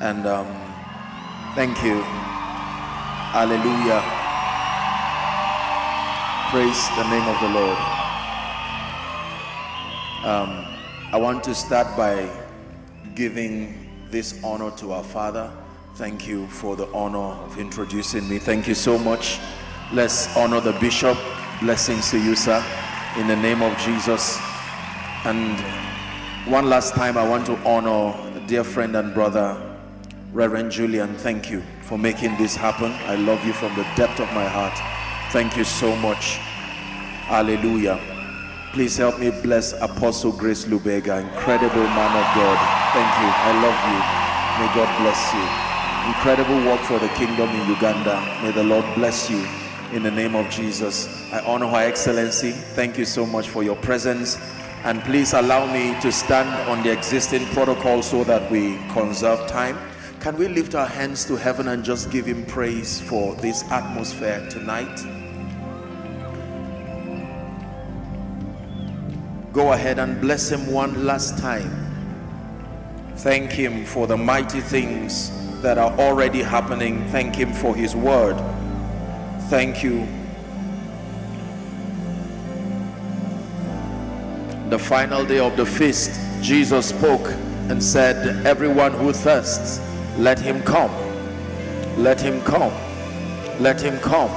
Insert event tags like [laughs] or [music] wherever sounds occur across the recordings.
And um, thank you. Hallelujah. Praise the name of the Lord. Um, I want to start by giving this honor to our Father. Thank you for the honor of introducing me. Thank you so much. Let's honor the Bishop. Blessings to you, sir, in the name of Jesus. And one last time, I want to honor a dear friend and brother, Reverend Julian, thank you for making this happen. I love you from the depth of my heart. Thank you so much. Hallelujah. Please help me bless Apostle Grace Lubega, incredible man of God. Thank you. I love you. May God bless you. Incredible work for the kingdom in Uganda. May the Lord bless you in the name of Jesus. I honor Her Excellency. Thank you so much for your presence. And please allow me to stand on the existing protocol so that we conserve time. Can we lift our hands to heaven and just give him praise for this atmosphere tonight? Go ahead and bless him one last time. Thank him for the mighty things that are already happening. Thank him for his word. Thank you. The final day of the feast, Jesus spoke and said, Everyone who thirsts, let him come. Let him come. Let him come.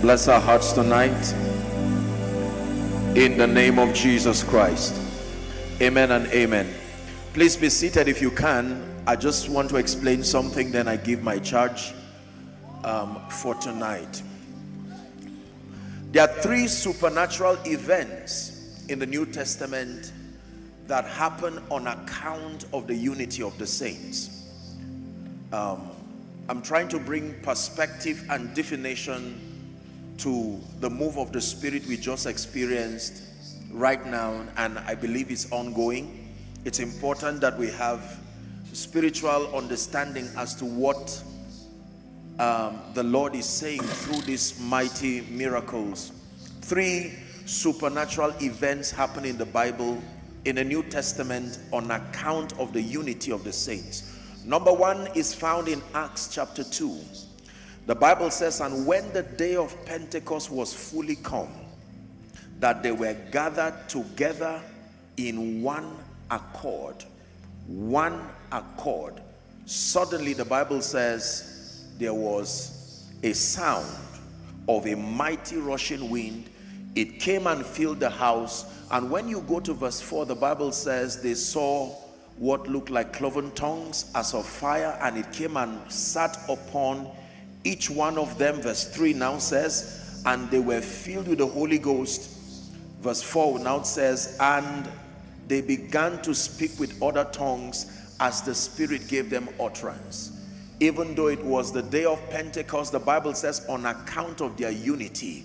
Bless our hearts tonight in the name of Jesus Christ. Amen and amen. Please be seated if you can. I just want to explain something, then I give my charge um, for tonight. There are three supernatural events in the New Testament that happen on account of the unity of the saints. Um, I'm trying to bring perspective and definition to the move of the Spirit we just experienced right now, and I believe it's ongoing. It's important that we have spiritual understanding as to what um, the Lord is saying through these mighty miracles. Three supernatural events happen in the Bible in the New Testament on account of the unity of the saints. Number one is found in Acts chapter 2. The Bible says, And when the day of Pentecost was fully come, that they were gathered together in one accord. One accord. Suddenly, the Bible says, there was a sound of a mighty rushing wind. It came and filled the house. And when you go to verse 4, the Bible says they saw what looked like cloven tongues as of fire, and it came and sat upon each one of them. Verse 3 now says, and they were filled with the Holy Ghost. Verse 4 now says, and they began to speak with other tongues as the Spirit gave them utterance even though it was the day of Pentecost, the Bible says on account of their unity.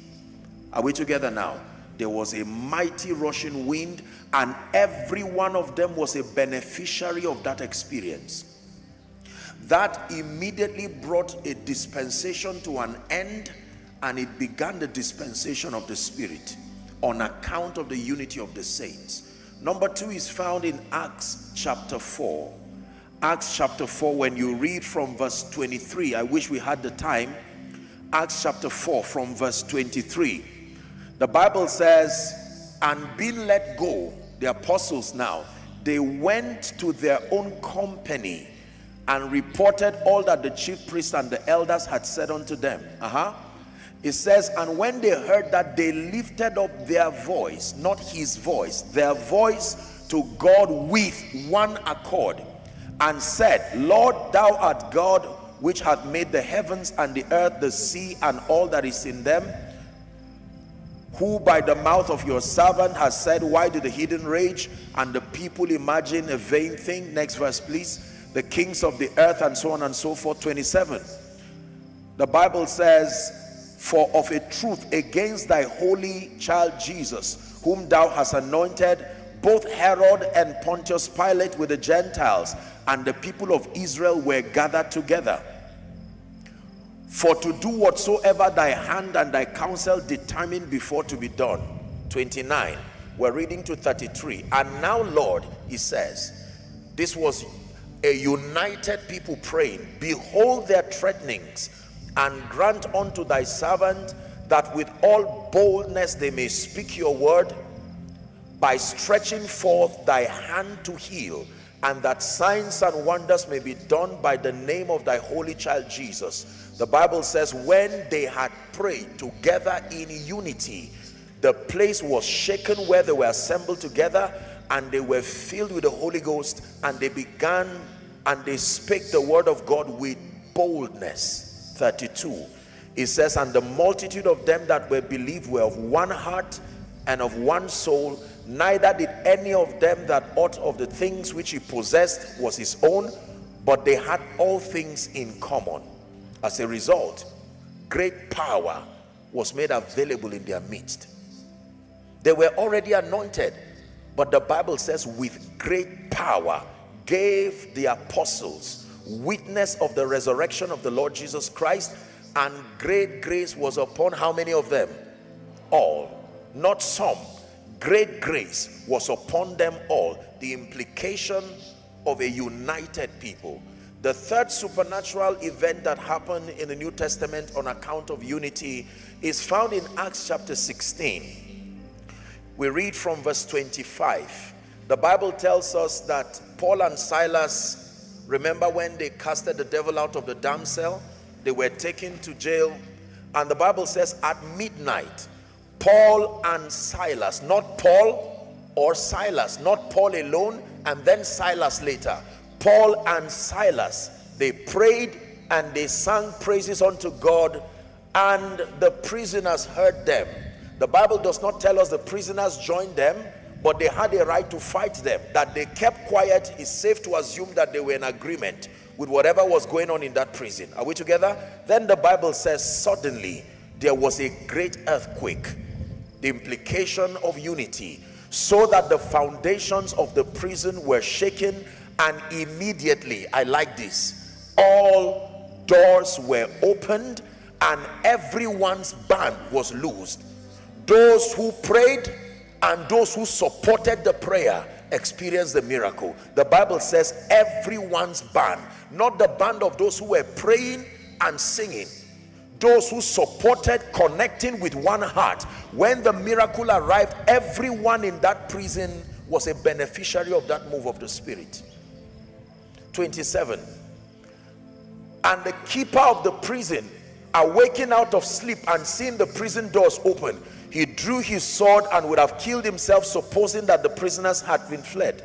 Are we together now? There was a mighty rushing wind and every one of them was a beneficiary of that experience. That immediately brought a dispensation to an end and it began the dispensation of the Spirit on account of the unity of the saints. Number two is found in Acts chapter 4 Acts chapter 4, when you read from verse 23, I wish we had the time. Acts chapter 4 from verse 23. The Bible says, and being let go, the apostles now, they went to their own company and reported all that the chief priests and the elders had said unto them. Uh-huh. It says, and when they heard that, they lifted up their voice, not his voice, their voice to God with one accord and said, Lord, thou art God, which hath made the heavens and the earth, the sea, and all that is in them, who by the mouth of your servant has said, Why do the hidden rage and the people imagine a vain thing? Next verse, please. The kings of the earth and so on and so forth. 27. The Bible says, For of a truth against thy holy child Jesus, whom thou hast anointed, both Herod and Pontius Pilate with the Gentiles and the people of Israel were gathered together. For to do whatsoever thy hand and thy counsel determined before to be done. 29 we're reading to 33 and now lord he says this was a united people praying behold their threatenings and grant unto thy servant that with all boldness they may speak your word by stretching forth thy hand to heal and that signs and wonders may be done by the name of thy holy child Jesus the Bible says when they had prayed together in unity, the place was shaken where they were assembled together and they were filled with the Holy Ghost and they began and they spake the word of God with boldness. 32. It says, and the multitude of them that were believed were of one heart and of one soul. Neither did any of them that ought of the things which he possessed was his own, but they had all things in common. As a result, great power was made available in their midst. They were already anointed, but the Bible says with great power gave the apostles witness of the resurrection of the Lord Jesus Christ and great grace was upon how many of them? All, not some. Great grace was upon them all. The implication of a united people the third supernatural event that happened in the New Testament on account of unity is found in Acts chapter 16. We read from verse 25. The Bible tells us that Paul and Silas, remember when they casted the devil out of the damsel? They were taken to jail. And the Bible says at midnight, Paul and Silas, not Paul or Silas, not Paul alone, and then Silas later Paul and Silas, they prayed and they sang praises unto God and the prisoners heard them. The Bible does not tell us the prisoners joined them, but they had a right to fight them. That they kept quiet is safe to assume that they were in agreement with whatever was going on in that prison. Are we together? Then the Bible says suddenly there was a great earthquake. The implication of unity so that the foundations of the prison were shaken and immediately i like this all doors were opened and everyone's band was loosed. Those who prayed and those who supported the prayer experienced the miracle. The bible says everyone's band not the band of those who were praying and singing those who supported connecting with one heart. When the miracle arrived everyone in that prison was a beneficiary of that move of the spirit. 27 and the keeper of the prison awaking out of sleep and seeing the prison doors open he drew his sword and would have killed himself supposing that the prisoners had been fled.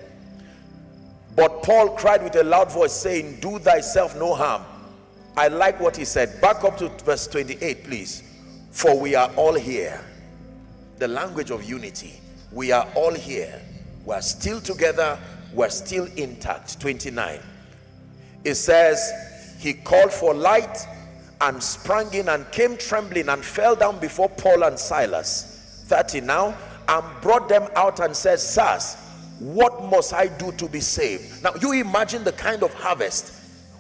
But paul cried with a loud voice saying do thyself no harm i like what he said. Back up to verse 28 please. For we are all here. The language of unity. We are all here. We're still together. We're still intact. 29 it says he called for light and sprang in and came trembling and fell down before Paul and Silas. 30 now and brought them out and said sirs what must I do to be saved now you imagine the kind of harvest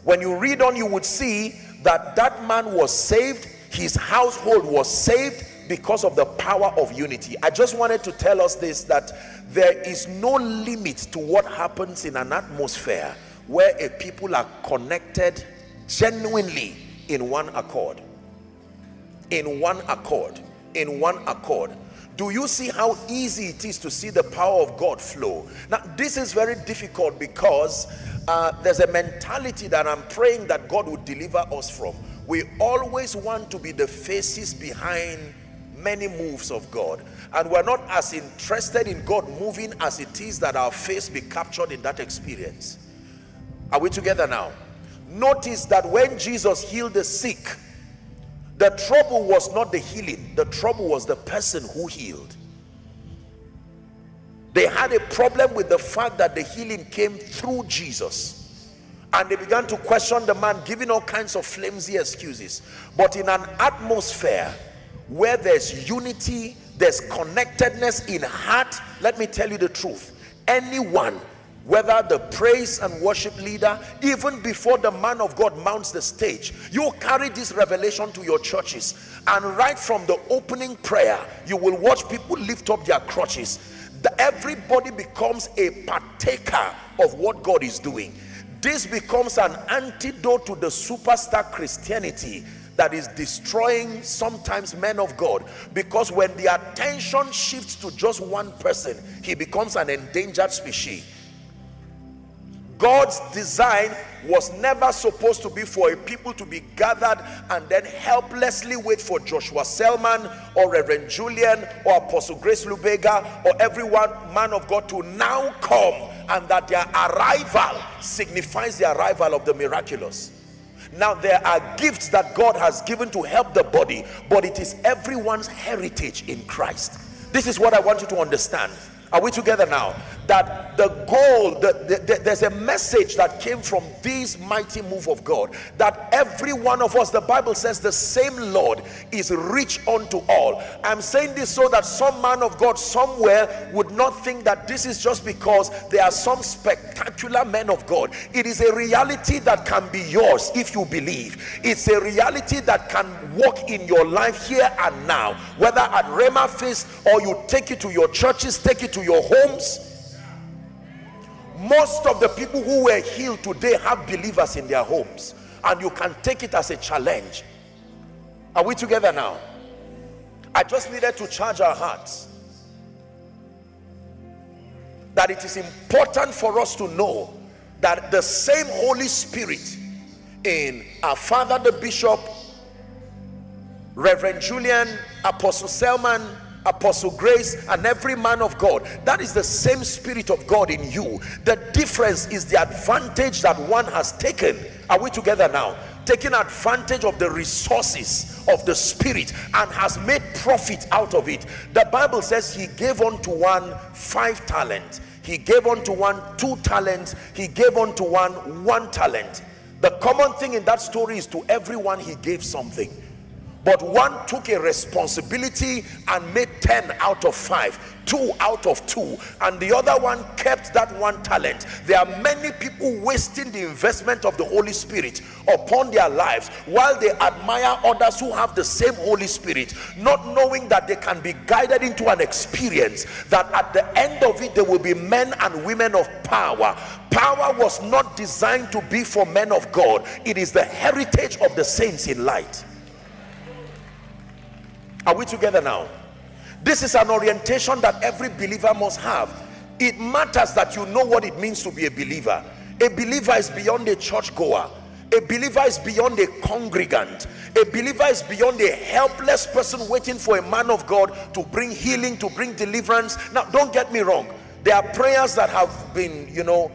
when you read on you would see that that man was saved. His household was saved because of the power of unity. I just wanted to tell us this that there is no limit to what happens in an atmosphere where a people are connected genuinely in one accord. In one accord. In one accord. Do you see how easy it is to see the power of God flow? Now this is very difficult because uh, there's a mentality that I'm praying that God would deliver us from we always want to be the faces behind many moves of God and we're not as interested in God moving as it is that our face be captured in that experience are we together now? Notice that when Jesus healed the sick, The trouble was not the healing, the trouble was the person who healed. They had a problem with the fact that the healing came through Jesus. And they began to question the man, giving all kinds of flimsy excuses. But in an atmosphere where there's unity, there's connectedness in heart, let me tell you the truth. Anyone whether the praise and worship leader even before the man of God mounts the stage you carry this revelation to your churches and right from the opening prayer you will watch people lift up their crutches everybody becomes a partaker of what God is doing. This becomes an antidote to the superstar Christianity that is destroying sometimes men of God. Because when the attention shifts to just one person he becomes an endangered species God's design was never supposed to be for a people to be gathered and then helplessly wait for Joshua Selman or Reverend Julian or Apostle Grace Lubega or everyone man of God to now come and that their arrival signifies the arrival of the miraculous. Now there are gifts that God has given to help the body but it is everyone's heritage in Christ. This is what I want you to understand are we together now? That the goal, the, the, the, there's a message that came from this mighty move of God. That every one of us, the Bible says the same Lord is rich unto all. I'm saying this so that some man of God somewhere would not think that this is just because there are some spectacular men of God. It is a reality that can be yours if you believe. It's a reality that can work in your life here and now. Whether at Rhema Feast or you take it to your churches, take it to to your homes. Most of the people who were healed today have believers in their homes and you can take it as a challenge. Are we together now? I just needed to charge our hearts that it is important for us to know that the same holy spirit in our father the bishop reverend julian apostle selman apostle grace and every man of god. That is the same spirit of god in you. The difference is the advantage that one has taken. Are we together now? Taking advantage of the resources of the spirit and has made profit out of it. The bible says he gave unto one five talents he gave unto one two talents. He gave unto one one talent. The common thing in that story is to everyone he gave something but one took a responsibility and made 10 out of 5 2 out of 2 and the other one kept that one talent. There are many people wasting the investment of the Holy Spirit upon their lives while they admire others who have the same Holy Spirit not knowing that they can be guided into an experience that at the end of it there will be men and women of power. Power was not designed to be for men of God. It is the heritage of the saints in light are we together now? This is an orientation that every believer must have. It matters that you know what it means to be a believer. A believer is beyond a church goer. A believer is beyond a congregant. A believer is beyond a helpless person waiting for a man of God to bring healing, to bring deliverance. Now, don't get me wrong. There are prayers that have been, you know,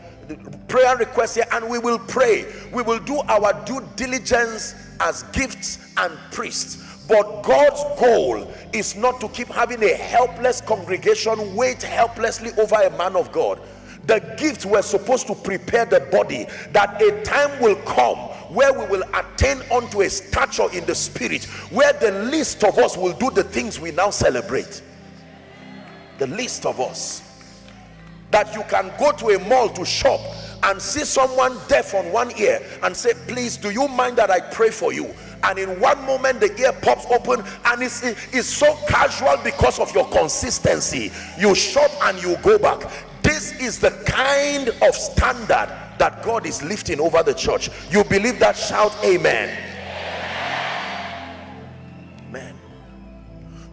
prayer requests here, and we will pray. We will do our due diligence as gifts and priests but God's goal is not to keep having a helpless congregation wait helplessly over a man of God. The gifts were supposed to prepare the body that a time will come where we will attain unto a stature in the spirit where the least of us will do the things we now celebrate. The least of us. That you can go to a mall to shop and see someone deaf on one ear and say, please, do you mind that I pray for you? And in one moment the ear pops open and it's, it's so casual because of your consistency. You shop and you go back. This is the kind of standard that God is lifting over the church. You believe that? Shout amen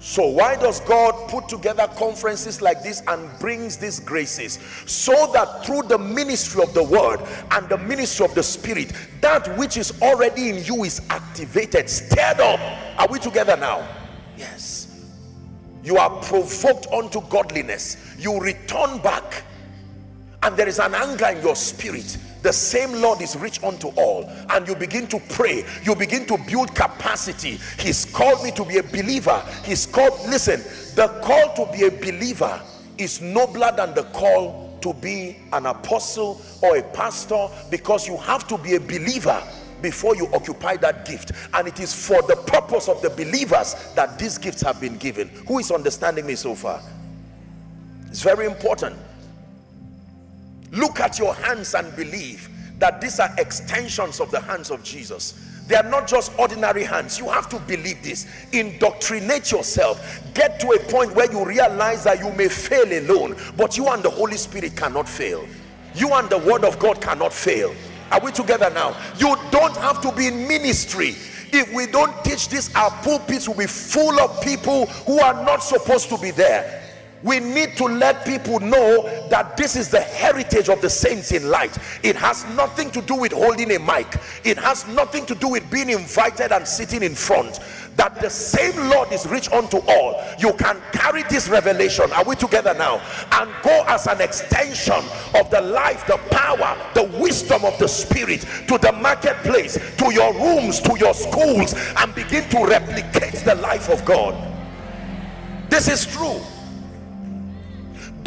So why does God put together conferences like this and brings these graces? So that through the ministry of the word and the ministry of the spirit, that which is already in you is activated, stirred up. Are we together now? Yes. You are provoked unto godliness. You return back and there is an anger in your spirit the same Lord is rich unto all. And you begin to pray. You begin to build capacity. He's called me to be a believer. He's called listen the call to be a believer is nobler than the call to be an apostle or a pastor because you have to be a believer before you occupy that gift. And it is for the purpose of the believers that these gifts have been given. Who is understanding me so far? It's very important look at your hands and believe that these are extensions of the hands of Jesus. They are not just ordinary hands. You have to believe this. Indoctrinate yourself. Get to a point where you realize that you may fail alone but you and the Holy Spirit cannot fail. You and the word of God cannot fail. Are we together now? You don't have to be in ministry. If we don't teach this our pulpits will be full of people who are not supposed to be there we need to let people know that this is the heritage of the saints in light. It has nothing to do with holding a mic. It has nothing to do with being invited and sitting in front. That the same Lord is rich unto all. You can carry this revelation. Are we together now? And go as an extension of the life the power the wisdom of the spirit to the marketplace to your rooms to your schools and begin to replicate the life of God. This is true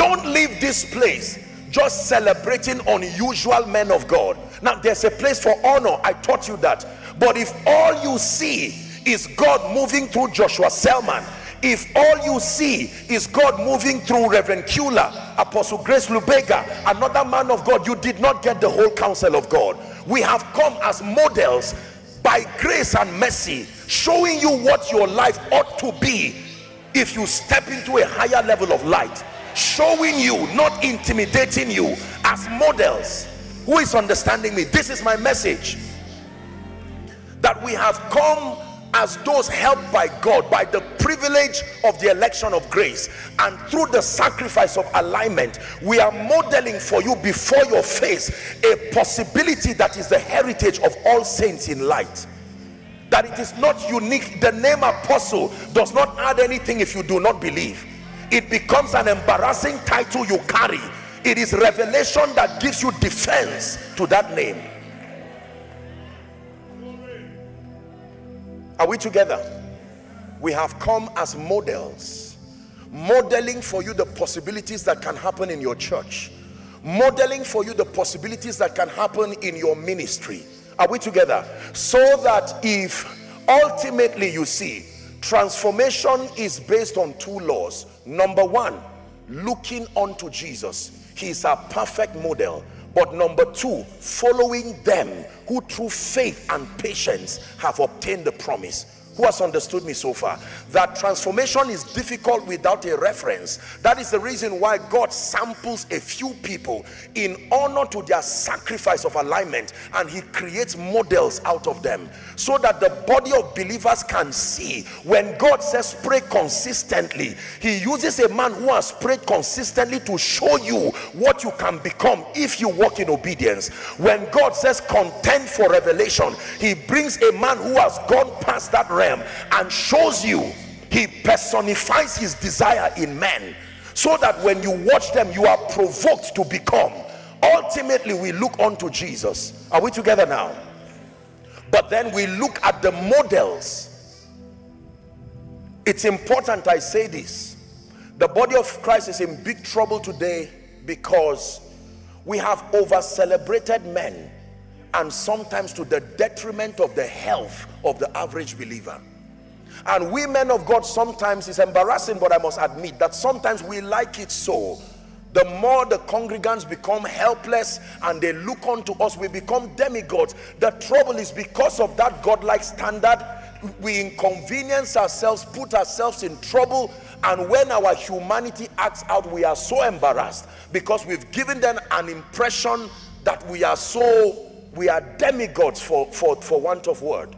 don't leave this place just celebrating unusual men of God. Now there's a place for honor. I taught you that. But if all you see is God moving through Joshua Selman if all you see is God moving through Reverend Kyula, Apostle Grace Lubega, another man of God, you did not get the whole counsel of God. We have come as models by grace and mercy, showing you what your life ought to be if you step into a higher level of light showing you not intimidating you as models who is understanding me. This is my message. That we have come as those helped by God by the privilege of the election of grace. And through the sacrifice of alignment we are modeling for you before your face a possibility that is the heritage of all saints in light. That it is not unique. The name apostle does not add anything if you do not believe it becomes an embarrassing title you carry. It is revelation that gives you defense to that name. Are we together? We have come as models. Modeling for you the possibilities that can happen in your church. Modeling for you the possibilities that can happen in your ministry. Are we together? So that if ultimately you see transformation is based on two laws. Number one looking unto jesus. He is our perfect model. But number two following them who through faith and patience have obtained the promise who has understood me so far? That transformation is difficult without a reference. That is the reason why God samples a few people in honor to their sacrifice of alignment and he creates models out of them so that the body of believers can see. When God says pray consistently he uses a man who has prayed consistently to show you what you can become if you walk in obedience. When God says contend for revelation he brings a man who has gone past that realm and shows you he personifies his desire in men so that when you watch them you are provoked to become. Ultimately we look unto Jesus. Are we together now? But then we look at the models. It's important I say this. The body of Christ is in big trouble today because we have over celebrated men and sometimes to the detriment of the health of the average believer. And we men of God sometimes it's embarrassing but I must admit that sometimes we like it so. The more the congregants become helpless and they look unto us we become demigods. The trouble is because of that godlike standard we inconvenience ourselves put ourselves in trouble and when our humanity acts out we are so embarrassed because we've given them an impression that we are so we are demigods for for for want of word.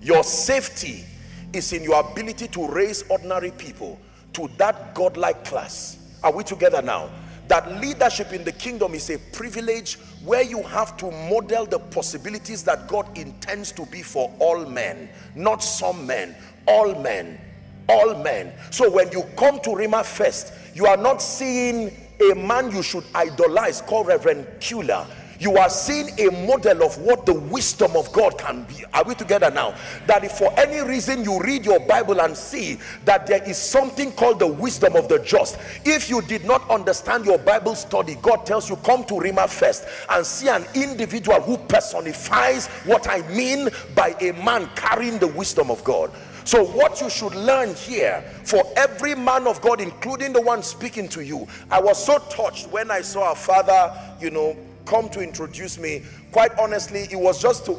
Your safety is in your ability to raise ordinary people to that godlike class. Are we together now? That leadership in the kingdom is a privilege where you have to model the possibilities that God intends to be for all men not some men all men all men. So when you come to Rhema Feast you are not seeing a man you should idolize called Reverend Kyula you are seeing a model of what the wisdom of God can be. Are we together now? That if for any reason you read your Bible and see that there is something called the wisdom of the just, if you did not understand your Bible study, God tells you come to Rhema Feast and see an individual who personifies what I mean by a man carrying the wisdom of God. So what you should learn here for every man of God, including the one speaking to you, I was so touched when I saw our father, you know, come to introduce me quite honestly it was just to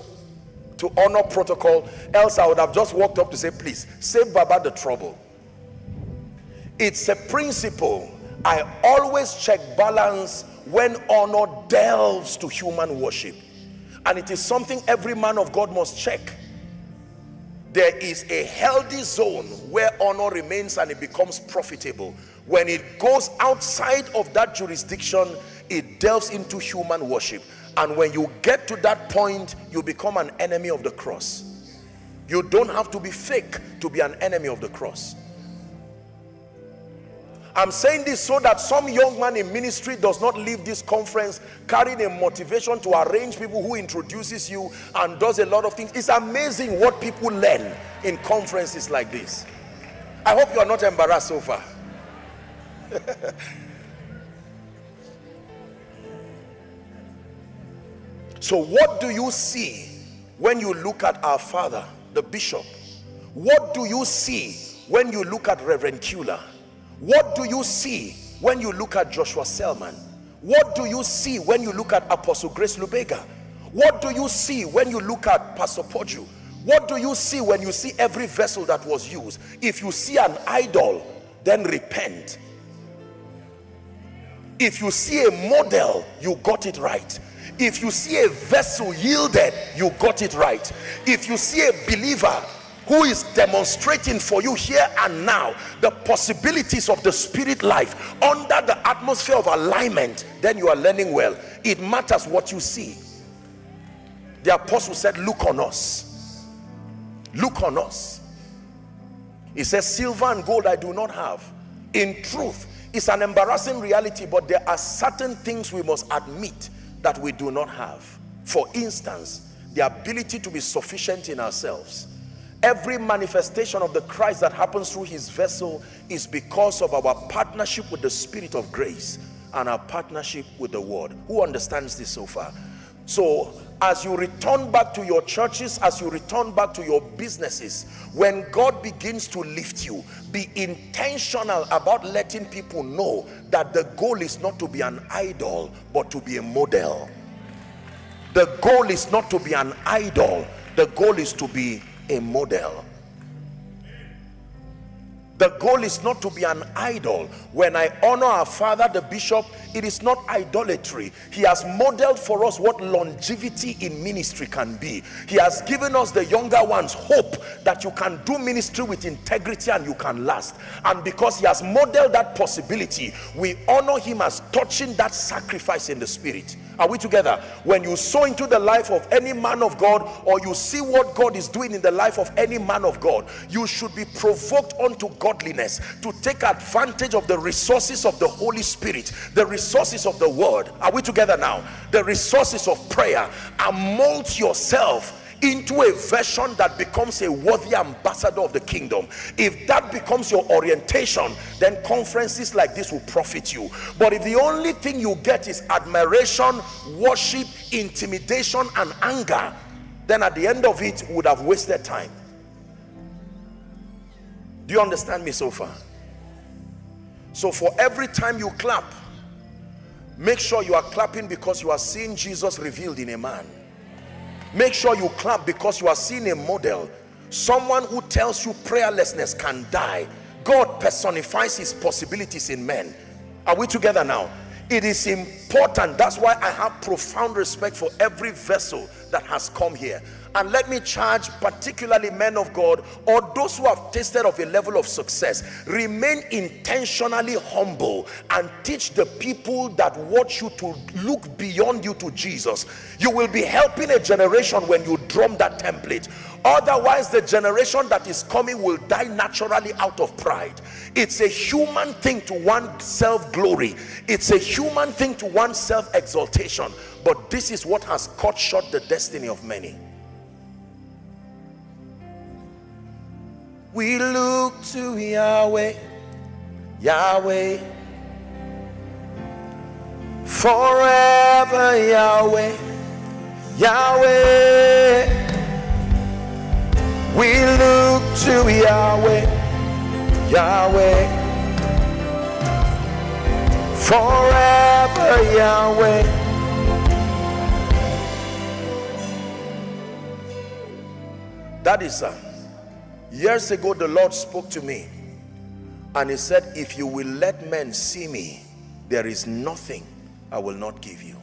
to honor protocol else i would have just walked up to say please save baba the trouble. It's a principle. I always check balance when honor delves to human worship. And it is something every man of god must check. There is a healthy zone where honor remains and it becomes profitable. When it goes outside of that jurisdiction it delves into human worship and when you get to that point you become an enemy of the cross you don't have to be fake to be an enemy of the cross I'm saying this so that some young man in ministry does not leave this conference carrying a motivation to arrange people who introduces you and does a lot of things. It's amazing what people learn in conferences like this. I hope you are not embarrassed so far. [laughs] So what do you see when you look at our father, the bishop? What do you see when you look at Reverend Kyula? What do you see when you look at Joshua Selman? What do you see when you look at Apostle Grace Lubega? What do you see when you look at Pastor Poju? What do you see when you see every vessel that was used? If you see an idol, then repent. If you see a model, you got it right if you see a vessel yielded you got it right. If you see a believer who is demonstrating for you here and now the possibilities of the spirit life under the atmosphere of alignment then you are learning well. It matters what you see. The apostle said look on us. Look on us. He says silver and gold i do not have. In truth it's an embarrassing reality but there are certain things we must admit that we do not have. For instance, the ability to be sufficient in ourselves. Every manifestation of the Christ that happens through his vessel is because of our partnership with the Spirit of grace and our partnership with the Word. Who understands this so far? So as you return back to your churches, as you return back to your businesses, when God begins to lift you, be intentional about letting people know that the goal is not to be an idol, but to be a model. The goal is not to be an idol, the goal is to be a model. The goal is not to be an idol. When I honor our father, the bishop, it is not idolatry. He has modeled for us what longevity in ministry can be. He has given us the younger ones hope that you can do ministry with integrity and you can last. And because he has modeled that possibility, we honor him as touching that sacrifice in the spirit. Are we together? When you sow into the life of any man of God or you see what God is doing in the life of any man of God, you should be provoked unto godliness to take advantage of the resources of the Holy Spirit, the resources of the word. Are we together now? The resources of prayer and mold yourself into a version that becomes a worthy ambassador of the kingdom if that becomes your orientation then conferences like this will profit you but if the only thing you get is admiration worship intimidation and anger then at the end of it would have wasted time do you understand me so far? So for every time you clap make sure you are clapping because you are seeing Jesus revealed in a man. Make sure you clap because you are seeing a model. Someone who tells you prayerlessness can die. God personifies his possibilities in men. Are we together now? It is important. That's why i have profound respect for every vessel that has come here and let me charge particularly men of God or those who have tasted of a level of success remain intentionally humble and teach the people that watch you to look beyond you to Jesus. You will be helping a generation when you drum that template. Otherwise the generation that is coming will die naturally out of pride. It's a human thing to want self-glory. It's a human thing to want self-exaltation. But this is what has cut short the destiny of many we look to Yahweh Yahweh. Forever Yahweh Yahweh. We look to Yahweh Yahweh. Forever Yahweh. That is uh, years ago the Lord spoke to me and he said if you will let men see me there is nothing I will not give you.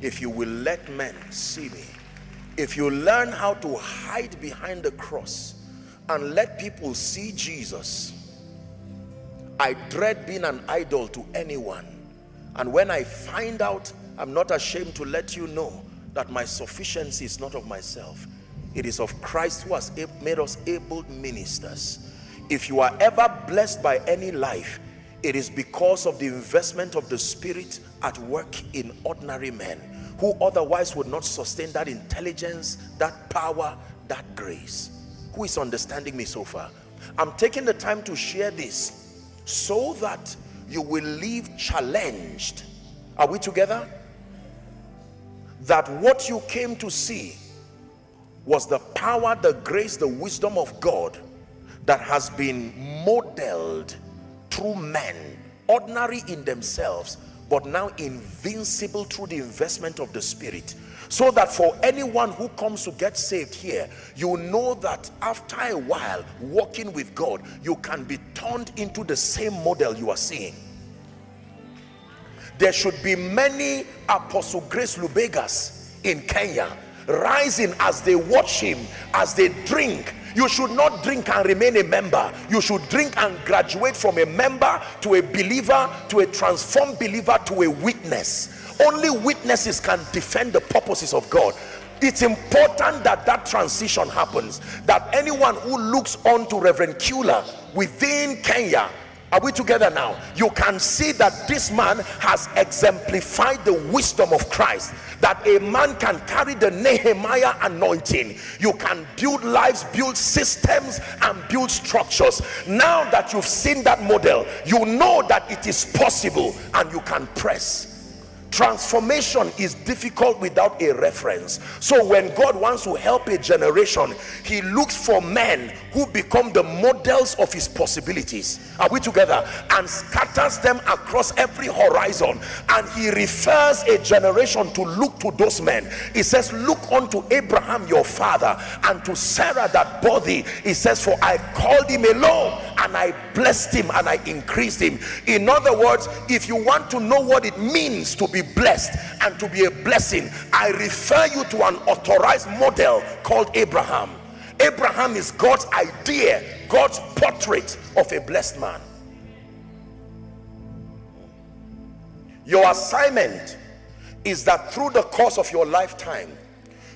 If you will let men see me if you learn how to hide behind the cross and let people see Jesus I dread being an idol to anyone. And when I find out I'm not ashamed to let you know that my sufficiency is not of myself it is of Christ who has made us able ministers. If you are ever blessed by any life it is because of the investment of the spirit at work in ordinary men who otherwise would not sustain that intelligence that power that grace. Who is understanding me so far? I'm taking the time to share this so that you will leave challenged. Are we together? That what you came to see was the power the grace the wisdom of god that has been modeled through men ordinary in themselves but now invincible through the investment of the spirit. So that for anyone who comes to get saved here you know that after a while walking with God you can be turned into the same model you are seeing. There should be many apostle grace lubegas in Kenya rising as they watch him as they drink. You should not drink and remain a member. You should drink and graduate from a member to a believer to a transformed believer to a witness. Only witnesses can defend the purposes of God. It's important that that transition happens that anyone who looks on to Reverend Kyula within Kenya are we together now? You can see that this man has exemplified the wisdom of Christ. That a man can carry the Nehemiah anointing. You can build lives, build systems, and build structures. Now that you've seen that model, you know that it is possible and you can press transformation is difficult without a reference. So when god wants to help a generation he looks for men who become the models of his possibilities. Are we together? And scatters them across every horizon. And he refers a generation to look to those men. He says look unto abraham your father and to sarah that body he says for i called him alone and i blessed him and i increased him. In other words if you want to know what it means to blessed and to be a blessing i refer you to an authorized model called abraham. Abraham is god's idea god's portrait of a blessed man. Your assignment is that through the course of your lifetime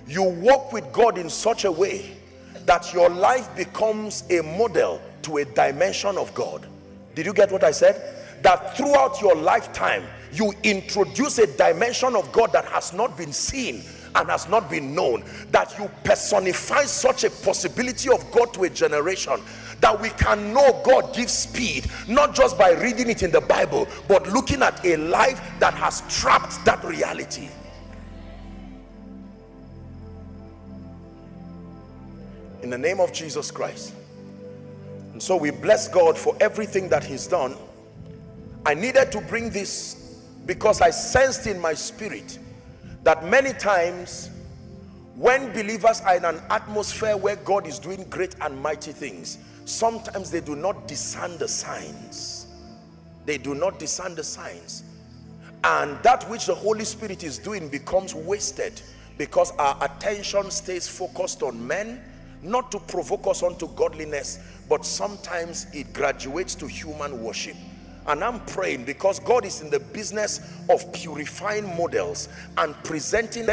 you walk with god in such a way that your life becomes a model to a dimension of god. Did you get what i said? That throughout your lifetime you introduce a dimension of God that has not been seen and has not been known that you personify such a possibility of God to a generation that we can know God gives speed not just by reading it in the Bible but looking at a life that has trapped that reality. In the name of Jesus Christ. And so we bless God for everything that he's done. I needed to bring this because I sensed in my spirit that many times when believers are in an atmosphere where God is doing great and mighty things sometimes they do not discern the signs. They do not discern the signs. And that which the Holy Spirit is doing becomes wasted because our attention stays focused on men not to provoke us unto godliness but sometimes it graduates to human worship and I'm praying because God is in the business of purifying models and presenting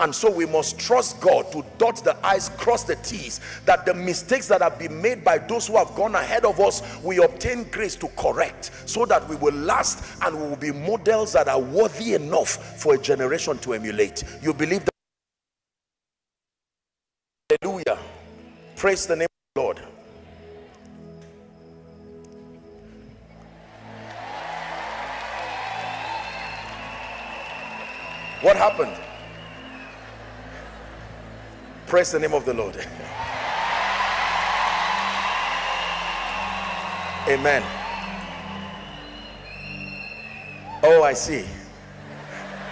And so we must trust God to dot the I's, cross the T's, that the mistakes that have been made by those who have gone ahead of us, we obtain grace to correct so that we will last and we will be models that are worthy enough for a generation to emulate. You believe that? Hallelujah. Praise the name of the Lord. What happened? Praise the name of the Lord. Amen. Oh, I see.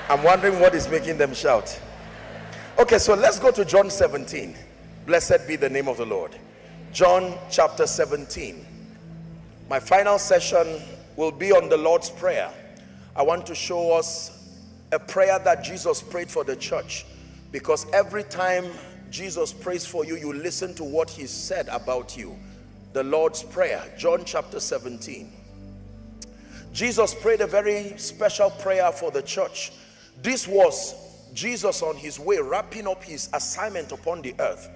I'm wondering what is making them shout. Okay, so let's go to John 17. Blessed be the name of the Lord. John chapter 17. My final session will be on the Lord's Prayer. I want to show us a prayer that Jesus prayed for the church because every time Jesus prays for you, you listen to what he said about you. The Lord's Prayer, John chapter 17. Jesus prayed a very special prayer for the church. This was Jesus on his way, wrapping up his assignment upon the earth.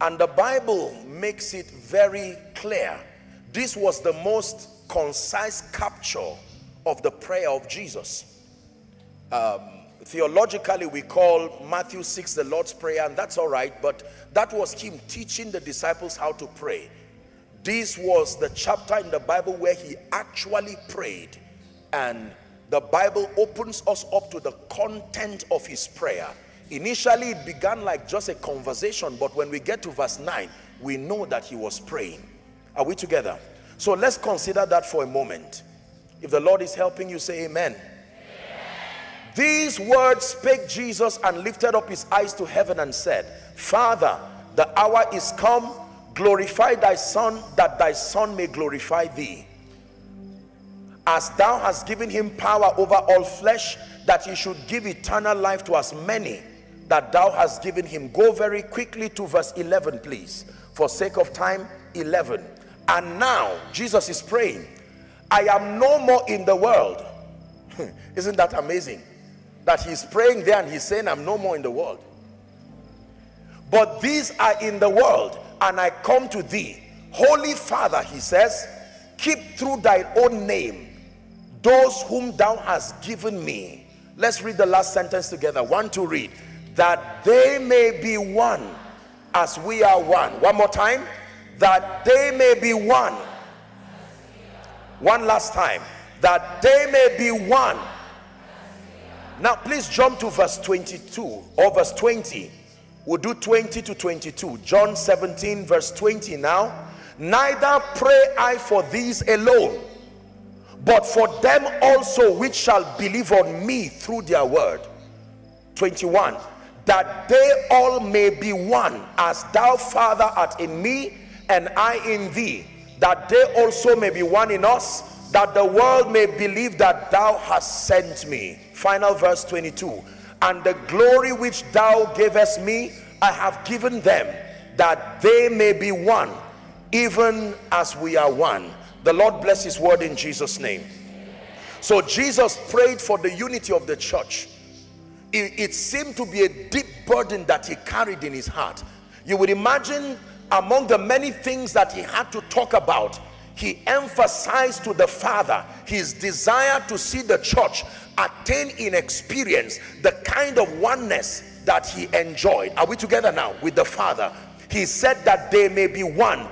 And the Bible makes it very clear. This was the most concise capture of the prayer of Jesus. Um, theologically we call Matthew 6 the Lord's Prayer and that's all right but that was him teaching the disciples how to pray. This was the chapter in the Bible where he actually prayed and the Bible opens us up to the content of his prayer. Initially it began like just a conversation but when we get to verse 9 we know that he was praying. Are we together? So let's consider that for a moment. If the Lord is helping you say amen these words spake Jesus and lifted up his eyes to heaven and said, Father, the hour is come, glorify thy son, that thy son may glorify thee. As thou hast given him power over all flesh, that he should give eternal life to as many that thou hast given him. Go very quickly to verse 11, please. For sake of time, 11. And now, Jesus is praying, I am no more in the world. [laughs] Isn't that amazing? That he's praying there and he's saying i'm no more in the world. But these are in the world and i come to thee. Holy father he says keep through thy own name those whom thou hast given me. Let's read the last sentence together. One to read. That they may be one as we are one. One more time. That they may be one. One last time. That they may be one now, please jump to verse 22 or verse 20. We'll do 20 to 22. John 17, verse 20 now. Neither pray I for these alone, but for them also which shall believe on me through their word. 21. That they all may be one, as thou, Father, art in me, and I in thee, that they also may be one in us that the world may believe that thou hast sent me. Final verse 22. And the glory which thou gavest me, I have given them, that they may be one, even as we are one. The Lord bless his word in Jesus' name. So Jesus prayed for the unity of the church. It, it seemed to be a deep burden that he carried in his heart. You would imagine among the many things that he had to talk about, he emphasized to the father his desire to see the church attain in experience the kind of oneness that he enjoyed are we together now with the father he said that they may be one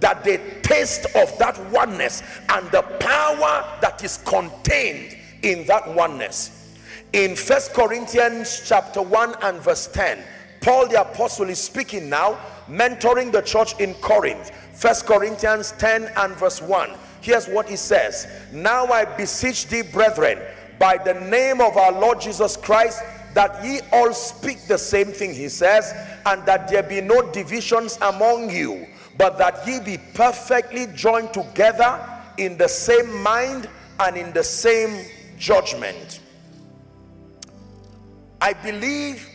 that they taste of that oneness and the power that is contained in that oneness in first corinthians chapter 1 and verse 10 paul the apostle is speaking now mentoring the church in corinth First Corinthians 10 and verse 1. Here's what he says. Now I beseech thee, brethren, by the name of our Lord Jesus Christ, that ye all speak the same thing, he says, and that there be no divisions among you, but that ye be perfectly joined together in the same mind and in the same judgment. I believe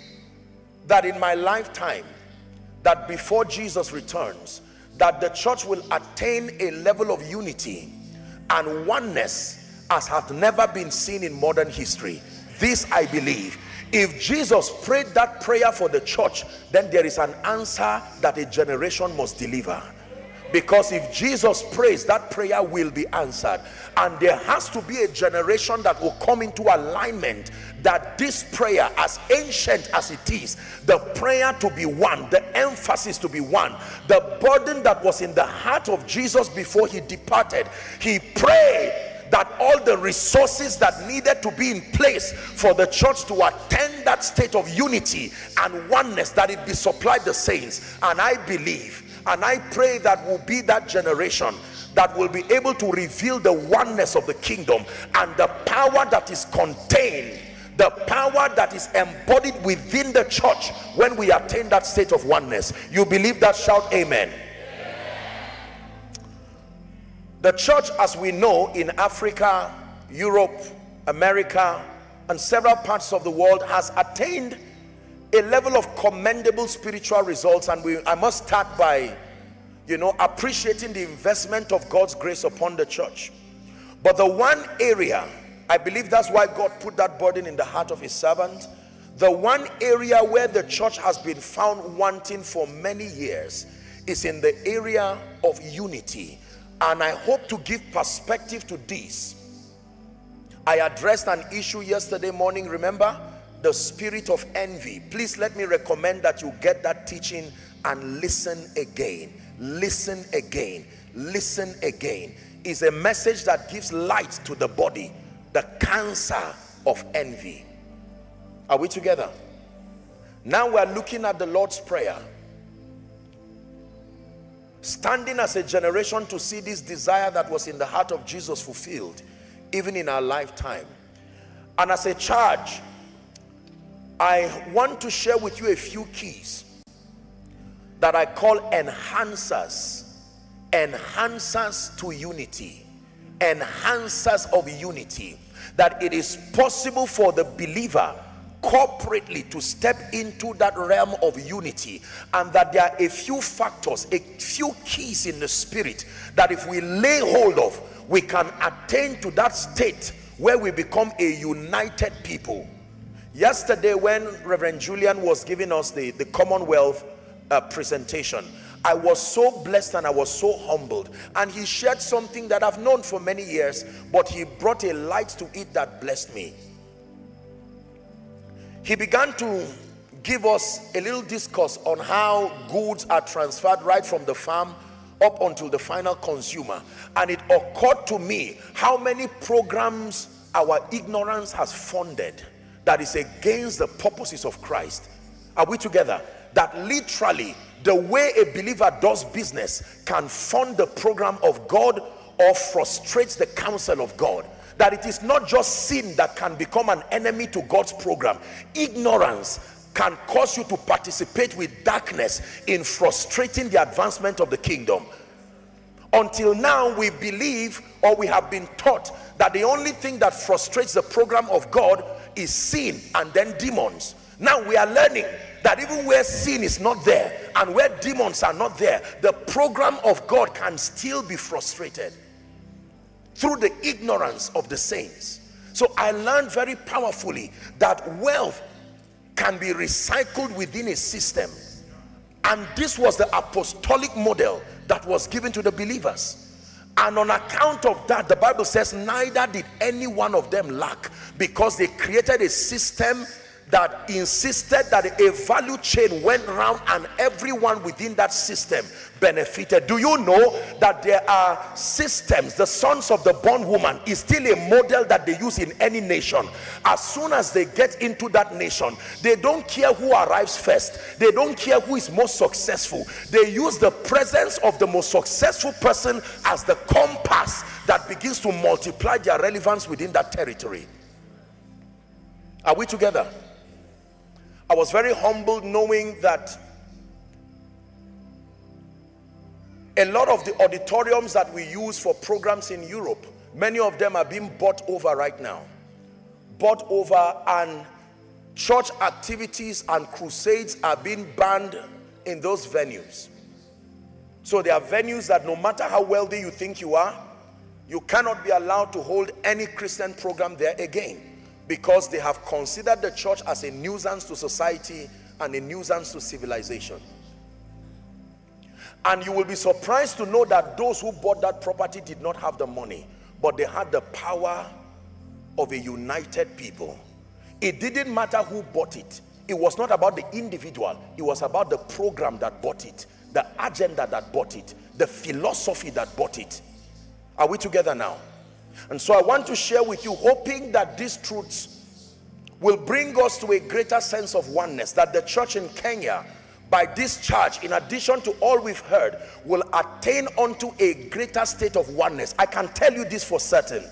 that in my lifetime, that before Jesus returns, that the church will attain a level of unity and oneness as have never been seen in modern history. This i believe if Jesus prayed that prayer for the church then there is an answer that a generation must deliver. Because if Jesus prays that prayer will be answered. And there has to be a generation that will come into alignment that this prayer as ancient as it is the prayer to be one the emphasis to be one the burden that was in the heart of Jesus before he departed he prayed that all the resources that needed to be in place for the church to attend that state of unity and oneness that it be supplied the saints. And I believe and I pray that will be that generation that will be able to reveal the oneness of the kingdom and the power that is contained the power that is embodied within the church when we attain that state of oneness. You believe that? Shout amen the church as we know in Africa Europe America and several parts of the world has attained a level of commendable spiritual results. And we I must start by you know appreciating the investment of God's grace upon the church. But the one area I believe that's why God put that burden in the heart of his servant the one area where the church has been found wanting for many years is in the area of unity and I hope to give perspective to this. I addressed an issue yesterday morning remember? The spirit of envy. Please let me recommend that you get that teaching and listen again. Listen again. Listen again. Is a message that gives light to the body. The cancer of envy. Are we together? Now we're looking at the Lord's prayer standing as a generation to see this desire that was in the heart of Jesus fulfilled even in our lifetime. And as a charge I want to share with you a few keys that I call enhancers, enhancers to unity, enhancers of unity, that it is possible for the believer corporately to step into that realm of unity and that there are a few factors a few keys in the spirit that if we lay hold of we can attain to that state where we become a united people. Yesterday when reverend julian was giving us the the commonwealth uh, presentation I was so blessed and I was so humbled. And he shared something that I've known for many years but he brought a light to it that blessed me he began to give us a little discourse on how goods are transferred right from the farm up until the final consumer. And it occurred to me how many programs our ignorance has funded that is against the purposes of Christ. Are we together? That literally the way a believer does business can fund the program of God or frustrates the counsel of God that it is not just sin that can become an enemy to God's program. Ignorance can cause you to participate with darkness in frustrating the advancement of the kingdom. Until now we believe or we have been taught that the only thing that frustrates the program of God is sin and then demons. Now we are learning that even where sin is not there and where demons are not there the program of God can still be frustrated through the ignorance of the saints. So I learned very powerfully that wealth can be recycled within a system. And this was the apostolic model that was given to the believers. And on account of that the bible says neither did any one of them lack because they created a system that insisted that a value chain went round and everyone within that system benefited. Do you know that there are systems the sons of the born woman is still a model that they use in any nation. As soon as they get into that nation they don't care who arrives first. They don't care who is most successful. They use the presence of the most successful person as the compass that begins to multiply their relevance within that territory. Are we together I was very humbled knowing that a lot of the auditoriums that we use for programs in Europe, many of them are being bought over right now. Bought over and church activities and crusades are being banned in those venues. So there are venues that no matter how wealthy you think you are, you cannot be allowed to hold any Christian program there again because they have considered the church as a nuisance to society and a nuisance to civilization. And you will be surprised to know that those who bought that property did not have the money, but they had the power of a united people. It didn't matter who bought it. It was not about the individual. It was about the program that bought it, the agenda that bought it, the philosophy that bought it. Are we together now? And so I want to share with you, hoping that these truths will bring us to a greater sense of oneness, that the church in Kenya by this charge, in addition to all we've heard, will attain unto a greater state of oneness. I can tell you this for certain.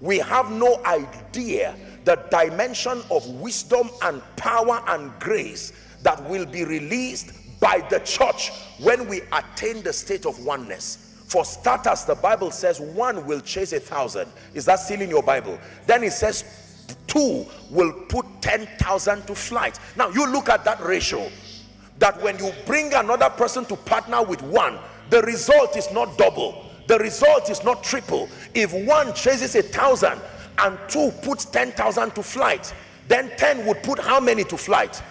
We have no idea the dimension of wisdom and power and grace that will be released by the church when we attain the state of oneness. For starters, the Bible says one will chase a thousand. Is that still in your Bible? Then it says two will put 10,000 to flight. Now you look at that ratio that when you bring another person to partner with one the result is not double the result is not triple if one chases a thousand and two puts 10,000 to flight then 10 would put how many to flight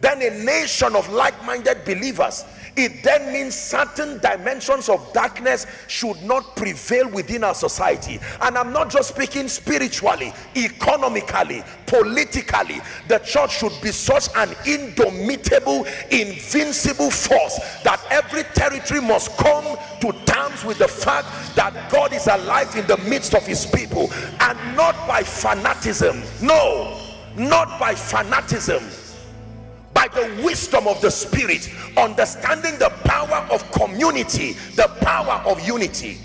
then a nation of like-minded believers it then means certain dimensions of darkness should not prevail within our society. And i'm not just speaking spiritually economically politically. The church should be such an indomitable invincible force that every territory must come to terms with the fact that god is alive in the midst of his people. And not by fanaticism. No. Not by fanaticism by the wisdom of the spirit understanding the power of community the power of unity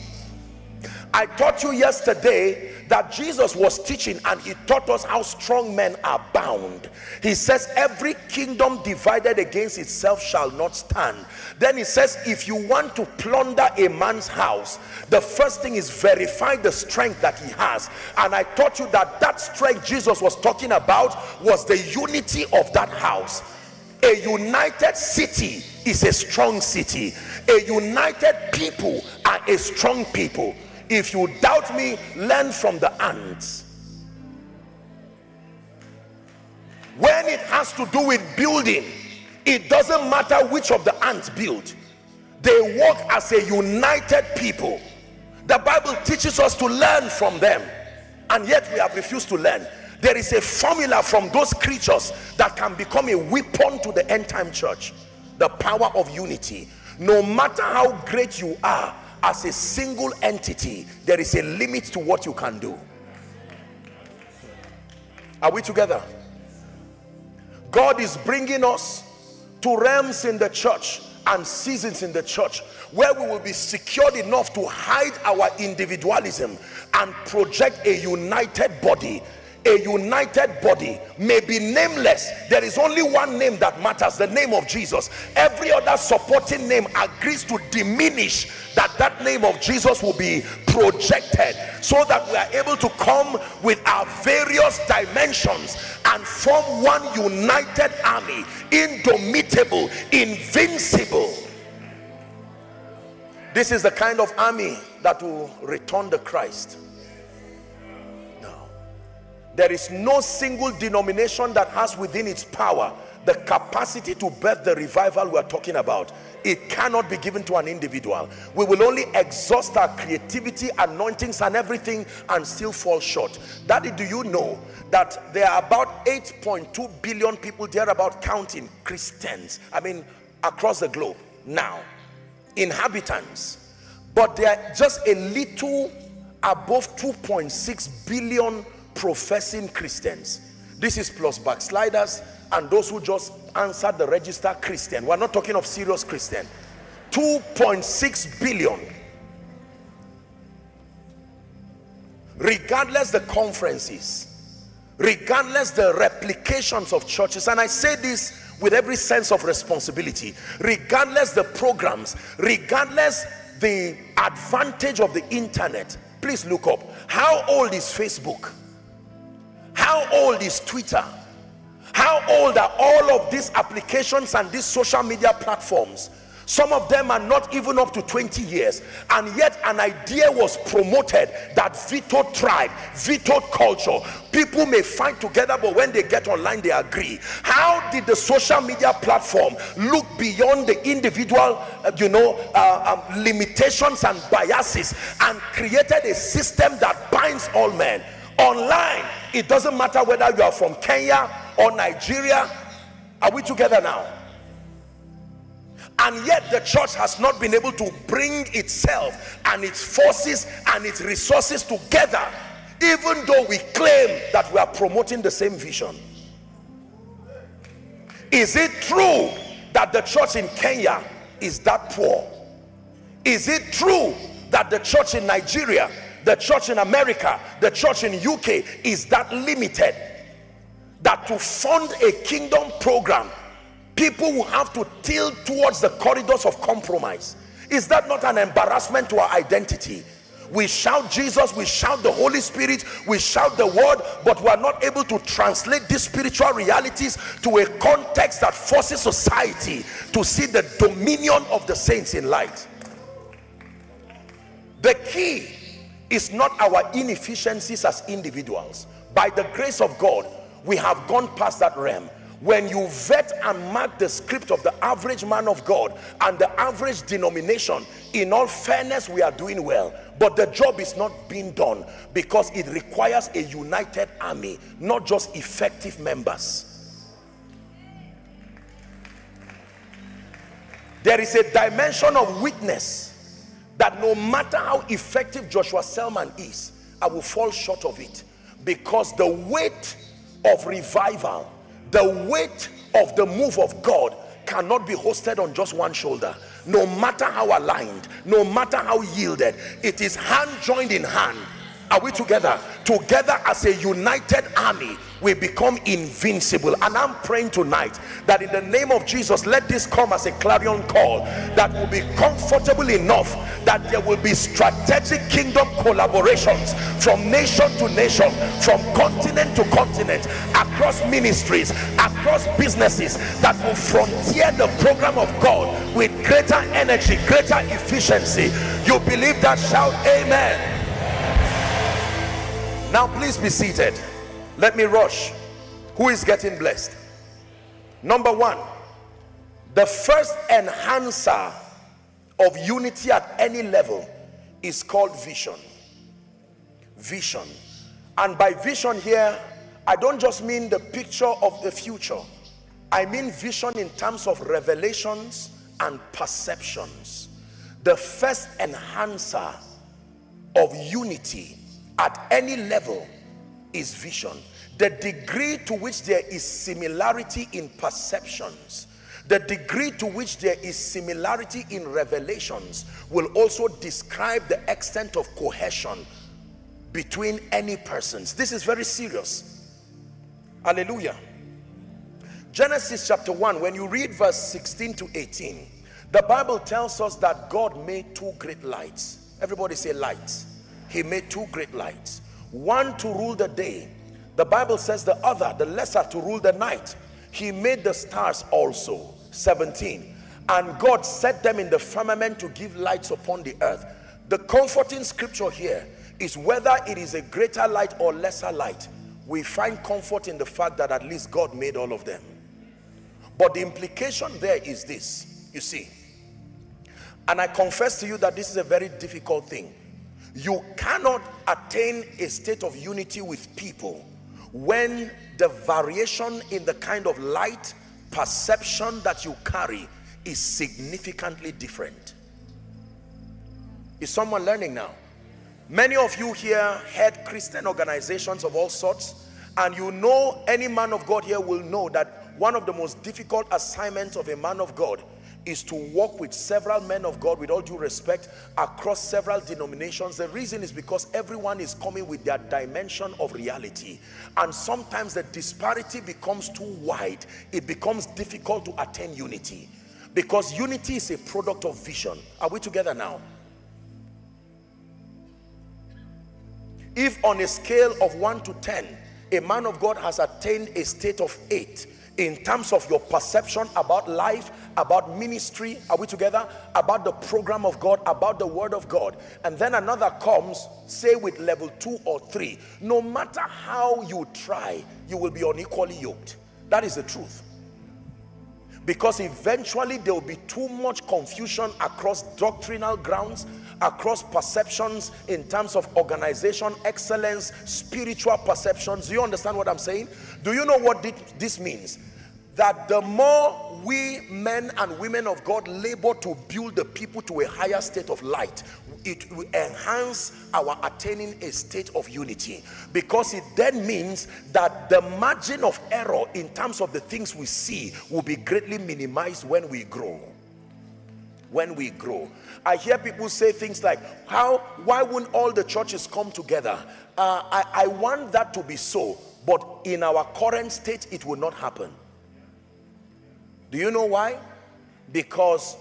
I taught you yesterday that Jesus was teaching and he taught us how strong men are bound. He says every kingdom divided against itself shall not stand. Then he says if you want to plunder a man's house, the first thing is verify the strength that he has. And I taught you that that strength Jesus was talking about was the unity of that house a united city is a strong city. A united people are a strong people. If you doubt me learn from the ants. When it has to do with building it doesn't matter which of the ants build. They work as a united people. The bible teaches us to learn from them and yet we have refused to learn there is a formula from those creatures that can become a weapon to the end time church. The power of unity. No matter how great you are as a single entity there is a limit to what you can do. Are we together? God is bringing us to realms in the church and seasons in the church where we will be secured enough to hide our individualism and project a united body a united body may be nameless. There is only one name that matters the name of jesus. Every other supporting name agrees to diminish that that name of jesus will be projected so that we are able to come with our various dimensions and form one united army indomitable invincible. This is the kind of army that will return the christ there is no single denomination that has within its power the capacity to birth the revival we're talking about. It cannot be given to an individual. We will only exhaust our creativity anointings and everything and still fall short. Daddy do you know that there are about 8.2 billion people there about counting christians i mean across the globe now inhabitants? But they are just a little above 2.6 billion professing Christians. This is plus backsliders and those who just answered the register Christian. We're not talking of serious Christian. 2.6 billion. Regardless the conferences, regardless the replications of churches, and I say this with every sense of responsibility, regardless the programs, regardless the advantage of the internet, please look up. How old is Facebook? How old is Twitter? How old are all of these applications and these social media platforms? some of them are not even up to 20 years and yet an idea was promoted that vetoed tribe vetoed culture people may fight together but when they get online they agree how did the social media platform look beyond the individual uh, you know uh, um, limitations and biases and created a system that binds all men online. It doesn't matter whether you are from kenya or nigeria. Are we together now? And yet the church has not been able to bring itself and its forces and its resources together even though we claim that we are promoting the same vision. Is it true that the church in Kenya is that poor? Is it true that the church in Nigeria the church in America the church in UK is that limited that to fund a kingdom program people will have to tilt towards the corridors of compromise. Is that not an embarrassment to our identity? We shout jesus we shout the holy spirit we shout the word but we are not able to translate these spiritual realities to a context that forces society to see the dominion of the saints in light. The key is not our inefficiencies as individuals. By the grace of god we have gone past that realm. When you vet and mark the script of the average man of God and the average denomination in all fairness we are doing well. But the job is not being done because it requires a united army not just effective members. There is a dimension of witness that no matter how effective Joshua Selman is I will fall short of it. Because the weight of revival the weight of the move of God cannot be hosted on just one shoulder. No matter how aligned no matter how yielded it is hand joined in hand are we together? Together as a united army we become invincible. And i'm praying tonight that in the name of jesus let this come as a clarion call that will be comfortable enough that there will be strategic kingdom collaborations from nation to nation from continent to continent across ministries across businesses that will frontier the program of god with greater energy greater efficiency. You believe that? Shout amen now please be seated. Let me rush. Who is getting blessed? Number one the first enhancer of unity at any level is called vision. Vision. And by vision here I don't just mean the picture of the future. I mean vision in terms of revelations and perceptions. The first enhancer of unity at any level is vision. The degree to which there is similarity in perceptions the degree to which there is similarity in revelations will also describe the extent of cohesion between any persons. This is very serious. Hallelujah. Genesis chapter 1 when you read verse 16 to 18 the bible tells us that god made two great lights. Everybody say lights he made two great lights. One to rule the day. The bible says the other the lesser to rule the night. He made the stars also. 17 and god set them in the firmament to give lights upon the earth. The comforting scripture here is whether it is a greater light or lesser light. We find comfort in the fact that at least god made all of them. But the implication there is this. You see and i confess to you that this is a very difficult thing you cannot attain a state of unity with people when the variation in the kind of light perception that you carry is significantly different. Is someone learning now? Many of you here head christian organizations of all sorts and you know any man of god here will know that one of the most difficult assignments of a man of god is to work with several men of God with all due respect across several denominations. The reason is because everyone is coming with their dimension of reality. And sometimes the disparity becomes too wide. It becomes difficult to attain unity. Because unity is a product of vision. Are we together now? If on a scale of 1 to 10, a man of God has attained a state of 8 in terms of your perception about life about ministry, are we together? About the program of God, about the word of God. And then another comes, say with level two or three. No matter how you try, you will be unequally yoked. That is the truth. Because eventually there will be too much confusion across doctrinal grounds, across perceptions in terms of organization, excellence, spiritual perceptions. Do you understand what I'm saying? Do you know what this means? That the more we men and women of God labor to build the people to a higher state of light, it will enhance our attaining a state of unity. Because it then means that the margin of error in terms of the things we see will be greatly minimized when we grow. When we grow. I hear people say things like how why wouldn't all the churches come together? Uh, I, I want that to be so but in our current state it will not happen do you know why because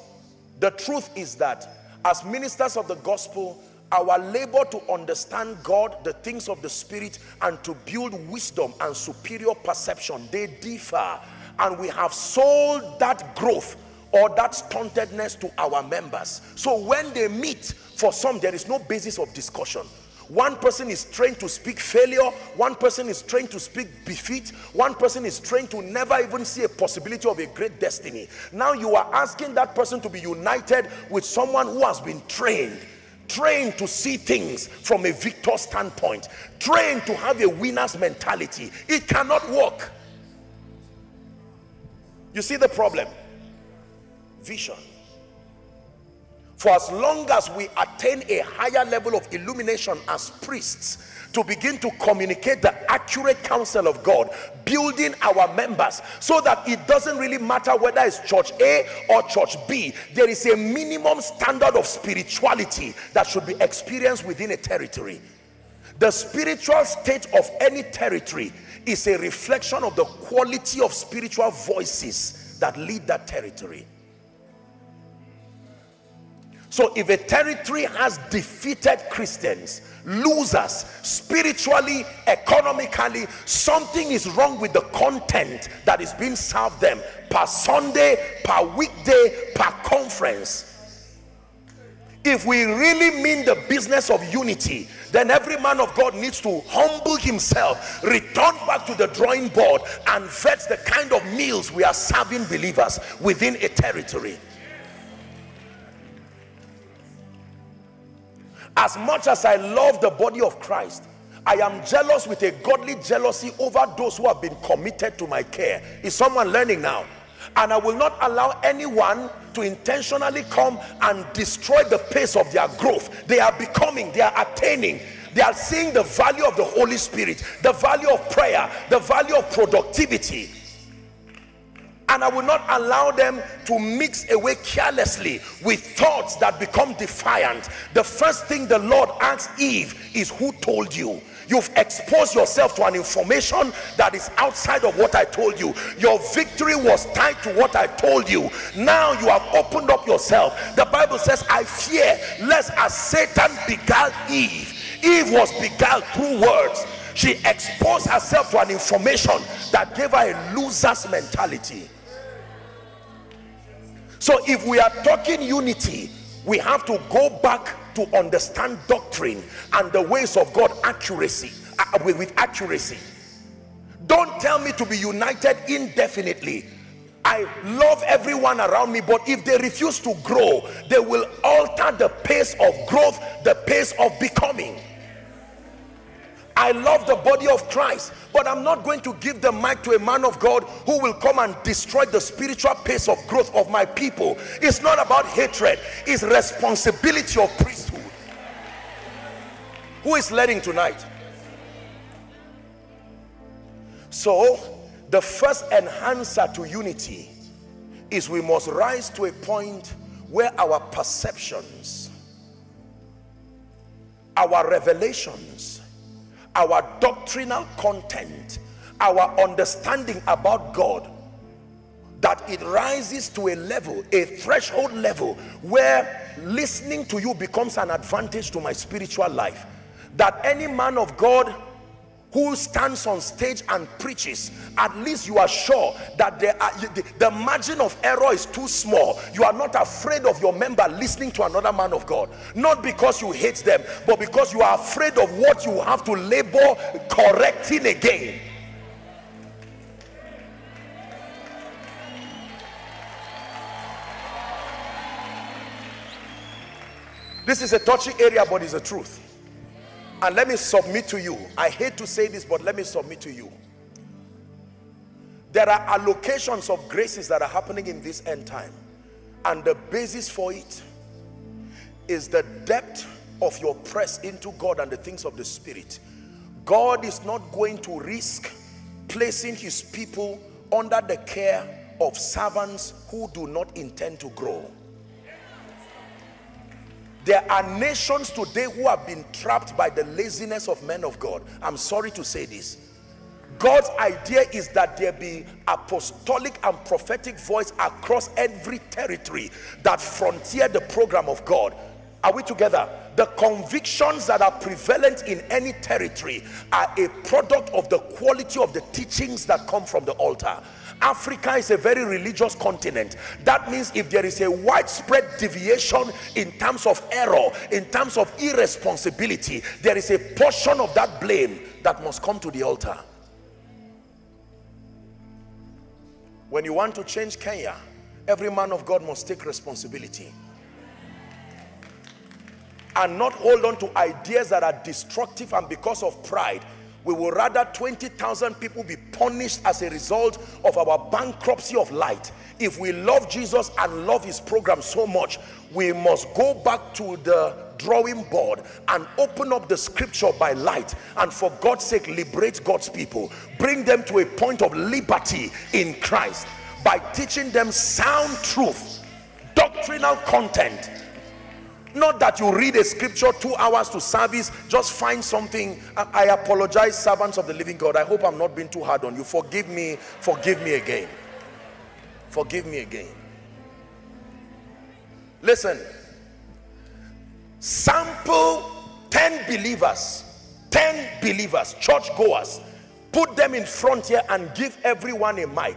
the truth is that as ministers of the gospel our labor to understand God, the things of the spirit, and to build wisdom and superior perception, they differ. And we have sold that growth or that stuntedness to our members. So when they meet, for some, there is no basis of discussion. One person is trained to speak failure. One person is trained to speak defeat. One person is trained to never even see a possibility of a great destiny. Now you are asking that person to be united with someone who has been trained trained to see things from a victor standpoint trained to have a winner's mentality it cannot work you see the problem vision for as long as we attain a higher level of illumination as priests to begin to communicate the accurate counsel of God, building our members so that it doesn't really matter whether it's church A or church B. There is a minimum standard of spirituality that should be experienced within a territory. The spiritual state of any territory is a reflection of the quality of spiritual voices that lead that territory. So if a territory has defeated Christians, losers, spiritually, economically, something is wrong with the content that is being served them per Sunday, per weekday, per conference. If we really mean the business of unity, then every man of God needs to humble himself, return back to the drawing board and vet the kind of meals we are serving believers within a territory. As much as I love the body of Christ I am jealous with a godly jealousy over those who have been committed to my care. Is someone learning now? And I will not allow anyone to intentionally come and destroy the pace of their growth. They are becoming they are attaining. They are seeing the value of the Holy Spirit the value of prayer the value of productivity and I will not allow them to mix away carelessly with thoughts that become defiant. The first thing the Lord asks Eve is who told you? You've exposed yourself to an information that is outside of what I told you. Your victory was tied to what I told you. Now you have opened up yourself. The Bible says, I fear lest as Satan beguiled Eve, Eve was beguiled through words. She exposed herself to an information that gave her a loser's mentality. So if we are talking unity, we have to go back to understand doctrine and the ways of God accuracy uh, with, with accuracy. Don't tell me to be united indefinitely. I love everyone around me, but if they refuse to grow, they will alter the pace of growth, the pace of becoming. I love the body of Christ, but I'm not going to give the mic to a man of God who will come and destroy the spiritual pace of growth of my people. It's not about hatred, it's responsibility of priesthood. Who is leading tonight? So, the first enhancer to unity is we must rise to a point where our perceptions, our revelations, our doctrinal content our understanding about God that it rises to a level a threshold level where listening to you becomes an advantage to my spiritual life. That any man of God who stands on stage and preaches at least you are sure that are, the, the, margin of error is too small. You are not afraid of your member listening to another man of God. Not because you hate them but because you are afraid of what you have to labor correcting again. This is a touchy area but it's the truth and let me submit to you. I hate to say this, but let me submit to you. There are allocations of graces that are happening in this end time. And the basis for it is the depth of your press into God and the things of the Spirit. God is not going to risk placing his people under the care of servants who do not intend to grow. There are nations today who have been trapped by the laziness of men of God. I'm sorry to say this. God's idea is that there be apostolic and prophetic voice across every territory that frontier the program of God. Are we together? The convictions that are prevalent in any territory are a product of the quality of the teachings that come from the altar. Africa is a very religious continent. That means if there is a widespread deviation in terms of error, in terms of irresponsibility, there is a portion of that blame that must come to the altar. When you want to change Kenya, every man of God must take responsibility and not hold on to ideas that are destructive and because of pride we will rather 20,000 people be punished as a result of our bankruptcy of light. If we love Jesus and love his program so much, we must go back to the drawing board and open up the scripture by light and for God's sake liberate God's people. Bring them to a point of liberty in Christ by teaching them sound truth, doctrinal content not that you read a scripture two hours to service, just find something. I, apologize, servants of the living God. I hope I'm not being too hard on you. Forgive me, forgive me again. Forgive me again. Listen, sample 10 believers, 10 believers, church goers, put them in front here and give everyone a mic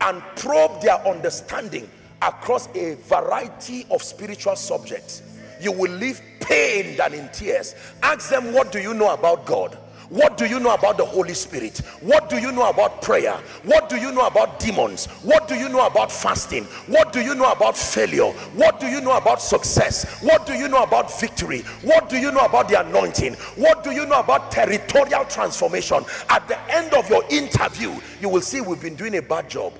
and probe their understanding across a variety of spiritual subjects you will leave pain than in tears ask them what do you know about God what do you know about the Holy Spirit what do you know about prayer what do you know about demons what do you know about fasting what do you know about failure what do you know about success what do you know about victory what do you know about the anointing what do you know about territorial transformation at the end of your interview you will see we've been doing a bad job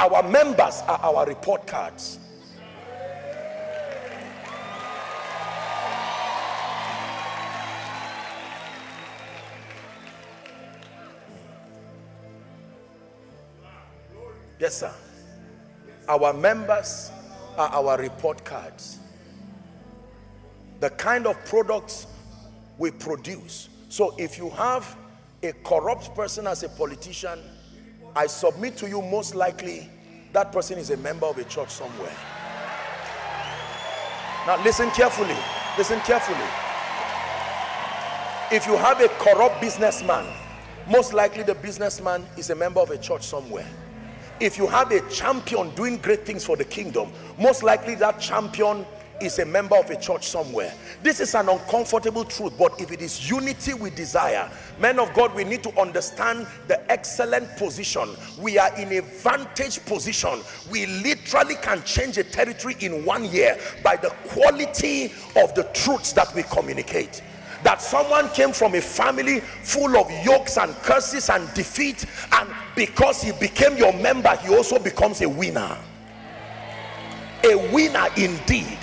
our members are our report cards. Yes, sir. Our members are our report cards. The kind of products we produce. So if you have a corrupt person as a politician, I submit to you most likely that person is a member of a church somewhere. Now listen carefully. Listen carefully. If you have a corrupt businessman, most likely the businessman is a member of a church somewhere. If you have a champion doing great things for the kingdom, most likely that champion is a member of a church somewhere. This is an uncomfortable truth but if it is unity we desire men of God we need to understand the excellent position. We are in a vantage position. We literally can change a territory in one year by the quality of the truths that we communicate. That someone came from a family full of yokes and curses and defeat and because he became your member he also becomes a winner. A winner indeed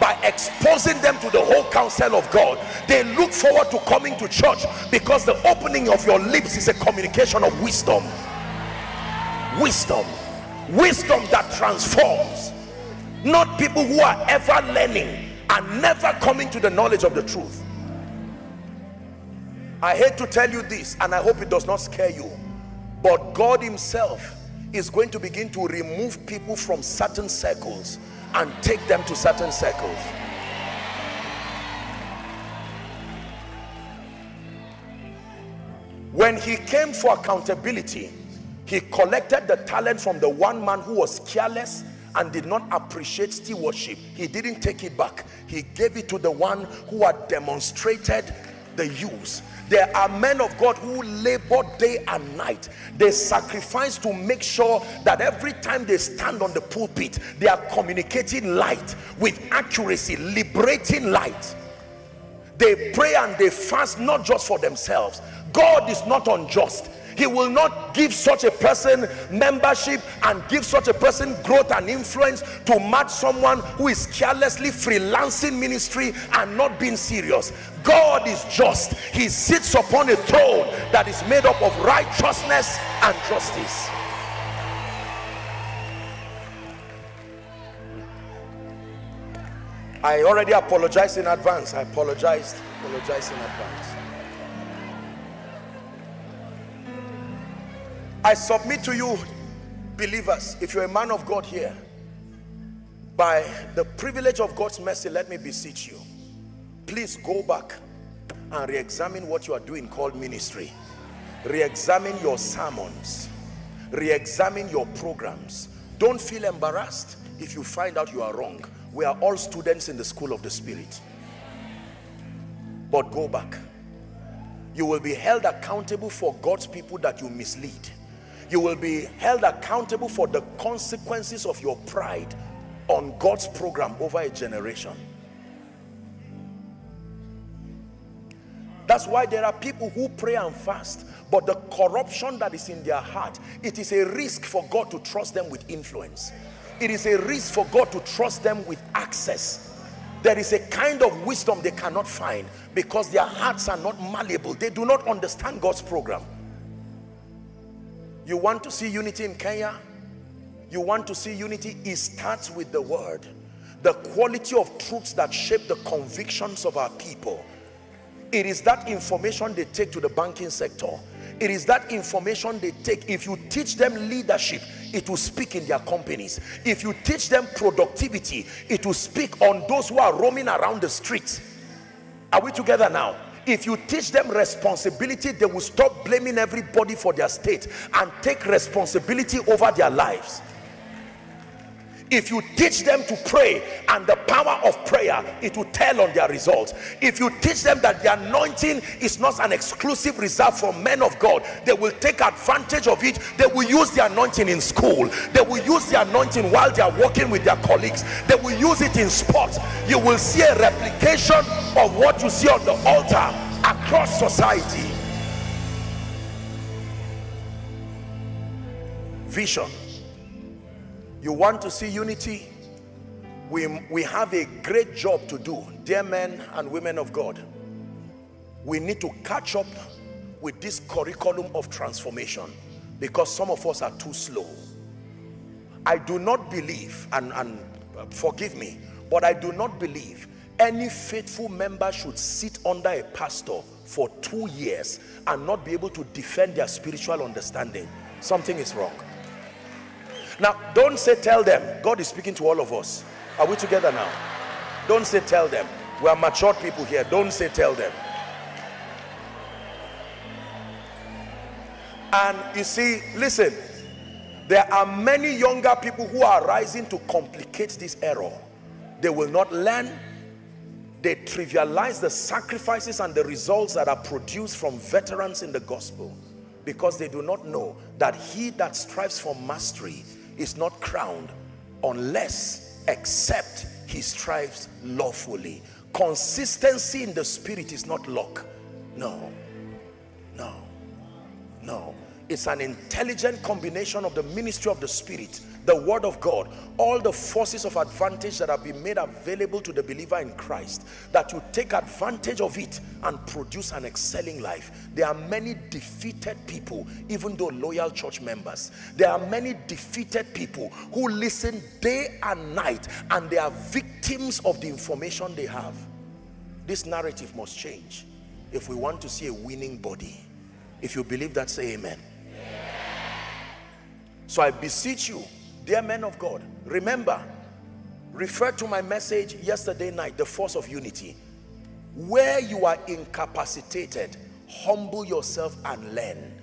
by exposing them to the whole counsel of God. They look forward to coming to church because the opening of your lips is a communication of wisdom. Wisdom. Wisdom that transforms. Not people who are ever learning and never coming to the knowledge of the truth. I hate to tell you this and I hope it does not scare you but God himself is going to begin to remove people from certain circles and take them to certain circles. When he came for accountability he collected the talent from the one man who was careless and did not appreciate stewardship. He didn't take it back. He gave it to the one who had demonstrated the use there are men of God who labor day and night. They sacrifice to make sure that every time they stand on the pulpit they are communicating light with accuracy liberating light. They pray and they fast not just for themselves. God is not unjust he will not give such a person membership and give such a person growth and influence to match someone who is carelessly freelancing ministry and not being serious. God is just. He sits upon a throne that is made up of righteousness and justice. I already apologized in advance. I apologized apologized in advance I submit to you believers if you're a man of God here by the privilege of God's mercy let me beseech you. Please go back and re-examine what you are doing called ministry. Re-examine your sermons. Re-examine your programs. Don't feel embarrassed if you find out you are wrong. We are all students in the school of the spirit. But go back. You will be held accountable for God's people that you mislead you will be held accountable for the consequences of your pride on God's program over a generation. That's why there are people who pray and fast but the corruption that is in their heart it is a risk for God to trust them with influence. It is a risk for God to trust them with access. There is a kind of wisdom they cannot find because their hearts are not malleable. They do not understand God's program you want to see unity in Kenya? You want to see unity? It starts with the word. The quality of truths that shape the convictions of our people. It is that information they take to the banking sector. It is that information they take. If you teach them leadership, it will speak in their companies. If you teach them productivity, it will speak on those who are roaming around the streets. Are we together now? If you teach them responsibility they will stop blaming everybody for their state and take responsibility over their lives if you teach them to pray and the power of prayer it will tell on their results. If you teach them that the anointing is not an exclusive reserve for men of God they will take advantage of it. They will use the anointing in school. They will use the anointing while they are working with their colleagues. They will use it in sports. You will see a replication of what you see on the altar across society. Vision you want to see unity? We we have a great job to do dear men and women of god. We need to catch up with this curriculum of transformation because some of us are too slow. I do not believe and and forgive me but i do not believe any faithful member should sit under a pastor for two years and not be able to defend their spiritual understanding. Something is wrong now, don't say tell them. God is speaking to all of us. Are we together now? Don't say tell them. We are matured people here. Don't say tell them. And you see, listen, there are many younger people who are rising to complicate this error. They will not learn. They trivialize the sacrifices and the results that are produced from veterans in the gospel because they do not know that he that strives for mastery is not crowned unless except he strives lawfully. Consistency in the spirit is not luck. No it's an intelligent combination of the ministry of the spirit the word of God all the forces of advantage that have been made available to the believer in Christ that you take advantage of it and produce an excelling life. There are many defeated people even though loyal church members. There are many defeated people who listen day and night and they are victims of the information they have. This narrative must change if we want to see a winning body. If you believe that say amen so I beseech you Dear men of God, remember, refer to my message yesterday night, the force of unity. Where you are incapacitated, humble yourself and learn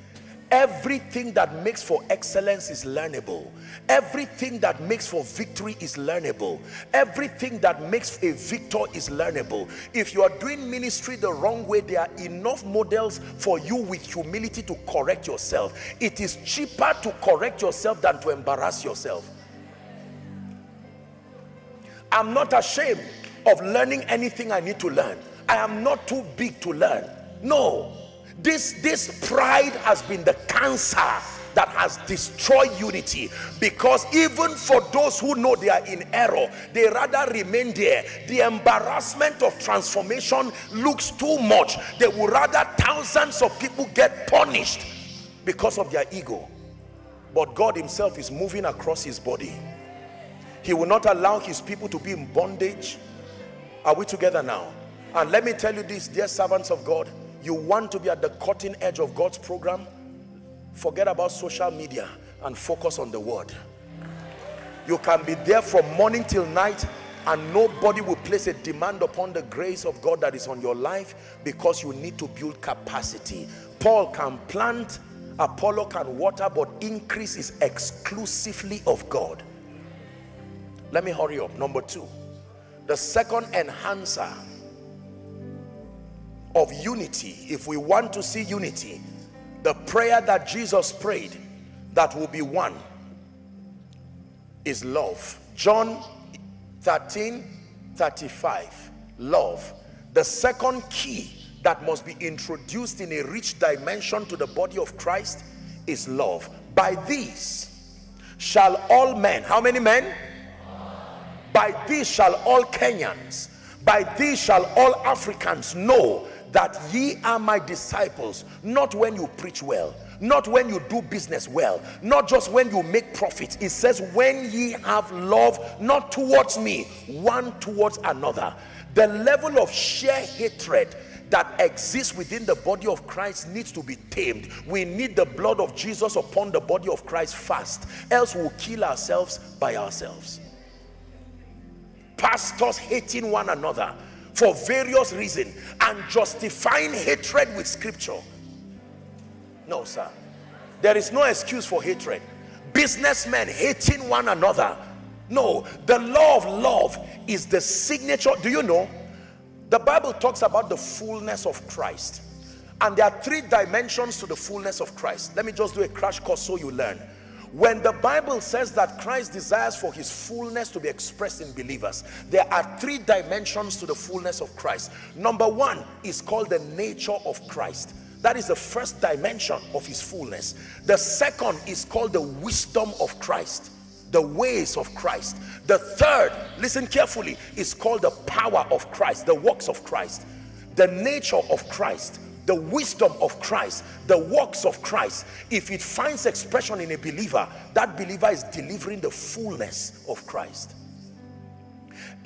everything that makes for excellence is learnable. Everything that makes for victory is learnable. Everything that makes a victor is learnable. If you are doing ministry the wrong way there are enough models for you with humility to correct yourself. It is cheaper to correct yourself than to embarrass yourself. I'm not ashamed of learning anything i need to learn. I am not too big to learn. No this this pride has been the cancer that has destroyed unity. Because even for those who know they are in error they rather remain there. The embarrassment of transformation looks too much. They would rather thousands of people get punished because of their ego. But God himself is moving across his body. He will not allow his people to be in bondage. Are we together now? And let me tell you this dear servants of God you want to be at the cutting edge of God's program? Forget about social media and focus on the word. You can be there from morning till night and nobody will place a demand upon the grace of God that is on your life because you need to build capacity. Paul can plant Apollos can water but increase is exclusively of God. Let me hurry up. Number two the second enhancer of unity if we want to see unity the prayer that Jesus prayed that will be one is love. John 13 35 love. The second key that must be introduced in a rich dimension to the body of Christ is love. By these shall all men how many men? By these shall all Kenyans by these shall all Africans know that ye are my disciples not when you preach well not when you do business well not just when you make profits. it says when ye have love not towards me one towards another. The level of sheer hatred that exists within the body of Christ needs to be tamed. We need the blood of Jesus upon the body of Christ fast else we'll kill ourselves by ourselves. Pastors hating one another for various reasons and justifying hatred with scripture. No sir. There is no excuse for hatred. Businessmen hating one another. No the law of love is the signature. Do you know? The bible talks about the fullness of christ. And there are three dimensions to the fullness of christ. Let me just do a crash course so you learn when the Bible says that Christ desires for his fullness to be expressed in believers, there are three dimensions to the fullness of Christ. Number one is called the nature of Christ. That is the first dimension of his fullness. The second is called the wisdom of Christ, the ways of Christ. The third, listen carefully, is called the power of Christ, the works of Christ, the nature of Christ, the wisdom of Christ, the works of Christ, if it finds expression in a believer, that believer is delivering the fullness of Christ.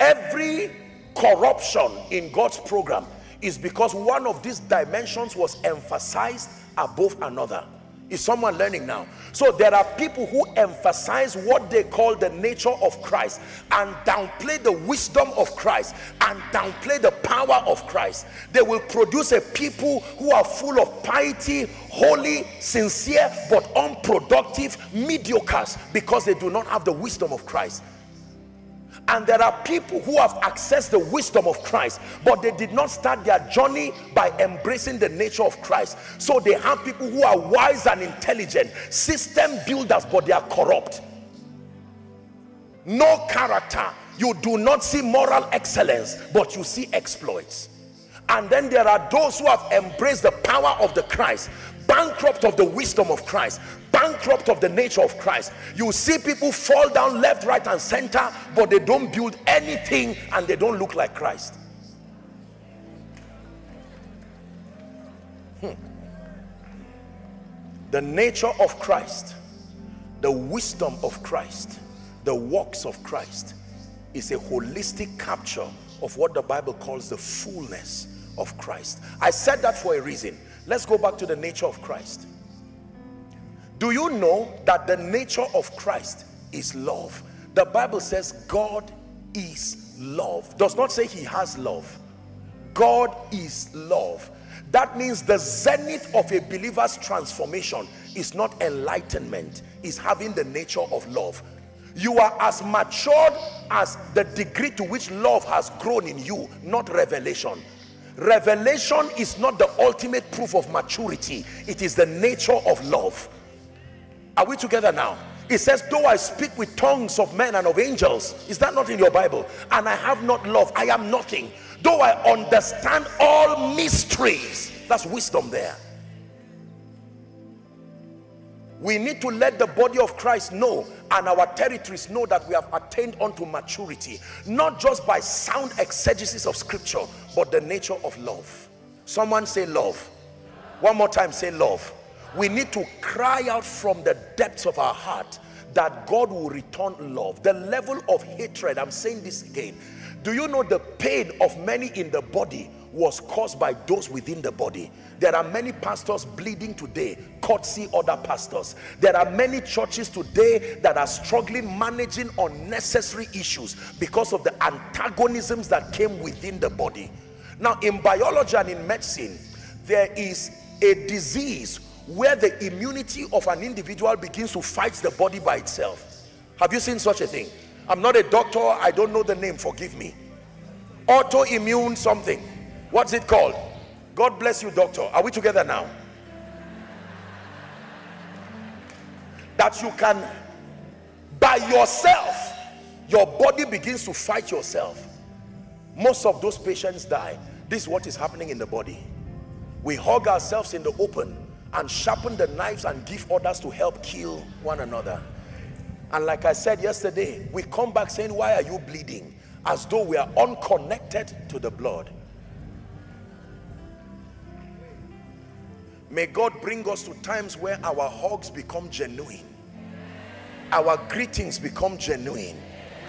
Every corruption in God's program is because one of these dimensions was emphasized above another. Is someone learning now? So there are people who emphasize what they call the nature of Christ and downplay the wisdom of Christ and downplay the power of Christ. They will produce a people who are full of piety, holy, sincere, but unproductive, mediocres because they do not have the wisdom of Christ and there are people who have accessed the wisdom of Christ but they did not start their journey by embracing the nature of Christ. So they have people who are wise and intelligent system builders but they are corrupt. No character. You do not see moral excellence but you see exploits. And then there are those who have embraced the power of the Christ bankrupt of the wisdom of Christ bankrupt of the nature of Christ. You see people fall down left right and center but they don't build anything and they don't look like Christ. Hmm. the nature of Christ the wisdom of Christ the works of Christ is a holistic capture of what the Bible calls the fullness of Christ. I said that for a reason let's go back to the nature of Christ do you know that the nature of Christ is love the Bible says God is love does not say he has love God is love. That means the zenith of a believer's transformation is not enlightenment, is having the nature of love. You are as matured as the degree to which love has grown in you, not revelation. Revelation is not the ultimate proof of maturity. It is the nature of love. Are we together now? It says, though I speak with tongues of men and of angels, is that not in your Bible? And I have not love, I am nothing. Though I understand all mysteries, that's wisdom there. We need to let the body of Christ know and our territories know that we have attained unto maturity, not just by sound exegesis of scripture, but the nature of love. Someone say love. One more time, say love. We need to cry out from the depths of our heart that God will return love. The level of hatred, I'm saying this again. Do you know the pain of many in the body was caused by those within the body. There are many pastors bleeding today, courtesy other pastors. There are many churches today that are struggling managing unnecessary issues because of the antagonisms that came within the body. Now, in biology and in medicine, there is a disease where the immunity of an individual begins to fight the body by itself. Have you seen such a thing? I'm not a doctor, I don't know the name, forgive me. Autoimmune something What's it called? God bless you, doctor. Are we together now? That you can, by yourself, your body begins to fight yourself. Most of those patients die. This is what is happening in the body. We hug ourselves in the open and sharpen the knives and give orders to help kill one another. And like I said yesterday, we come back saying, why are you bleeding? As though we are unconnected to the blood. May God bring us to times where our hugs become genuine. Our greetings become genuine.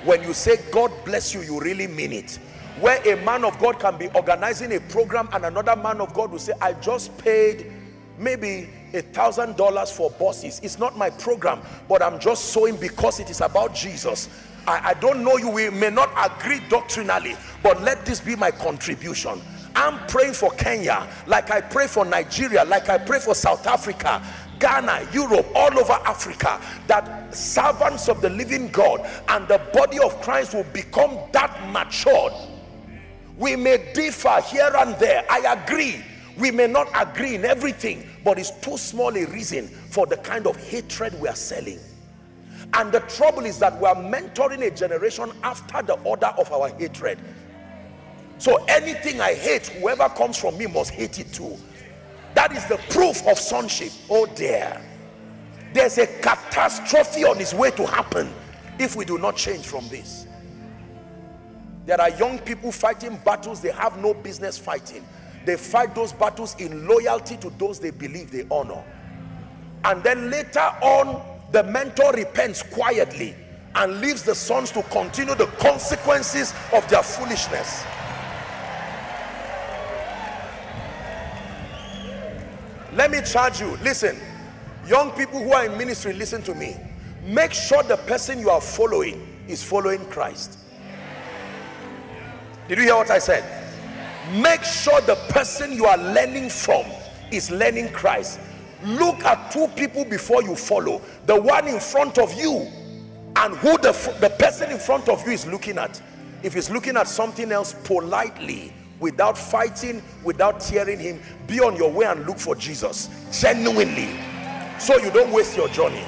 When you say God bless you, you really mean it. Where a man of God can be organizing a program and another man of God will say, I just paid maybe a thousand dollars for bosses. It's not my program, but I'm just sowing because it is about Jesus. I, I don't know you, we may not agree doctrinally, but let this be my contribution. I'm praying for Kenya, like I pray for Nigeria, like I pray for South Africa, Ghana, Europe, all over Africa, that servants of the living God and the body of Christ will become that matured. We may differ here and there. I agree. We may not agree in everything, but it's too small a reason for the kind of hatred we are selling. And the trouble is that we are mentoring a generation after the order of our hatred. So anything I hate, whoever comes from me must hate it too. That is the proof of sonship. Oh dear. There's a catastrophe on its way to happen if we do not change from this. There are young people fighting battles they have no business fighting. They fight those battles in loyalty to those they believe they honor. And then later on, the mentor repents quietly and leaves the sons to continue the consequences of their foolishness. Let me charge you. Listen young people who are in ministry listen to me. Make sure the person you are following is following Christ. Did you hear what I said? Make sure the person you are learning from is learning Christ. Look at two people before you follow. The one in front of you and who the, the person in front of you is looking at. If he's looking at something else politely without fighting, without tearing him. Be on your way and look for Jesus genuinely so you don't waste your journey.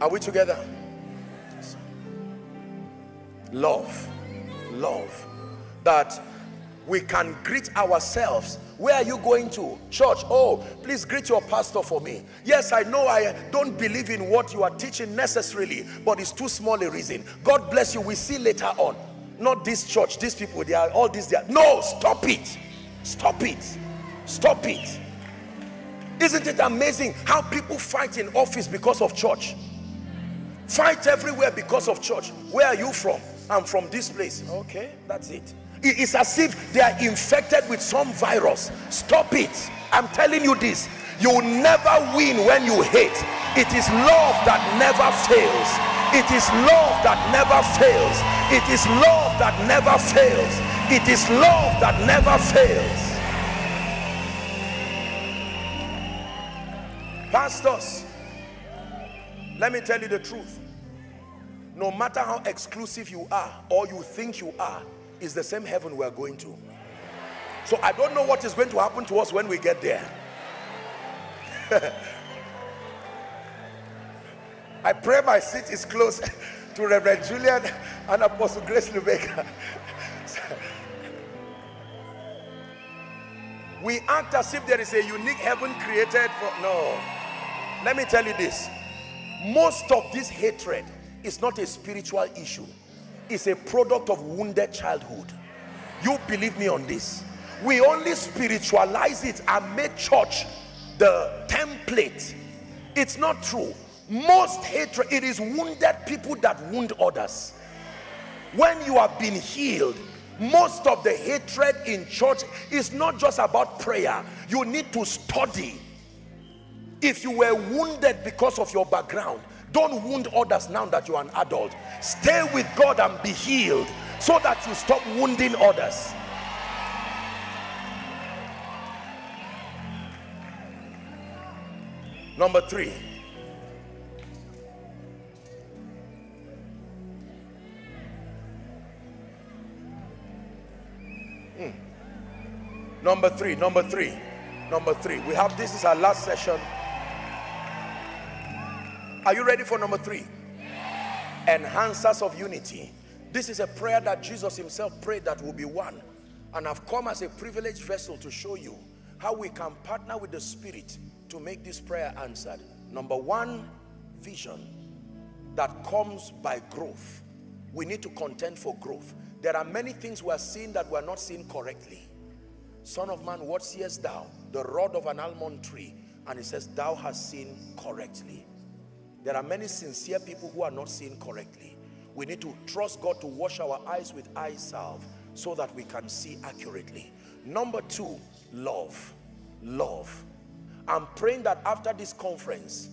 Are we together? Love, love that we can greet ourselves where are you going to? Church? Oh please greet your pastor for me. Yes i know i don't believe in what you are teaching necessarily but it's too small a reason. God bless you. We see later on. Not this church these people they are all these they are no stop it. Stop it. Stop it. Isn't it amazing how people fight in office because of church? Fight everywhere because of church. Where are you from? I'm from this place. Okay that's it it's as if they are infected with some virus stop it i'm telling you this you never win when you hate it is love that never fails It is love that never fails. It is love that never fails. It is love that never fails. Pastors, let me tell you the truth. No matter how exclusive you are or you think you are, is the same heaven we are going to. So I don't know what is going to happen to us when we get there. [laughs] I pray my seat is close [laughs] to Reverend Julian and Apostle Grace Lubega. [laughs] we act as if there is a unique heaven created for no let me tell you this most of this hatred is not a spiritual issue it's a product of wounded childhood. You believe me on this. We only spiritualize it and make church the template. It's not true. Most hatred it is wounded people that wound others. When you have been healed most of the hatred in church is not just about prayer. You need to study. If you were wounded because of your background don't wound others now that you're an adult. Stay with God and be healed so that you stop wounding others. Number three. Hmm. number three number three number three. We have this is our last session are you ready for number three? Enhancers of unity. This is a prayer that Jesus himself prayed that will be one. And I've come as a privileged vessel to show you how we can partner with the Spirit to make this prayer answered. Number one, vision that comes by growth. We need to contend for growth. There are many things we are seeing that we are not seeing correctly. Son of man, what seest thou? The rod of an almond tree. And he says, thou hast seen correctly. There are many sincere people who are not seeing correctly. We need to trust God to wash our eyes with eye salve so that we can see accurately. Number two, love. Love. I'm praying that after this conference,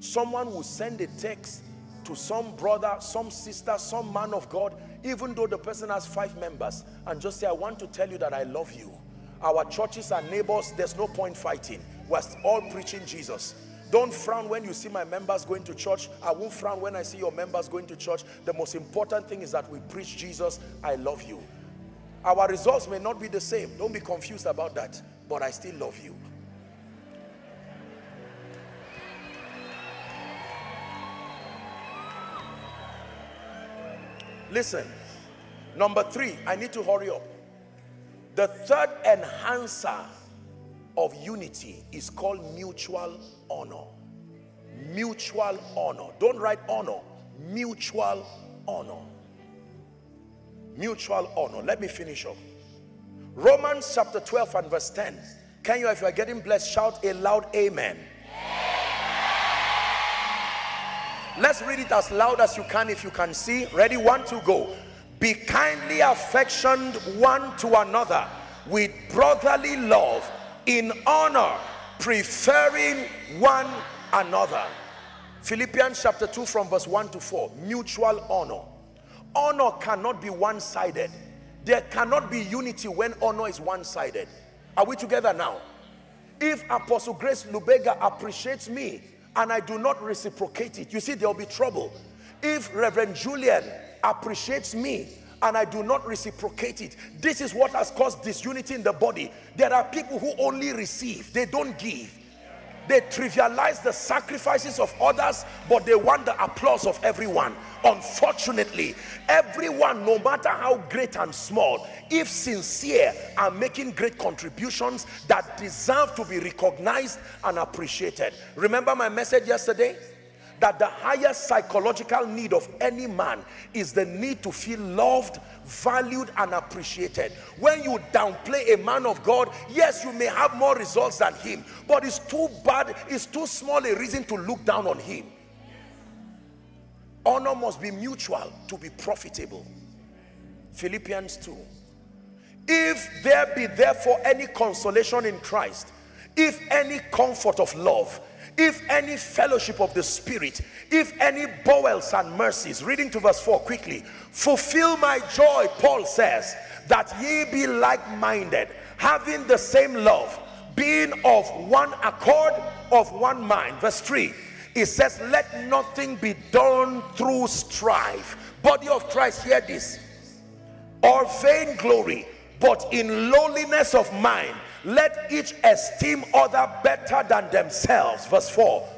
someone will send a text to some brother, some sister, some man of God, even though the person has five members, and just say, I want to tell you that I love you. Our churches are neighbors, there's no point fighting. We're all preaching Jesus. Don't frown when you see my members going to church. I won't frown when I see your members going to church. The most important thing is that we preach Jesus. I love you. Our results may not be the same. Don't be confused about that. But I still love you. Listen. Number three, I need to hurry up. The third enhancer of unity is called mutual honor. Mutual honor. Don't write honor. Mutual honor. Mutual honor. Let me finish up. Romans chapter 12 and verse 10. Can you, if you are getting blessed, shout a loud amen. Let's read it as loud as you can if you can see. Ready? One, two, go. Be kindly affectioned one to another with brotherly love in honor preferring one another. Philippians chapter 2 from verse 1 to 4 mutual honor. Honor cannot be one-sided. There cannot be unity when honor is one-sided. Are we together now? If apostle grace lubega appreciates me and i do not reciprocate it you see there'll be trouble. If reverend julian appreciates me and I do not reciprocate it. This is what has caused disunity in the body. There are people who only receive, they don't give. They trivialize the sacrifices of others, but they want the applause of everyone. Unfortunately, everyone, no matter how great and small, if sincere, are making great contributions that deserve to be recognized and appreciated. Remember my message yesterday? That the highest psychological need of any man is the need to feel loved, valued, and appreciated. When you downplay a man of God, yes, you may have more results than him, but it's too bad, it's too small a reason to look down on him. Honor must be mutual to be profitable. Philippians 2. If there be therefore any consolation in Christ, if any comfort of love, if any fellowship of the spirit if any bowels and mercies reading to verse 4 quickly fulfill my joy paul says that ye be like-minded having the same love being of one accord of one mind. Verse 3 it says let nothing be done through strife. Body of christ hear this. Or vain glory but in lowliness of mind let each esteem other better than themselves. Verse 4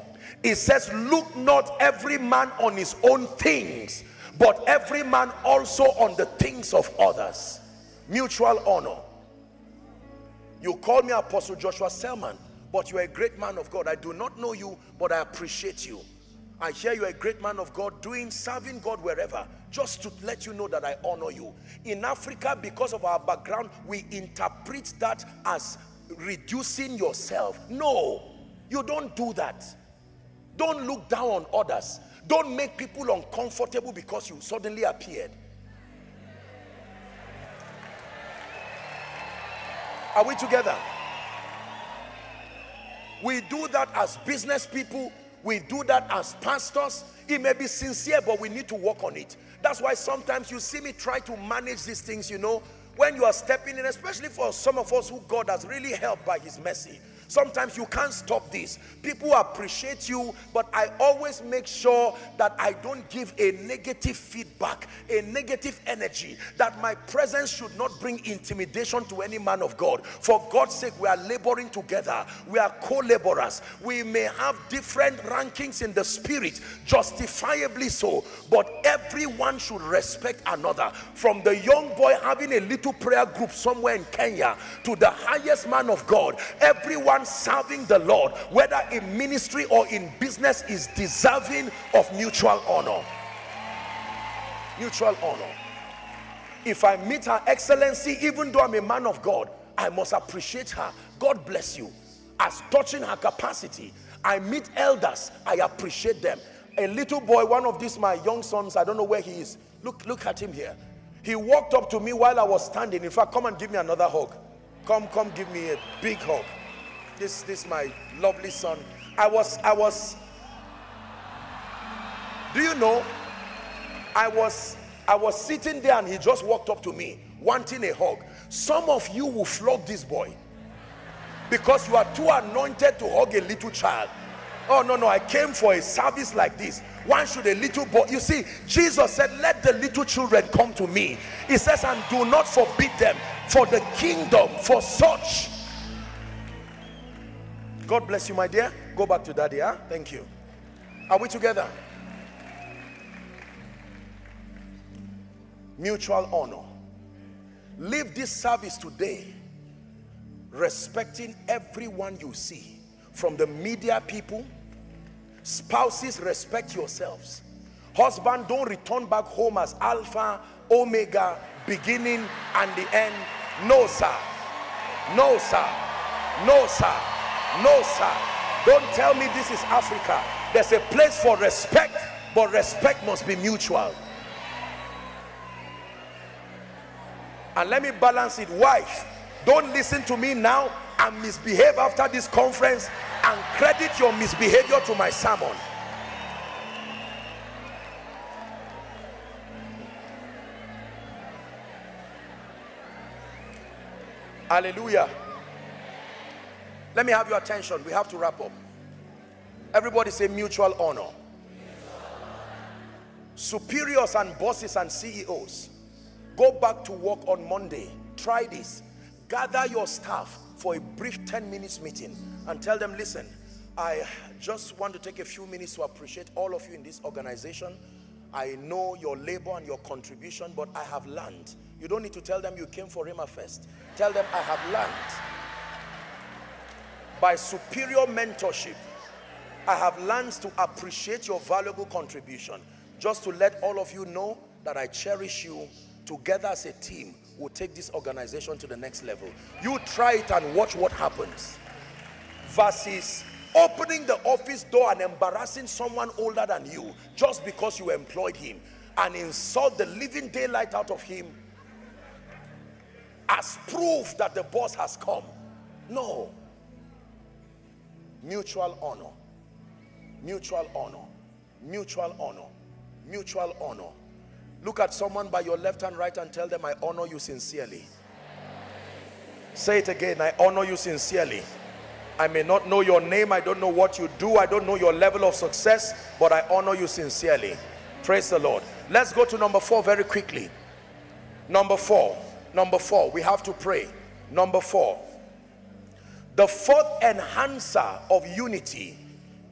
it says look not every man on his own things but every man also on the things of others. Mutual honor. You call me apostle joshua selman but you're a great man of god. I do not know you but i appreciate you. I hear you're a great man of God doing, serving God wherever, just to let you know that I honor you. In Africa, because of our background, we interpret that as reducing yourself. No, you don't do that. Don't look down on others. Don't make people uncomfortable because you suddenly appeared. Are we together? We do that as business people we do that as pastors. It may be sincere, but we need to work on it. That's why sometimes you see me try to manage these things, you know, when you are stepping in, especially for some of us who God has really helped by his mercy. Sometimes you can't stop this. People appreciate you, but I always make sure that I don't give a negative feedback, a negative energy, that my presence should not bring intimidation to any man of God. For God's sake, we are laboring together. We are co-laborers. We may have different rankings in the spirit, justifiably so, but everyone should respect another. From the young boy having a little prayer group somewhere in Kenya to the highest man of God, everyone serving the Lord, whether in ministry or in business, is deserving of mutual honor. Mutual honor. If I meet her excellency, even though I'm a man of God, I must appreciate her. God bless you. As touching her capacity, I meet elders, I appreciate them. A little boy, one of these my young sons, I don't know where he is. Look, look at him here. He walked up to me while I was standing. In fact, come and give me another hug. Come, come, give me a big hug this this my lovely son. I was i was do you know? I was i was sitting there and he just walked up to me wanting a hug. Some of you will flog this boy because you are too anointed to hug a little child. Oh no no i came for a service like this. Why should a little boy you see jesus said let the little children come to me. He says and do not forbid them for the kingdom for such God bless you, my dear. Go back to daddy, huh? Thank you. Are we together? Mutual honor. Leave this service today respecting everyone you see. From the media people, spouses, respect yourselves. Husband, don't return back home as Alpha, Omega, beginning and the end. No, sir. No, sir. No, sir. No, sir. Don't tell me this is Africa. There's a place for respect, but respect must be mutual. And let me balance it. Wife, don't listen to me now and misbehave after this conference and credit your misbehavior to my sermon. Hallelujah. Let me have your attention. We have to wrap up. Everybody say mutual honor. Superiors and bosses and CEOs, go back to work on Monday. Try this. Gather your staff for a brief 10 minutes meeting and tell them, listen, I just want to take a few minutes to appreciate all of you in this organization. I know your labor and your contribution, but I have learned. You don't need to tell them you came for Rhema Feast. Tell them I have learned by superior mentorship I have learned to appreciate your valuable contribution. Just to let all of you know that I cherish you together as a team we'll take this organization to the next level. You try it and watch what happens. Versus opening the office door and embarrassing someone older than you just because you employed him and insult the living daylight out of him as proof that the boss has come. No mutual honor Mutual honor. Mutual honor. Mutual honor. Look at someone by your left and right and tell them, I honor you sincerely. Say it again, I honor you sincerely. I may not know your name, I don't know what you do, I don't know your level of success, but I honor you sincerely. Praise the Lord. Let's go to number four very quickly. Number four, number four, we have to pray. Number four, the fourth enhancer of unity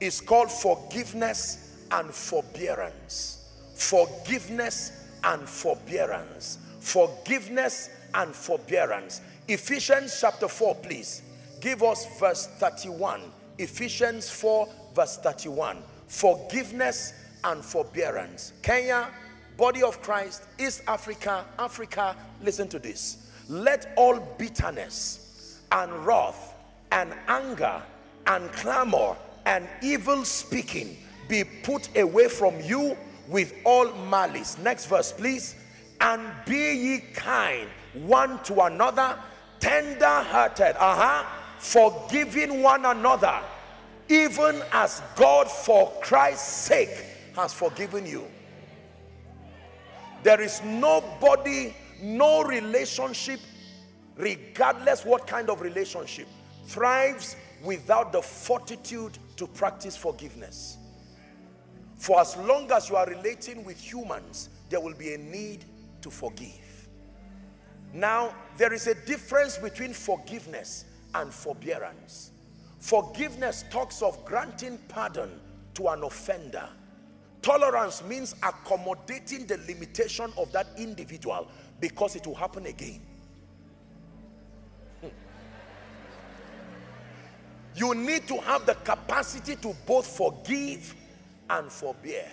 is called forgiveness and forbearance. Forgiveness and forbearance. Forgiveness and forbearance. Ephesians chapter 4, please. Give us verse 31. Ephesians 4, verse 31. Forgiveness and forbearance. Kenya, body of Christ, East Africa, Africa, listen to this. Let all bitterness and wrath and anger and clamor and evil speaking be put away from you with all malice. Next verse, please. And be ye kind one to another, tender hearted, uh huh, forgiving one another, even as God for Christ's sake has forgiven you. There is nobody, no relationship, regardless what kind of relationship, thrives without the fortitude to practice forgiveness. For as long as you are relating with humans, there will be a need to forgive. Now, there is a difference between forgiveness and forbearance. Forgiveness talks of granting pardon to an offender. Tolerance means accommodating the limitation of that individual because it will happen again. You need to have the capacity to both forgive and forbear.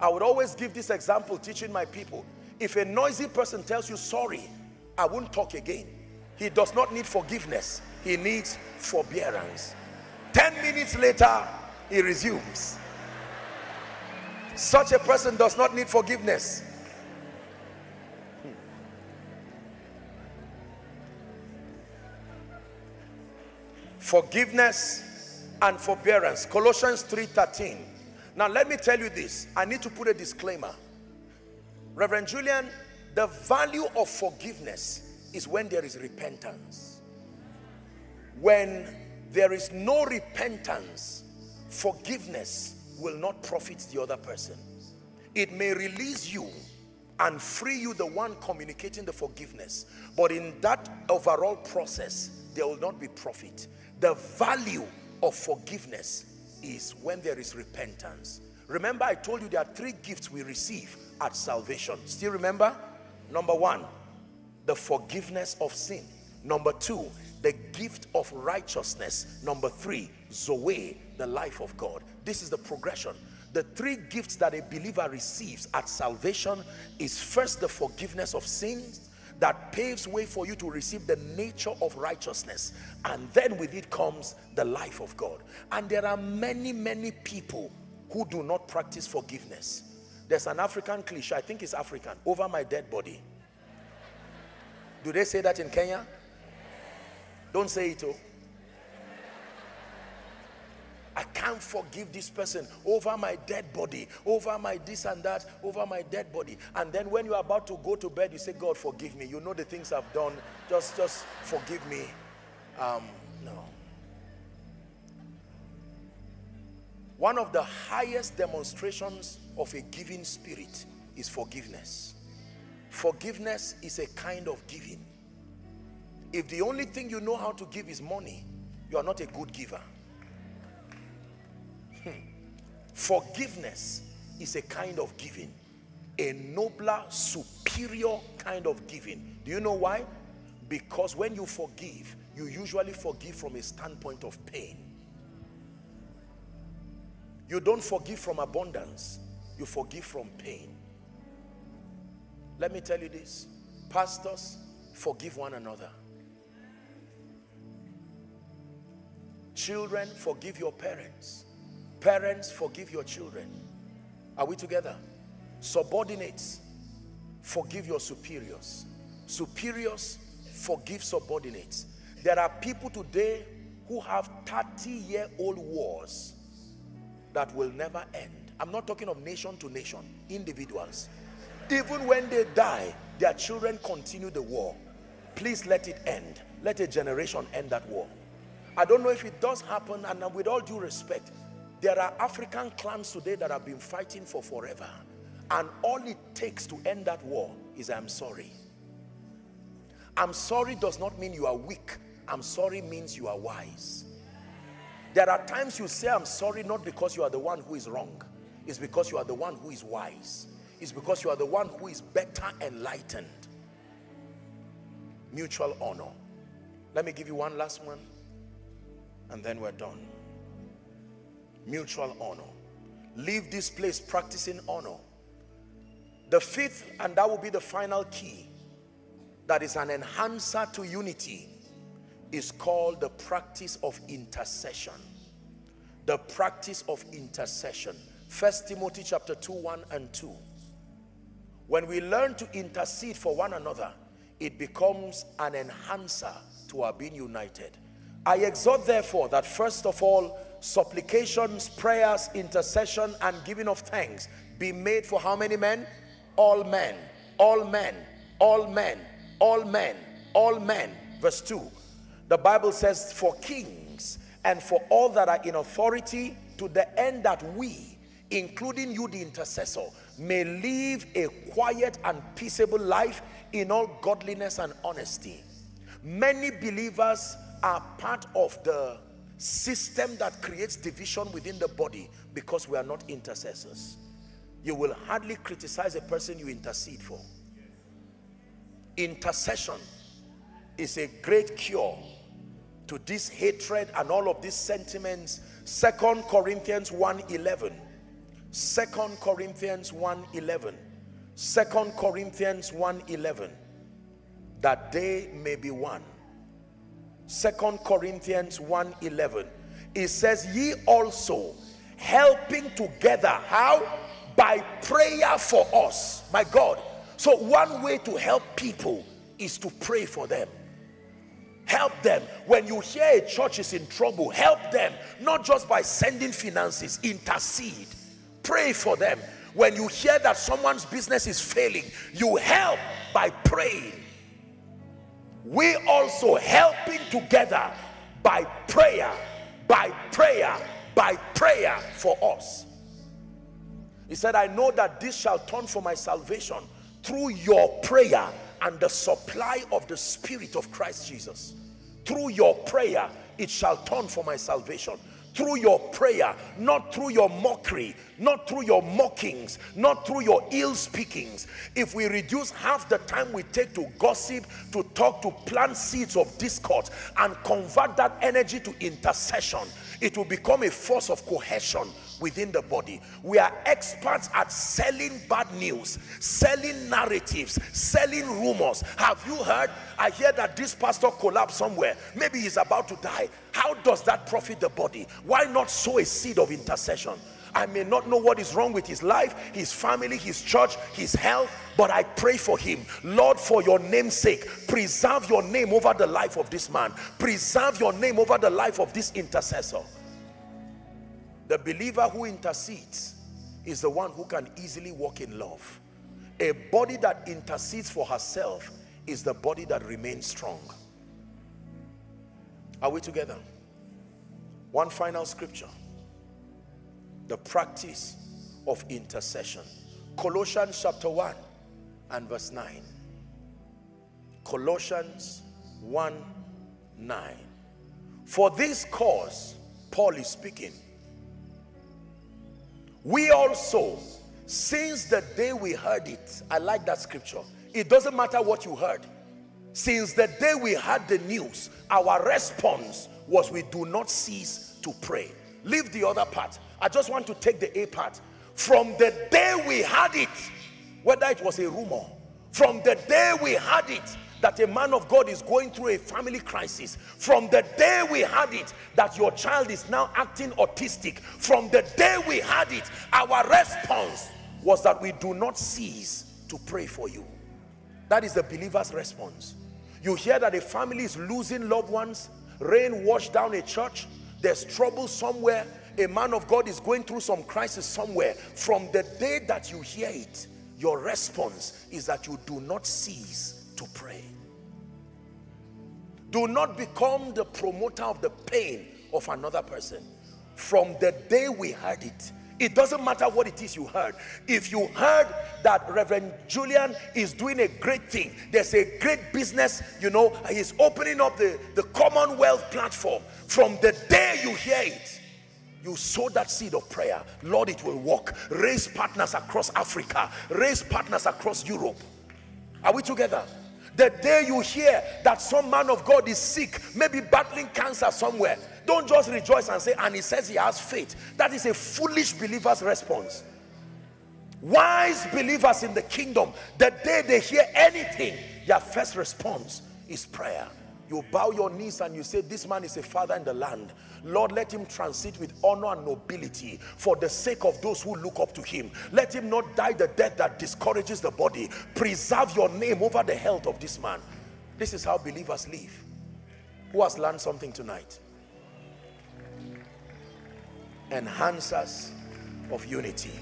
I would always give this example teaching my people. If a noisy person tells you sorry, I won't talk again. He does not need forgiveness. He needs forbearance. 10 minutes later, he resumes. Such a person does not need forgiveness. Forgiveness and forbearance. Colossians 3.13. Now let me tell you this. I need to put a disclaimer. Reverend Julian, the value of forgiveness is when there is repentance. When there is no repentance, forgiveness will not profit the other person. It may release you and free you the one communicating the forgiveness. But in that overall process, there will not be profit. The value of forgiveness is when there is repentance. Remember I told you there are three gifts we receive at salvation. Still remember? Number one, the forgiveness of sin. Number two, the gift of righteousness. Number three, Zoe, the life of God. This is the progression. The three gifts that a believer receives at salvation is first the forgiveness of sins that paves way for you to receive the nature of righteousness. And then with it comes the life of God. And there are many, many people who do not practice forgiveness. There's an African cliche, I think it's African, over my dead body. Do they say that in Kenya? Don't say it, oh. I can't forgive this person over my dead body, over my this and that, over my dead body. And then when you're about to go to bed, you say, God, forgive me. You know the things I've done. Just, just forgive me. Um, no. One of the highest demonstrations of a giving spirit is forgiveness. Forgiveness is a kind of giving. If the only thing you know how to give is money, you are not a good giver. Forgiveness is a kind of giving. A nobler, superior kind of giving. Do you know why? Because when you forgive, you usually forgive from a standpoint of pain. You don't forgive from abundance. You forgive from pain. Let me tell you this. Pastors, forgive one another. Children, forgive your parents. Parents, forgive your children. Are we together? Subordinates, forgive your superiors. Superiors, forgive subordinates. There are people today who have 30 year old wars that will never end. I'm not talking of nation to nation, individuals. Even when they die, their children continue the war. Please let it end. Let a generation end that war. I don't know if it does happen, and with all due respect, there are African clans today that have been fighting for forever. And all it takes to end that war is I'm sorry. I'm sorry does not mean you are weak. I'm sorry means you are wise. There are times you say I'm sorry not because you are the one who is wrong. It's because you are the one who is wise. It's because you are the one who is better enlightened. Mutual honor. Let me give you one last one and then we're done. Mutual honor. Leave this place practicing honor. The fifth, and that will be the final key, that is an enhancer to unity, is called the practice of intercession. The practice of intercession. First Timothy chapter 2, 1 and 2. When we learn to intercede for one another, it becomes an enhancer to our being united. I exhort therefore that first of all, supplications, prayers, intercession, and giving of thanks be made for how many men? All men, all men, all men, all men, all men. Verse 2. The Bible says, for kings and for all that are in authority, to the end that we, including you, the intercessor, may live a quiet and peaceable life in all godliness and honesty. Many believers are part of the system that creates division within the body because we are not intercessors. You will hardly criticize a person you intercede for. Intercession is a great cure to this hatred and all of these sentiments. Second Corinthians 1 11 Second Corinthians 1 11 Second Corinthians 1 11 that they may be one Second Corinthians 1 11 it says ye also helping together how? By prayer for us. My God. So one way to help people is to pray for them. Help them. When you hear a church is in trouble help them. Not just by sending finances intercede. Pray for them. When you hear that someone's business is failing you help by praying we also helping together by prayer by prayer by prayer for us. He said i know that this shall turn for my salvation through your prayer and the supply of the spirit of christ jesus. Through your prayer it shall turn for my salvation through your prayer, not through your mockery, not through your mockings, not through your ill speakings. If we reduce half the time we take to gossip, to talk, to plant seeds of discord, and convert that energy to intercession, it will become a force of cohesion within the body. We are experts at selling bad news, selling narratives, selling rumors. Have you heard? I hear that this pastor collapsed somewhere. Maybe he's about to die. How does that profit the body? Why not sow a seed of intercession? I may not know what is wrong with his life, his family, his church, his health, but I pray for him. Lord, for your name's sake, preserve your name over the life of this man. Preserve your name over the life of this intercessor. The believer who intercedes is the one who can easily walk in love. A body that intercedes for herself is the body that remains strong. Are we together? One final scripture. The practice of intercession. Colossians chapter 1 and verse 9. Colossians 1 9. For this cause, Paul is speaking we also, since the day we heard it, I like that scripture. It doesn't matter what you heard. Since the day we heard the news, our response was we do not cease to pray. Leave the other part. I just want to take the A part. From the day we had it, whether it was a rumor, from the day we had it, that a man of God is going through a family crisis from the day we had it that your child is now acting autistic from the day we had it our response was that we do not cease to pray for you. That is the believer's response. You hear that a family is losing loved ones rain washed down a church there's trouble somewhere a man of God is going through some crisis somewhere, from the day that you hear it, your response is that you do not cease to pray. Do not become the promoter of the pain of another person. From the day we heard it, it doesn't matter what it is you heard. If you heard that Reverend Julian is doing a great thing, there's a great business, you know, he's opening up the, the Commonwealth platform. From the day you hear it, you sow that seed of prayer. Lord, it will work. Raise partners across Africa, raise partners across Europe. Are we together? The day you hear that some man of God is sick, maybe battling cancer somewhere, don't just rejoice and say, and he says he has faith. That is a foolish believer's response. Wise believers in the kingdom, the day they hear anything, their first response is prayer. You bow your knees and you say, This man is a father in the land. Lord, let him transit with honor and nobility for the sake of those who look up to him. Let him not die the death that discourages the body. Preserve your name over the health of this man. This is how believers live. Who has learned something tonight? Enhancers of unity.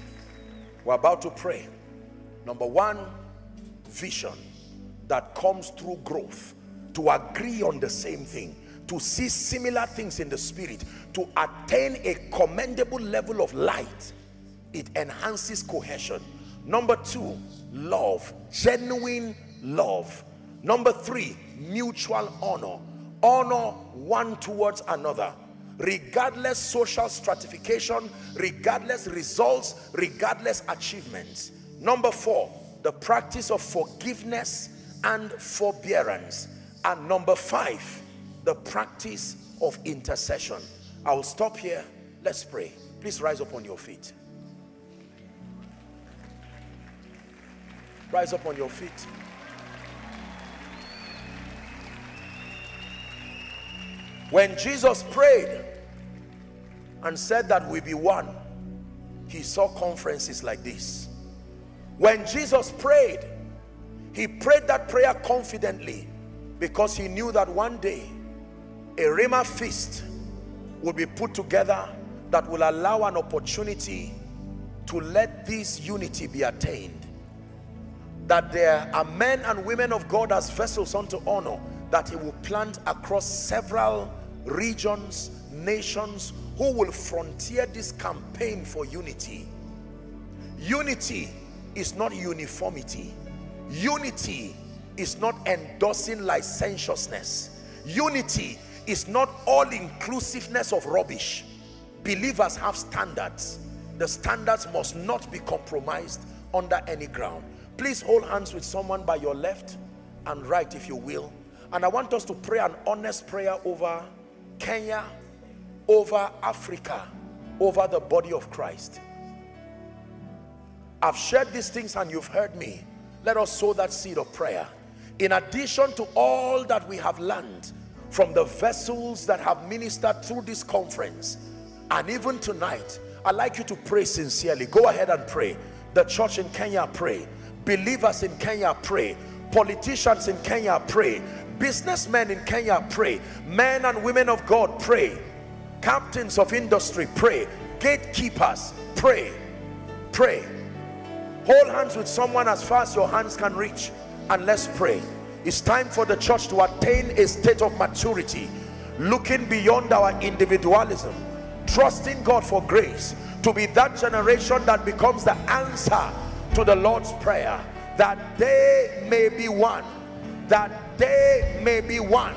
We're about to pray. Number one, vision that comes through growth to agree on the same thing to see similar things in the spirit, to attain a commendable level of light, it enhances cohesion. Number two, love, genuine love. Number three, mutual honor. Honor one towards another regardless social stratification, regardless results, regardless achievements. Number four, the practice of forgiveness and forbearance. And number five, the practice of intercession. I will stop here. Let's pray. Please rise up on your feet. Rise up on your feet. When Jesus prayed and said that we be one, he saw conferences like this. When Jesus prayed, he prayed that prayer confidently because he knew that one day a Rhema feast will be put together that will allow an opportunity to let this unity be attained. That there are men and women of God as vessels unto honor that he will plant across several regions, nations, who will frontier this campaign for unity. Unity is not uniformity. Unity is not endorsing licentiousness. Unity is not all inclusiveness of rubbish. Believers have standards. The standards must not be compromised under any ground. Please hold hands with someone by your left and right if you will. And I want us to pray an honest prayer over Kenya, over Africa, over the body of Christ. I've shared these things and you've heard me. Let us sow that seed of prayer. In addition to all that we have learned from the vessels that have ministered through this conference, and even tonight, I'd like you to pray sincerely. Go ahead and pray. The church in Kenya, pray. Believers in Kenya, pray. Politicians in Kenya, pray. Businessmen in Kenya, pray. Men and women of God, pray. Captains of industry, pray. Gatekeepers, pray. Pray. Hold hands with someone as far as your hands can reach and let's pray. It's time for the church to attain a state of maturity, looking beyond our individualism, trusting God for grace to be that generation that becomes the answer to the Lord's prayer that they may be one, that they may be one,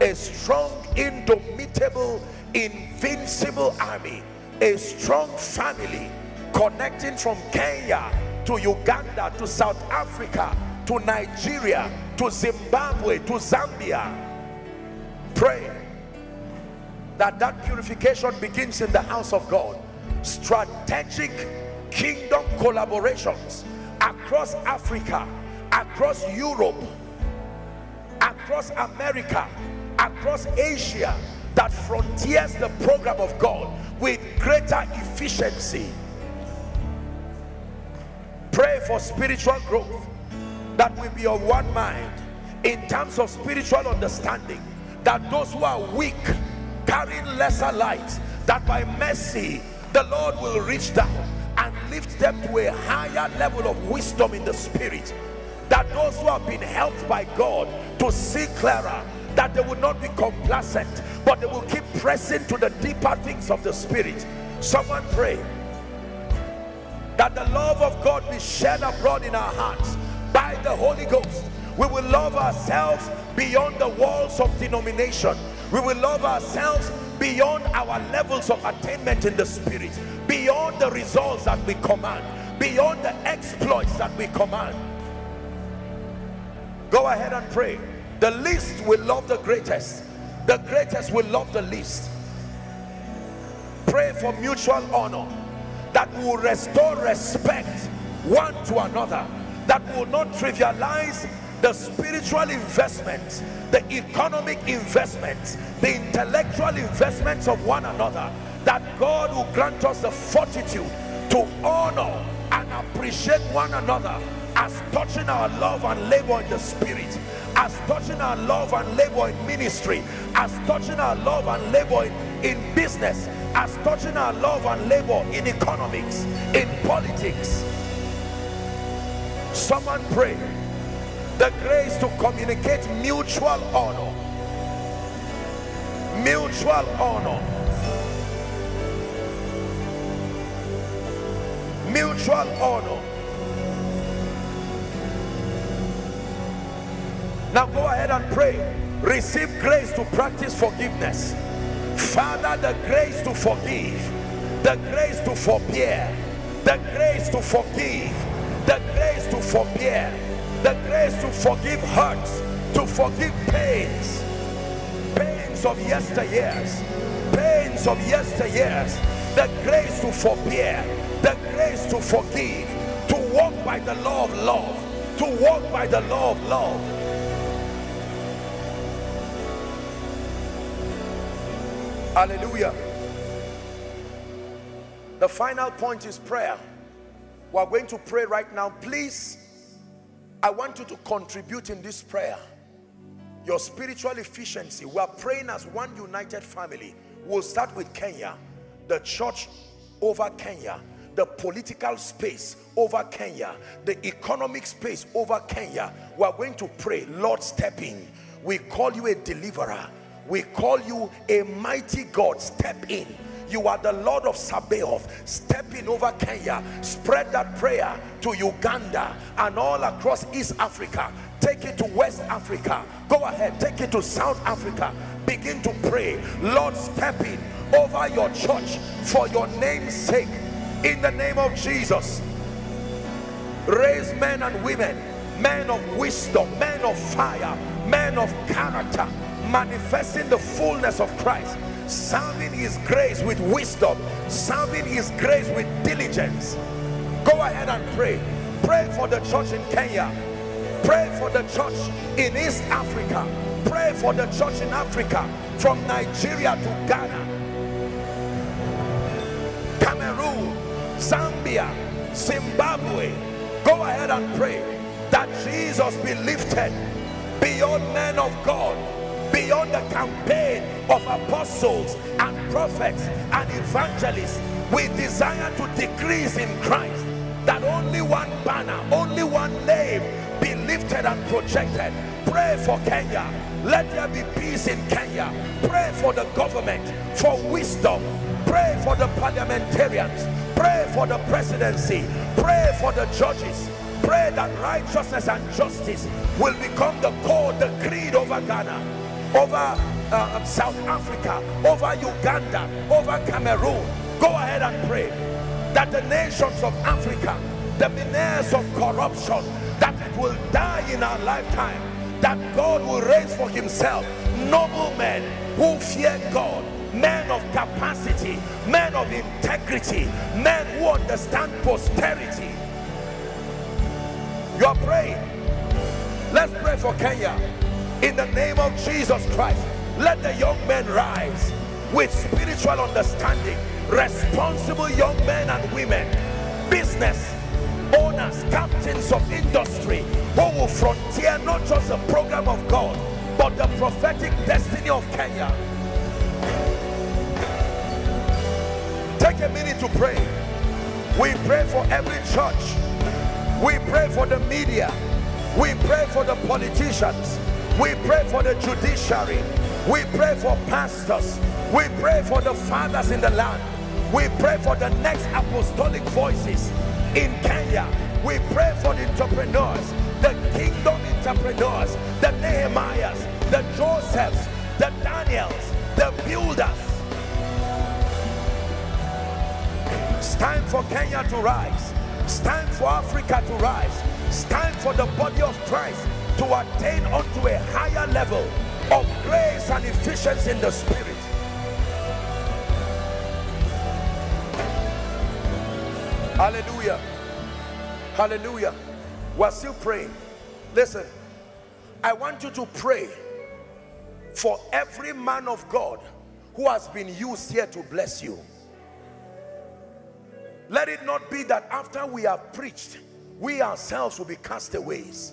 a strong, indomitable, invincible army, a strong family connecting from Kenya to Uganda to South Africa to Nigeria to Zimbabwe to Zambia. Pray that that purification begins in the house of God. Strategic kingdom collaborations across Africa, across Europe, across America, across Asia that frontiers the program of God with greater efficiency. Pray for spiritual growth that we be of one mind in terms of spiritual understanding that those who are weak carrying lesser light that by mercy the Lord will reach down and lift them to a higher level of wisdom in the spirit. That those who have been helped by God to see clearer, that they will not be complacent, but they will keep pressing to the deeper things of the spirit. Someone pray that the love of God be shed abroad in our hearts by the Holy Ghost. We will love ourselves beyond the walls of denomination. We will love ourselves beyond our levels of attainment in the spirit, beyond the results that we command, beyond the exploits that we command. Go ahead and pray. The least will love the greatest, the greatest will love the least. Pray for mutual honor that will restore respect one to another, that will not trivialize the spiritual investments, the economic investments, the intellectual investments of one another, that God will grant us the fortitude to honor and appreciate one another as touching our love and labor in the spirit, as touching our love and labor in ministry, as touching our love and labor in, in business, as touching our love and labor in economics, in politics. Someone pray. The grace to communicate mutual honor. Mutual honor. Mutual honor. Now go ahead and pray. Receive grace to practice forgiveness. Father the grace to forgive. The grace to forbear. The grace to forgive the grace to forbear. The grace to forgive hurts, to forgive pains, pains of yesteryears, pains of yesteryears, the grace to forbear, the grace to forgive, to walk by the law of love, to walk by the law of love. Hallelujah. The final point is prayer. We are going to pray right now. Please I want you to contribute in this prayer. Your spiritual efficiency. We are praying as one united family. We'll start with Kenya. The church over Kenya. The political space over Kenya. The economic space over Kenya. We are going to pray. Lord, step in. We call you a deliverer. We call you a mighty God. Step in you are the Lord of Sabaoth. Stepping over Kenya. Spread that prayer to Uganda and all across East Africa. Take it to West Africa. Go ahead. Take it to South Africa. Begin to pray. Lord, step in over your church for your name's sake. In the name of Jesus. Raise men and women. Men of wisdom. Men of fire. Men of character. Manifesting the fullness of Christ serving his grace with wisdom. Serving his grace with diligence. Go ahead and pray. Pray for the church in Kenya. Pray for the church in East Africa. Pray for the church in Africa from Nigeria to Ghana. Cameroon Zambia Zimbabwe. Go ahead and pray that Jesus be lifted beyond men of God beyond the campaign of apostles and prophets and evangelists. We desire to decrease in Christ that only one banner only one name be lifted and projected. Pray for Kenya. Let there be peace in Kenya. Pray for the government for wisdom. Pray for the parliamentarians. Pray for the presidency. Pray for the judges. Pray that righteousness and justice will become the code the creed over Ghana over uh, um, South Africa, over Uganda, over Cameroon. Go ahead and pray that the nations of Africa, the menace of corruption, that it will die in our lifetime, that God will raise for himself noble men who fear God, men of capacity, men of integrity, men who understand posterity. You are praying. Let's pray for Kenya in the name of Jesus Christ let the young men rise with spiritual understanding responsible young men and women business owners captains of industry who will frontier not just the program of God but the prophetic destiny of Kenya Take a minute to pray. We pray for every church. We pray for the media. We pray for the politicians. We pray for the judiciary. We pray for pastors. We pray for the fathers in the land. We pray for the next apostolic voices in Kenya. We pray for the entrepreneurs, the kingdom entrepreneurs, the Nehemiahs, the Josephs, the Daniels, the builders. It's time for Kenya to rise. It's time for Africa to rise. It's time for the body of Christ to attain unto a higher level of grace and efficiency in the spirit. Hallelujah. Hallelujah. We're still praying. Listen, I want you to pray for every man of God who has been used here to bless you. Let it not be that after we have preached, we ourselves will be castaways.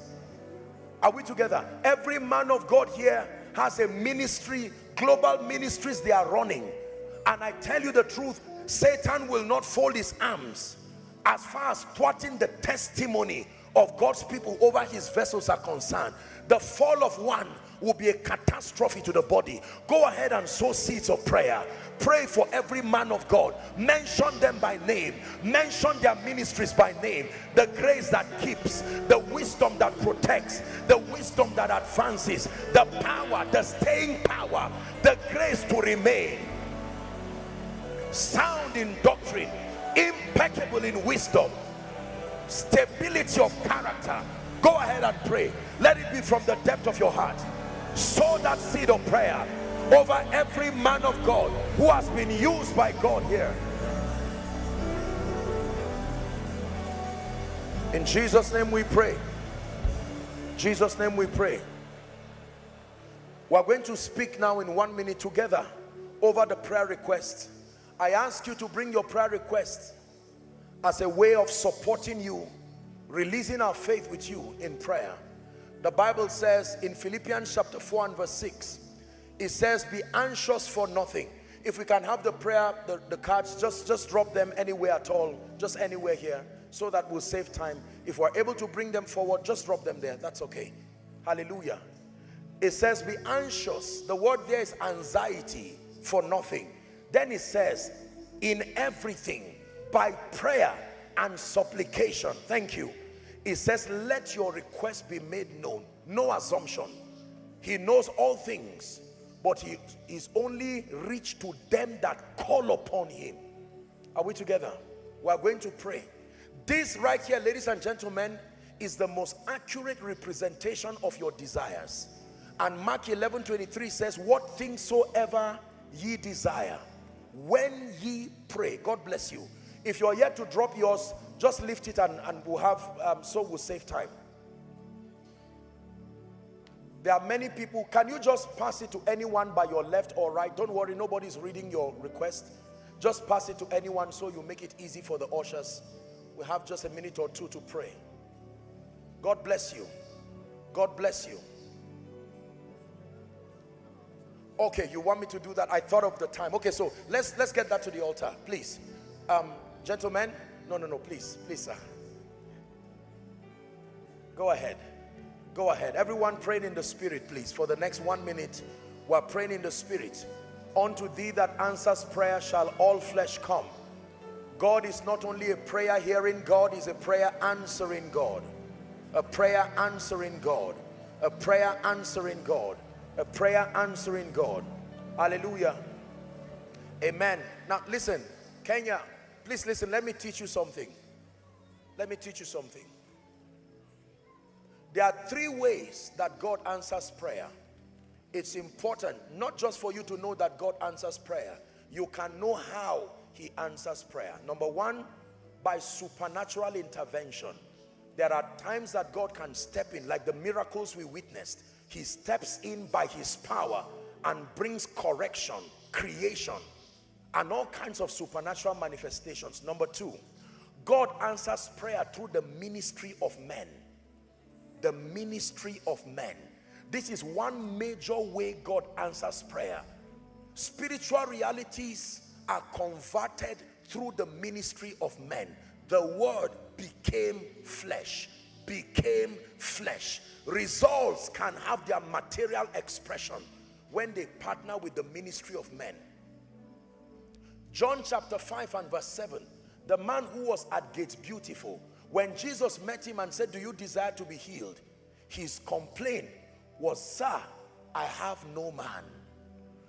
Are we together? Every man of God here has a ministry, global ministries they are running. And I tell you the truth, Satan will not fold his arms as far as thwarting the testimony of God's people over his vessels are concerned. The fall of one will be a catastrophe to the body. Go ahead and sow seeds of prayer. Pray for every man of God. Mention them by name. Mention their ministries by name. The grace that keeps, the wisdom that protects, the wisdom that advances, the power, the staying power, the grace to remain. Sound in doctrine, impeccable in wisdom, stability of character. Go ahead and pray. Let it be from the depth of your heart sow that seed of prayer over every man of God who has been used by God here. In Jesus' name we pray. Jesus' name we pray. We're going to speak now in one minute together over the prayer request. I ask you to bring your prayer request as a way of supporting you, releasing our faith with you in prayer. The Bible says in Philippians chapter 4 and verse 6, it says, be anxious for nothing. If we can have the prayer, the, the cards, just, just drop them anywhere at all, just anywhere here, so that we'll save time. If we're able to bring them forward, just drop them there. That's okay. Hallelujah. It says, be anxious. The word there is anxiety for nothing. Then it says, in everything, by prayer and supplication. Thank you it says let your request be made known no assumption he knows all things but he is only reached to them that call upon him. Are we together? We are going to pray. This right here ladies and gentlemen is the most accurate representation of your desires. And mark 11 23 says what things soever ye desire when ye pray. God bless you. If you're yet to drop yours just lift it and, and we'll have, um, so we'll save time. There are many people. Can you just pass it to anyone by your left or right? Don't worry, nobody's reading your request. Just pass it to anyone so you make it easy for the ushers. We have just a minute or two to pray. God bless you. God bless you. Okay, you want me to do that? I thought of the time. Okay, so let's let's get that to the altar, please. Um, gentlemen, no, no, no, please, please, sir. Go ahead. Go ahead. Everyone praying in the spirit, please. For the next one minute, we're praying in the spirit. Unto thee that answers prayer shall all flesh come. God is not only a prayer hearing God, is a prayer answering God. A prayer answering God. A prayer answering God. A prayer answering God. Hallelujah. Amen. Now listen, Kenya, Please listen, let me teach you something. Let me teach you something. There are three ways that God answers prayer. It's important not just for you to know that God answers prayer. You can know how he answers prayer. Number one, by supernatural intervention. There are times that God can step in, like the miracles we witnessed. He steps in by his power and brings correction, creation, and all kinds of supernatural manifestations. Number two, God answers prayer through the ministry of men. The ministry of men. This is one major way God answers prayer. Spiritual realities are converted through the ministry of men. The word became flesh, became flesh. Results can have their material expression when they partner with the ministry of men. John chapter 5 and verse 7, the man who was at Gates Beautiful, when Jesus met him and said, do you desire to be healed? His complaint was, sir, I have no man.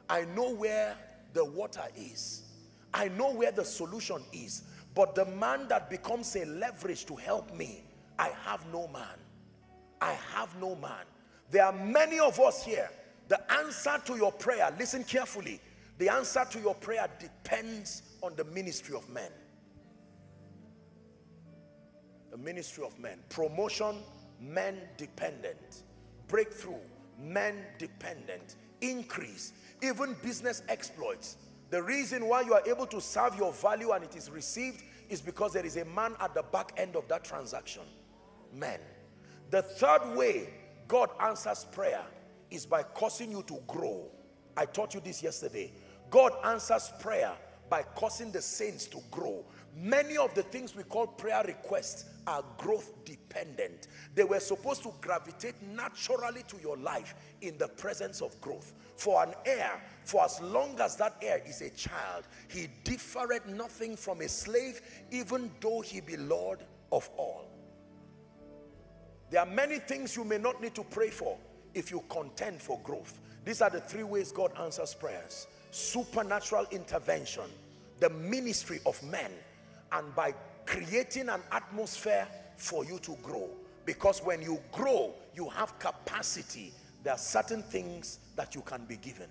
I know where the water is. I know where the solution is. But the man that becomes a leverage to help me, I have no man. I have no man. There are many of us here. The answer to your prayer, listen carefully. The answer to your prayer depends on the ministry of men. Ministry of men. Promotion, men dependent. Breakthrough, men dependent. Increase, even business exploits. The reason why you are able to serve your value and it is received is because there is a man at the back end of that transaction. Men. The third way God answers prayer is by causing you to grow. I taught you this yesterday. God answers prayer by causing the saints to grow. Many of the things we call prayer requests are growth dependent. They were supposed to gravitate naturally to your life in the presence of growth. For an heir, for as long as that heir is a child, he differeth nothing from a slave, even though he be Lord of all. There are many things you may not need to pray for if you contend for growth. These are the three ways God answers prayers supernatural intervention, the ministry of men, and by creating an atmosphere for you to grow. Because when you grow, you have capacity. There are certain things that you can be given.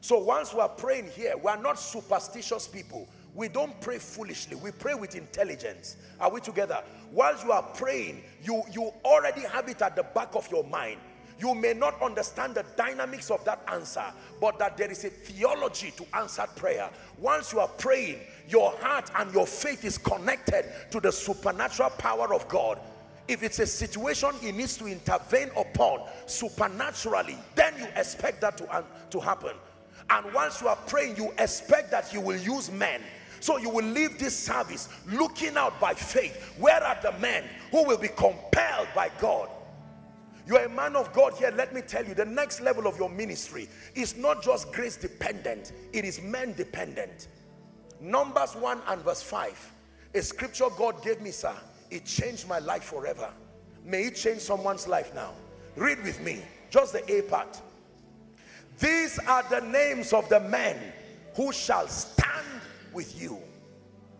So once we are praying here, we are not superstitious people. We don't pray foolishly. We pray with intelligence. Are we together? Whilst you are praying, you, you already have it at the back of your mind you may not understand the dynamics of that answer, but that there is a theology to answered prayer. Once you are praying, your heart and your faith is connected to the supernatural power of God. If it's a situation he needs to intervene upon supernaturally, then you expect that to, to happen. And once you are praying, you expect that he will use men so you will leave this service looking out by faith. Where are the men who will be compelled by God you are a man of God here. Let me tell you, the next level of your ministry is not just grace dependent, it is men dependent. Numbers 1 and verse 5. A scripture God gave me, sir. It changed my life forever. May it change someone's life now. Read with me, just the A part. These are the names of the men who shall stand with you.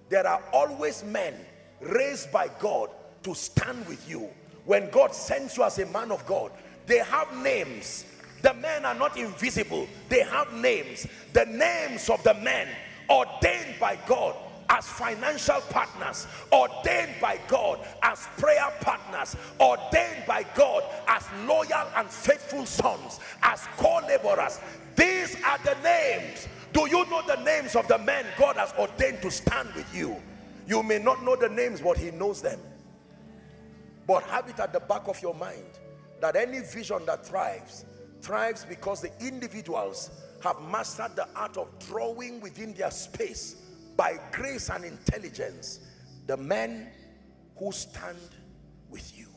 There are always men raised by God to stand with you when God sends you as a man of God they have names. The men are not invisible. They have names. The names of the men ordained by God as financial partners ordained by God as prayer partners ordained by God as loyal and faithful sons as co-laborers these are the names. Do you know the names of the men God has ordained to stand with you? You may not know the names but he knows them but have it at the back of your mind that any vision that thrives, thrives because the individuals have mastered the art of drawing within their space by grace and intelligence the men who stand with you.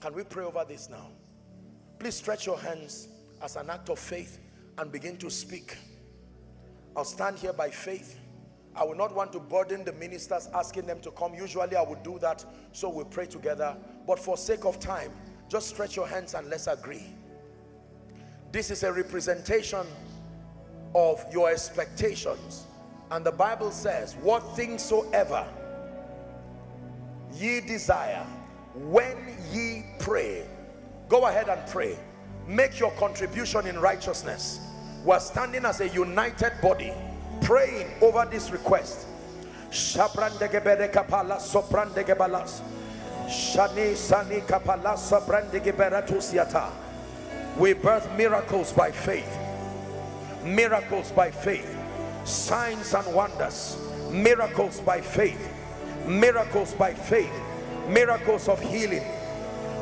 Can we pray over this now? Please stretch your hands as an act of faith and begin to speak. I'll stand here by faith I will not want to burden the ministers asking them to come. Usually I would do that so we pray together. But for sake of time, just stretch your hands and let's agree. This is a representation of your expectations. And the Bible says, what things soever ye desire, when ye pray, go ahead and pray. Make your contribution in righteousness. We're standing as a united body praying over this request. We birth miracles by faith. Miracles by faith. Signs and wonders. Miracles by faith. Miracles by faith. Miracles of healing.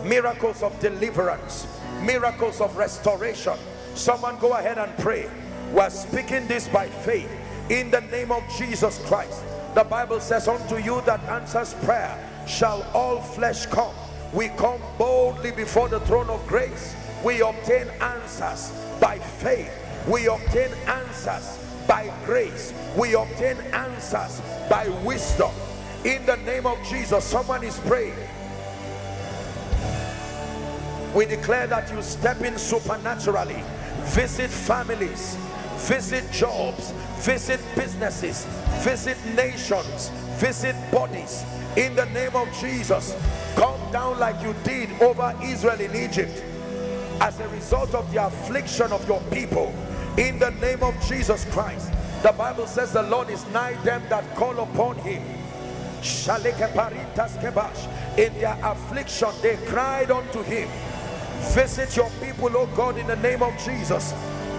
Miracles of deliverance. Miracles of restoration. Someone go ahead and pray. We're speaking this by faith in the name of Jesus Christ. The Bible says unto you that answers prayer shall all flesh come. We come boldly before the throne of grace. We obtain answers by faith. We obtain answers by grace. We obtain answers by wisdom. In the name of Jesus, someone is praying. We declare that you step in supernaturally, visit families, visit jobs, visit businesses, visit nations, visit bodies. In the name of Jesus, come down like you did over Israel in Egypt as a result of the affliction of your people. In the name of Jesus Christ, the Bible says the Lord is nigh them that call upon him. In their affliction, they cried unto him. Visit your people, O God, in the name of Jesus.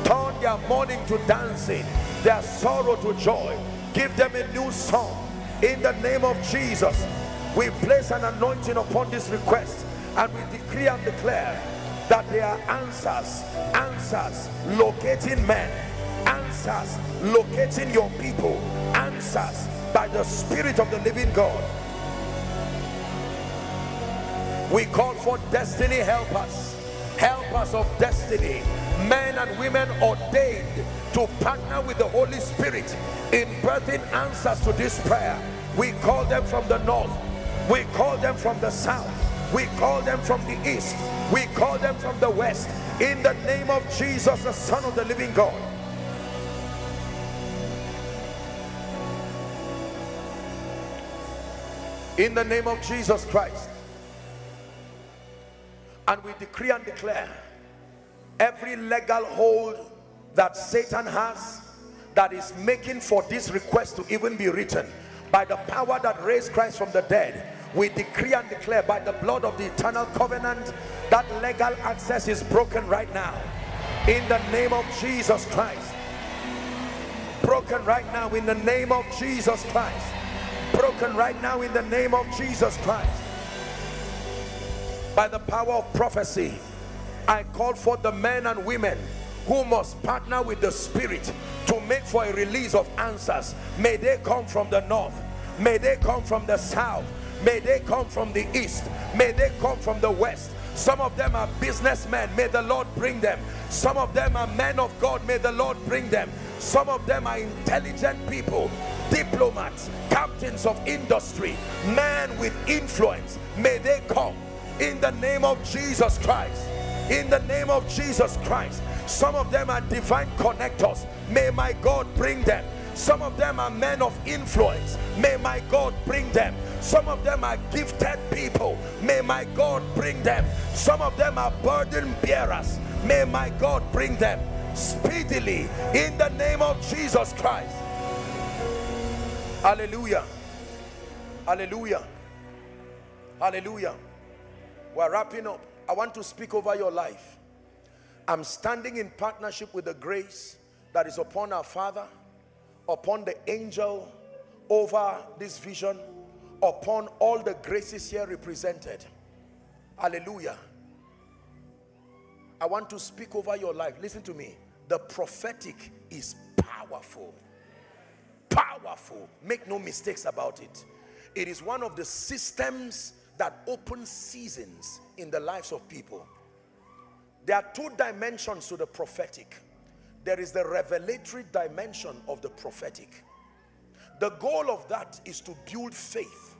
Turn their mourning to dancing, their sorrow to joy. Give them a new song in the name of Jesus. We place an anointing upon this request and we decree and declare that there are answers, answers locating men, answers locating your people, answers by the Spirit of the living God. We call for destiny helpers, helpers of destiny, men and women ordained to partner with the Holy Spirit in birthing answers to this prayer. We call them from the north, we call them from the south, we call them from the east, we call them from the west. In the name of Jesus, the Son of the living God. In the name of Jesus Christ. And we decree and declare every legal hold that Satan has that is making for this request to even be written by the power that raised Christ from the dead we decree and declare by the blood of the eternal covenant that legal access is broken right now. In the name of Jesus Christ. Broken right now in the name of Jesus Christ. Broken right now in the name of Jesus Christ by the power of prophecy I call for the men and women who must partner with the spirit to make for a release of answers. May they come from the north. May they come from the south. May they come from the east. May they come from the west. Some of them are businessmen. May the lord bring them. Some of them are men of god. May the lord bring them. Some of them are intelligent people diplomats captains of industry men with influence. May they come in the name of jesus christ. In the name of jesus christ. Some of them are divine connectors. May my god bring them. Some of them are men of influence. May my god bring them. Some of them are gifted people. May my god bring them. Some of them are burden bearers. May my god bring them speedily in the name of jesus christ. Hallelujah. Hallelujah. Hallelujah we're wrapping up. I want to speak over your life. I'm standing in partnership with the grace that is upon our father upon the angel over this vision upon all the graces here represented. Hallelujah. I want to speak over your life. Listen to me. The prophetic is powerful. Powerful. Make no mistakes about it. It is one of the systems that open seasons in the lives of people. There are two dimensions to the prophetic. There is the revelatory dimension of the prophetic. The goal of that is to build faith.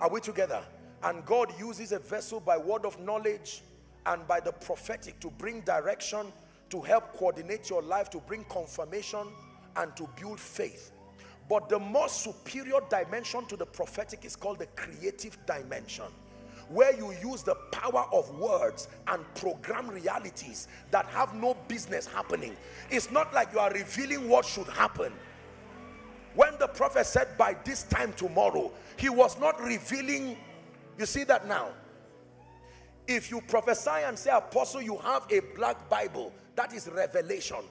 Are we together? And God uses a vessel by word of knowledge and by the prophetic to bring direction to help coordinate your life to bring confirmation and to build faith but the most superior dimension to the prophetic is called the creative dimension where you use the power of words and program realities that have no business happening. It's not like you are revealing what should happen. When the prophet said by this time tomorrow, he was not revealing, you see that now. If you prophesy and say, apostle, you have a black Bible, that is revelation.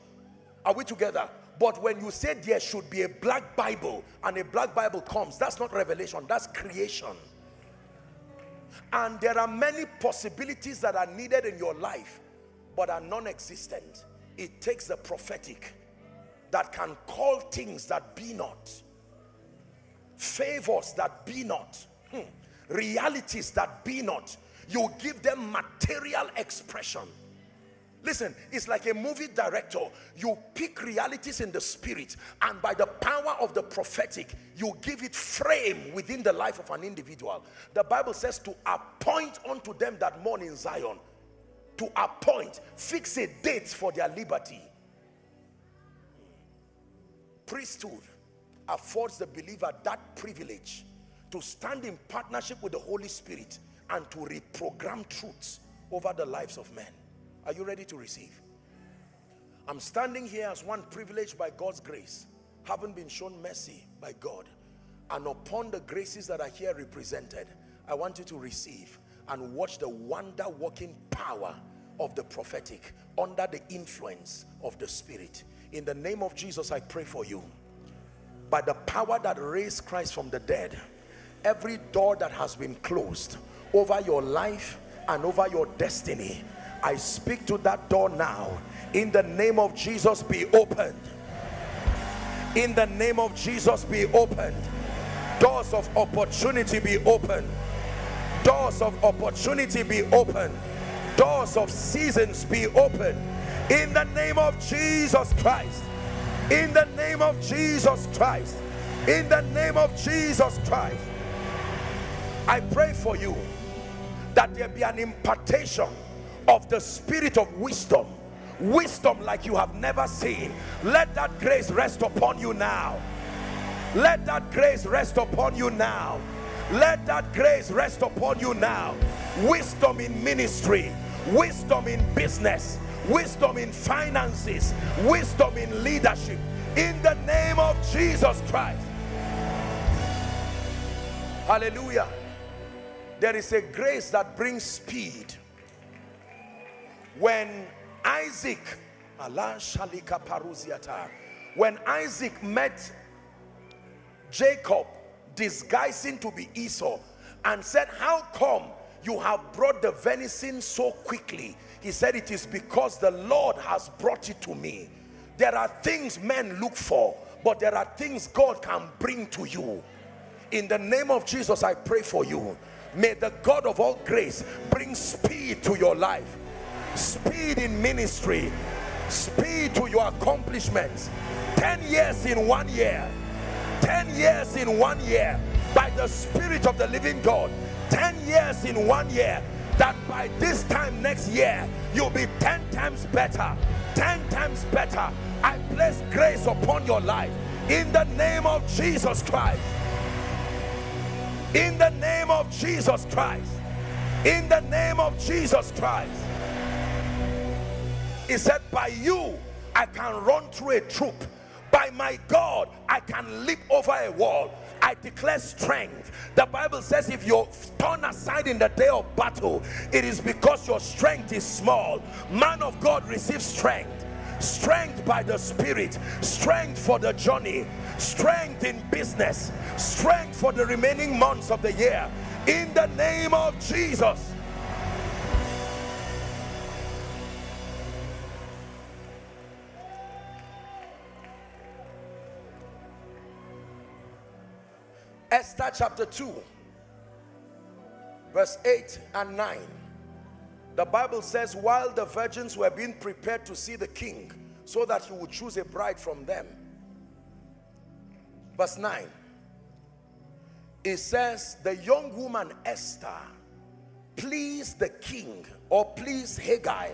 Are we together? But when you say there should be a black Bible and a black Bible comes, that's not revelation, that's creation. And there are many possibilities that are needed in your life but are non-existent. It takes the prophetic that can call things that be not favors that be not hmm. realities that be not. You give them material expression Listen, it's like a movie director. You pick realities in the spirit, and by the power of the prophetic, you give it frame within the life of an individual. The Bible says to appoint unto them that mourn in Zion, to appoint, fix a date for their liberty. Priesthood affords the believer that privilege to stand in partnership with the Holy Spirit and to reprogram truths over the lives of men. Are you ready to receive? I'm standing here as one privileged by God's grace, having been shown mercy by God. And upon the graces that are here represented, I want you to receive and watch the wonder working power of the prophetic under the influence of the spirit. In the name of Jesus, I pray for you. By the power that raised Christ from the dead, every door that has been closed over your life and over your destiny I speak to that door now. In the name of Jesus be opened. In the name of Jesus be opened. Doors of opportunity be opened doors of opportunity be opened doors of seasons be opened in the name of Jesus Christ. In the name of Jesus Christ. In the name of Jesus Christ. I pray for you that there be an impartation of the spirit of wisdom. Wisdom like you have never seen. Let that grace rest upon you now. Let that grace rest upon you now. Let that grace rest upon you now. Wisdom in ministry. Wisdom in business. Wisdom in finances. Wisdom in leadership. In the name of Jesus Christ. Hallelujah. There is a grace that brings speed when Isaac when Isaac met Jacob disguising to be Esau and said how come you have brought the venison so quickly? He said it is because the Lord has brought it to me. There are things men look for but there are things God can bring to you. In the name of Jesus I pray for you. May the God of all grace bring speed to your life speed in ministry speed to your accomplishments. 10 years in one year. 10 years in one year by the spirit of the living God. 10 years in one year that by this time next year you'll be 10 times better. 10 times better. I place grace upon your life. In the name of Jesus Christ. In the name of Jesus Christ. In the name of Jesus Christ he said, by you, I can run through a troop. By my God, I can leap over a wall. I declare strength. The Bible says if you turn aside in the day of battle, it is because your strength is small. Man of God receives strength. Strength by the Spirit. Strength for the journey. Strength in business. Strength for the remaining months of the year. In the name of Jesus. Esther chapter 2 verse 8 and 9 the Bible says while the virgins were being prepared to see the king so that he would choose a bride from them. Verse 9 it says the young woman Esther pleased the king or pleased Hegai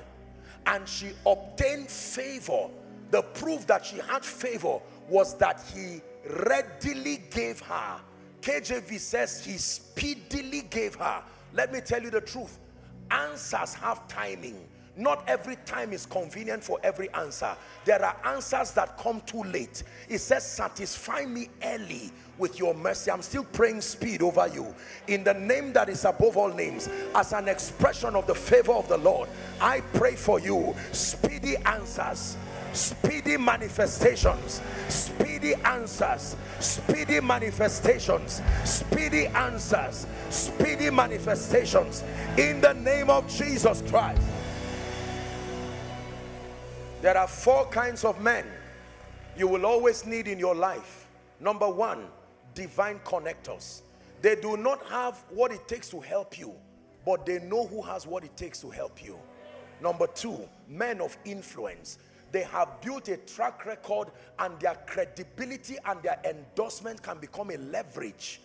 and she obtained favor. The proof that she had favor was that he readily gave her KJV says he speedily gave her. Let me tell you the truth. Answers have timing. Not every time is convenient for every answer. There are answers that come too late. It says, satisfy me early with your mercy. I'm still praying speed over you. In the name that is above all names, as an expression of the favor of the Lord, I pray for you speedy answers speedy manifestations speedy answers speedy manifestations speedy answers speedy manifestations in the name of Jesus Christ there are four kinds of men you will always need in your life. Number one, divine connectors. They do not have what it takes to help you, but they know who has what it takes to help you. Number two, men of influence. They have built a track record and their credibility and their endorsement can become a leverage,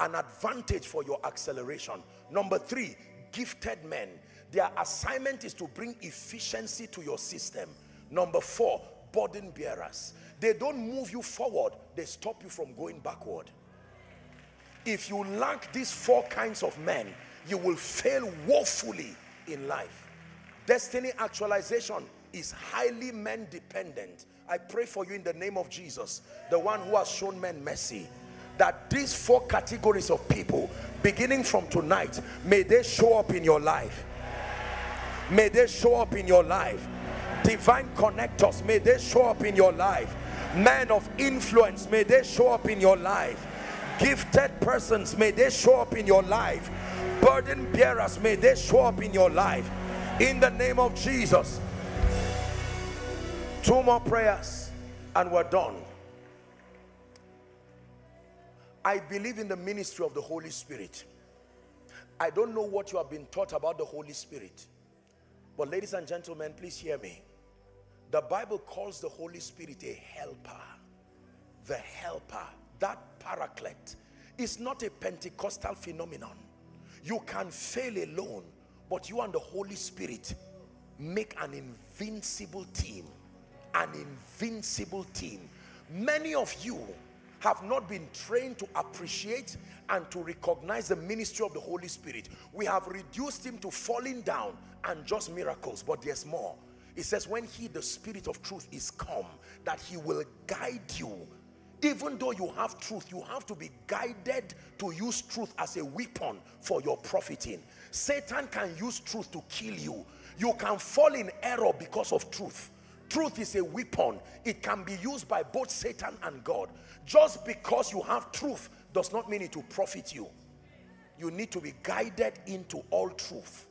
an advantage for your acceleration. Number three, gifted men. Their assignment is to bring efficiency to your system. Number four, burden bearers. They don't move you forward, they stop you from going backward. If you lack these four kinds of men, you will fail woefully in life. Destiny actualization is highly men dependent. I pray for you in the name of Jesus, the one who has shown men mercy, that these four categories of people, beginning from tonight, may they show up in your life. May they show up in your life. Divine connectors, may they show up in your life. Men of influence, may they show up in your life. Gifted persons, may they show up in your life. Burden bearers, may they show up in your life. In the name of Jesus. Two more prayers and we're done. I believe in the ministry of the Holy Spirit. I don't know what you have been taught about the Holy Spirit. But ladies and gentlemen, please hear me. The Bible calls the Holy Spirit a helper. The helper, that paraclete, is not a Pentecostal phenomenon. You can fail alone, but you and the Holy Spirit make an invincible team. An invincible team. Many of you have not been trained to appreciate and to recognize the ministry of the Holy Spirit. We have reduced him to falling down and just miracles, but there's more. It says when he, the spirit of truth is come, that he will guide you. Even though you have truth, you have to be guided to use truth as a weapon for your profiting. Satan can use truth to kill you. You can fall in error because of truth. Truth is a weapon. It can be used by both Satan and God. Just because you have truth does not mean it will profit you. You need to be guided into all truth.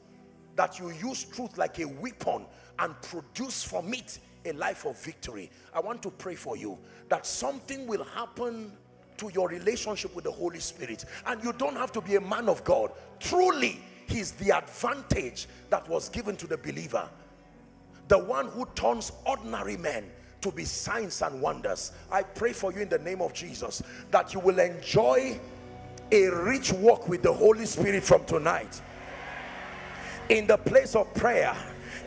That you use truth like a weapon and produce from it a life of victory. I want to pray for you that something will happen to your relationship with the Holy Spirit. And you don't have to be a man of God. Truly, He's the advantage that was given to the believer. The one who turns ordinary men to be signs and wonders. I pray for you in the name of Jesus that you will enjoy a rich walk with the Holy Spirit from tonight. In the place of prayer,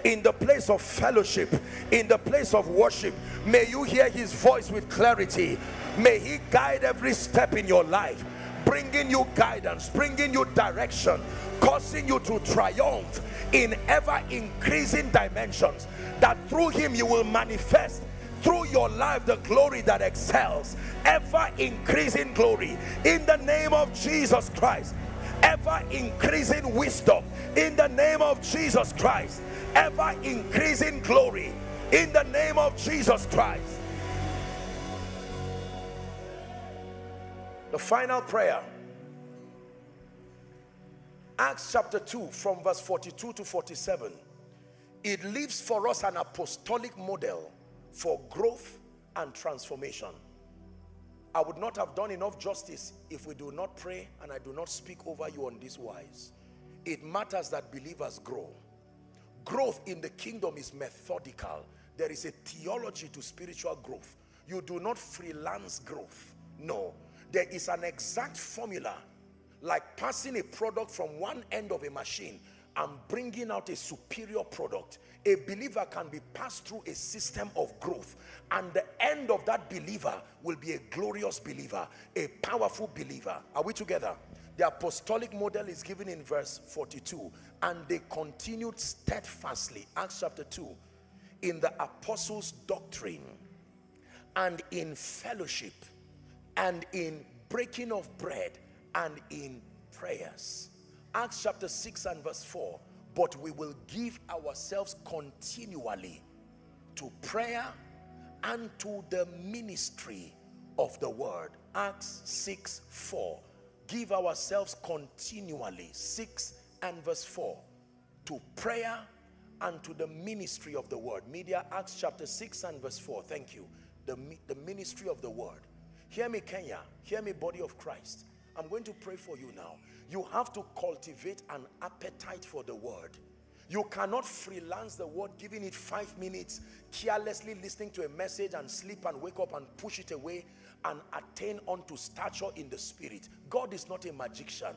in the place of fellowship, in the place of worship, may you hear his voice with clarity. May he guide every step in your life, bringing you guidance, bringing you direction, causing you to triumph in ever increasing dimensions that through him you will manifest through your life the glory that excels ever increasing glory. In the name of Jesus Christ ever increasing wisdom. In the name of Jesus Christ ever increasing glory. In the name of Jesus Christ the final prayer. Acts chapter 2 from verse 42 to 47 it leaves for us an apostolic model for growth and transformation. I would not have done enough justice if we do not pray and I do not speak over you on this wise. It matters that believers grow. Growth in the kingdom is methodical. There is a theology to spiritual growth. You do not freelance growth. No there is an exact formula like passing a product from one end of a machine and bringing out a superior product. A believer can be passed through a system of growth and the end of that believer will be a glorious believer, a powerful believer. Are we together? The apostolic model is given in verse 42 and they continued steadfastly, Acts chapter 2, in the apostles' doctrine and in fellowship and in breaking of bread and in prayers. Acts chapter 6 and verse 4. But we will give ourselves continually to prayer and to the ministry of the word. Acts 6 4. Give ourselves continually, 6 and verse 4, to prayer and to the ministry of the word. Media, Acts chapter 6 and verse 4. Thank you. the, the ministry of the word. Hear me, Kenya. Hear me, body of Christ. I'm going to pray for you now. You have to cultivate an appetite for the word. You cannot freelance the word, giving it five minutes, carelessly listening to a message and sleep and wake up and push it away and attain unto stature in the spirit. God is not a magician.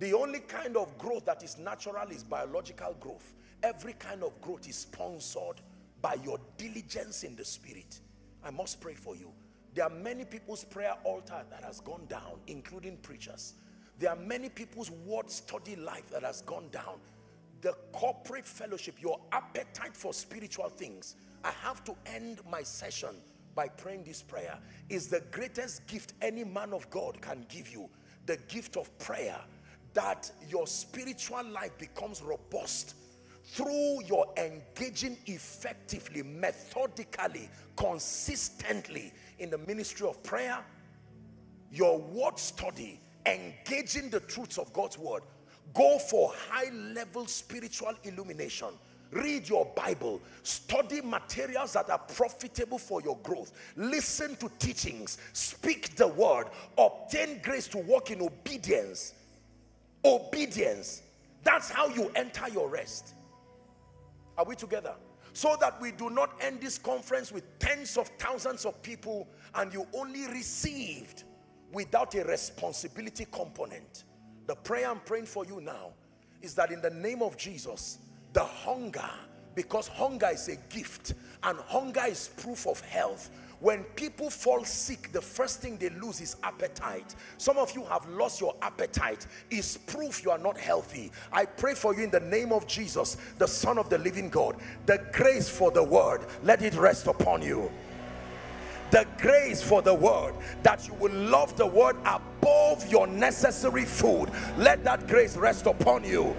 The only kind of growth that is natural is biological growth. Every kind of growth is sponsored by your diligence in the spirit. I must pray for you. There are many people's prayer altar that has gone down, including preachers. There are many people's word study life that has gone down the corporate fellowship, your appetite for spiritual things. I have to end my session by praying this prayer. Is the greatest gift any man of God can give you. The gift of prayer. That your spiritual life becomes robust through your engaging effectively, methodically, consistently in the ministry of prayer, your word study, engaging the truths of God's word Go for high level spiritual illumination. Read your Bible. Study materials that are profitable for your growth. Listen to teachings. Speak the word. Obtain grace to walk in obedience. Obedience. That's how you enter your rest. Are we together? So that we do not end this conference with tens of thousands of people and you only received without a responsibility component. The prayer I'm praying for you now is that in the name of Jesus, the hunger, because hunger is a gift and hunger is proof of health. When people fall sick, the first thing they lose is appetite. Some of you have lost your appetite. Is proof you are not healthy. I pray for you in the name of Jesus, the Son of the living God. The grace for the word, let it rest upon you the grace for the word that you will love the word above your necessary food let that grace rest upon you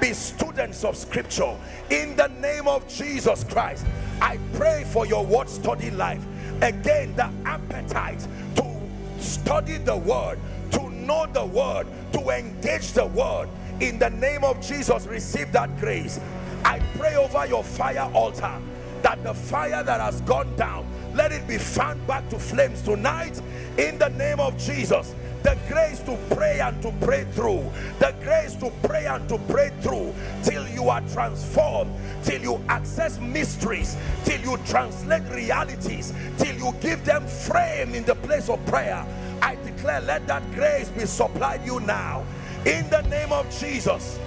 be students of scripture in the name of jesus christ i pray for your word study life again the appetite to study the word to know the word to engage the word. In the name of jesus receive that grace. I pray over your fire altar that the fire that has gone down let it be fanned back to flames tonight. In the name of Jesus the grace to pray and to pray through. The grace to pray and to pray through. Till you are transformed. Till you access mysteries. Till you translate realities. Till you give them frame in the place of prayer. I declare let that grace be supplied you now. In the name of Jesus.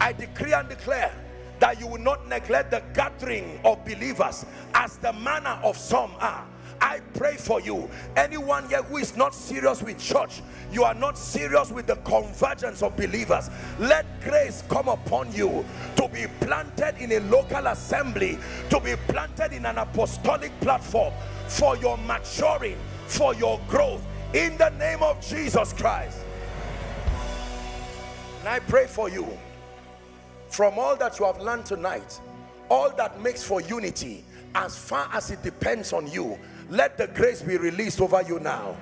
I decree and declare that you will not neglect the gathering of believers as the manner of some are I pray for you. Anyone here who is not serious with church you are not serious with the convergence of believers. Let grace come upon you to be planted in a local assembly to be planted in an apostolic platform for your maturing for your growth. In the name of Jesus Christ. And I pray for you. From all that you have learned tonight all that makes for unity as far as it depends on you let the grace be released over you now.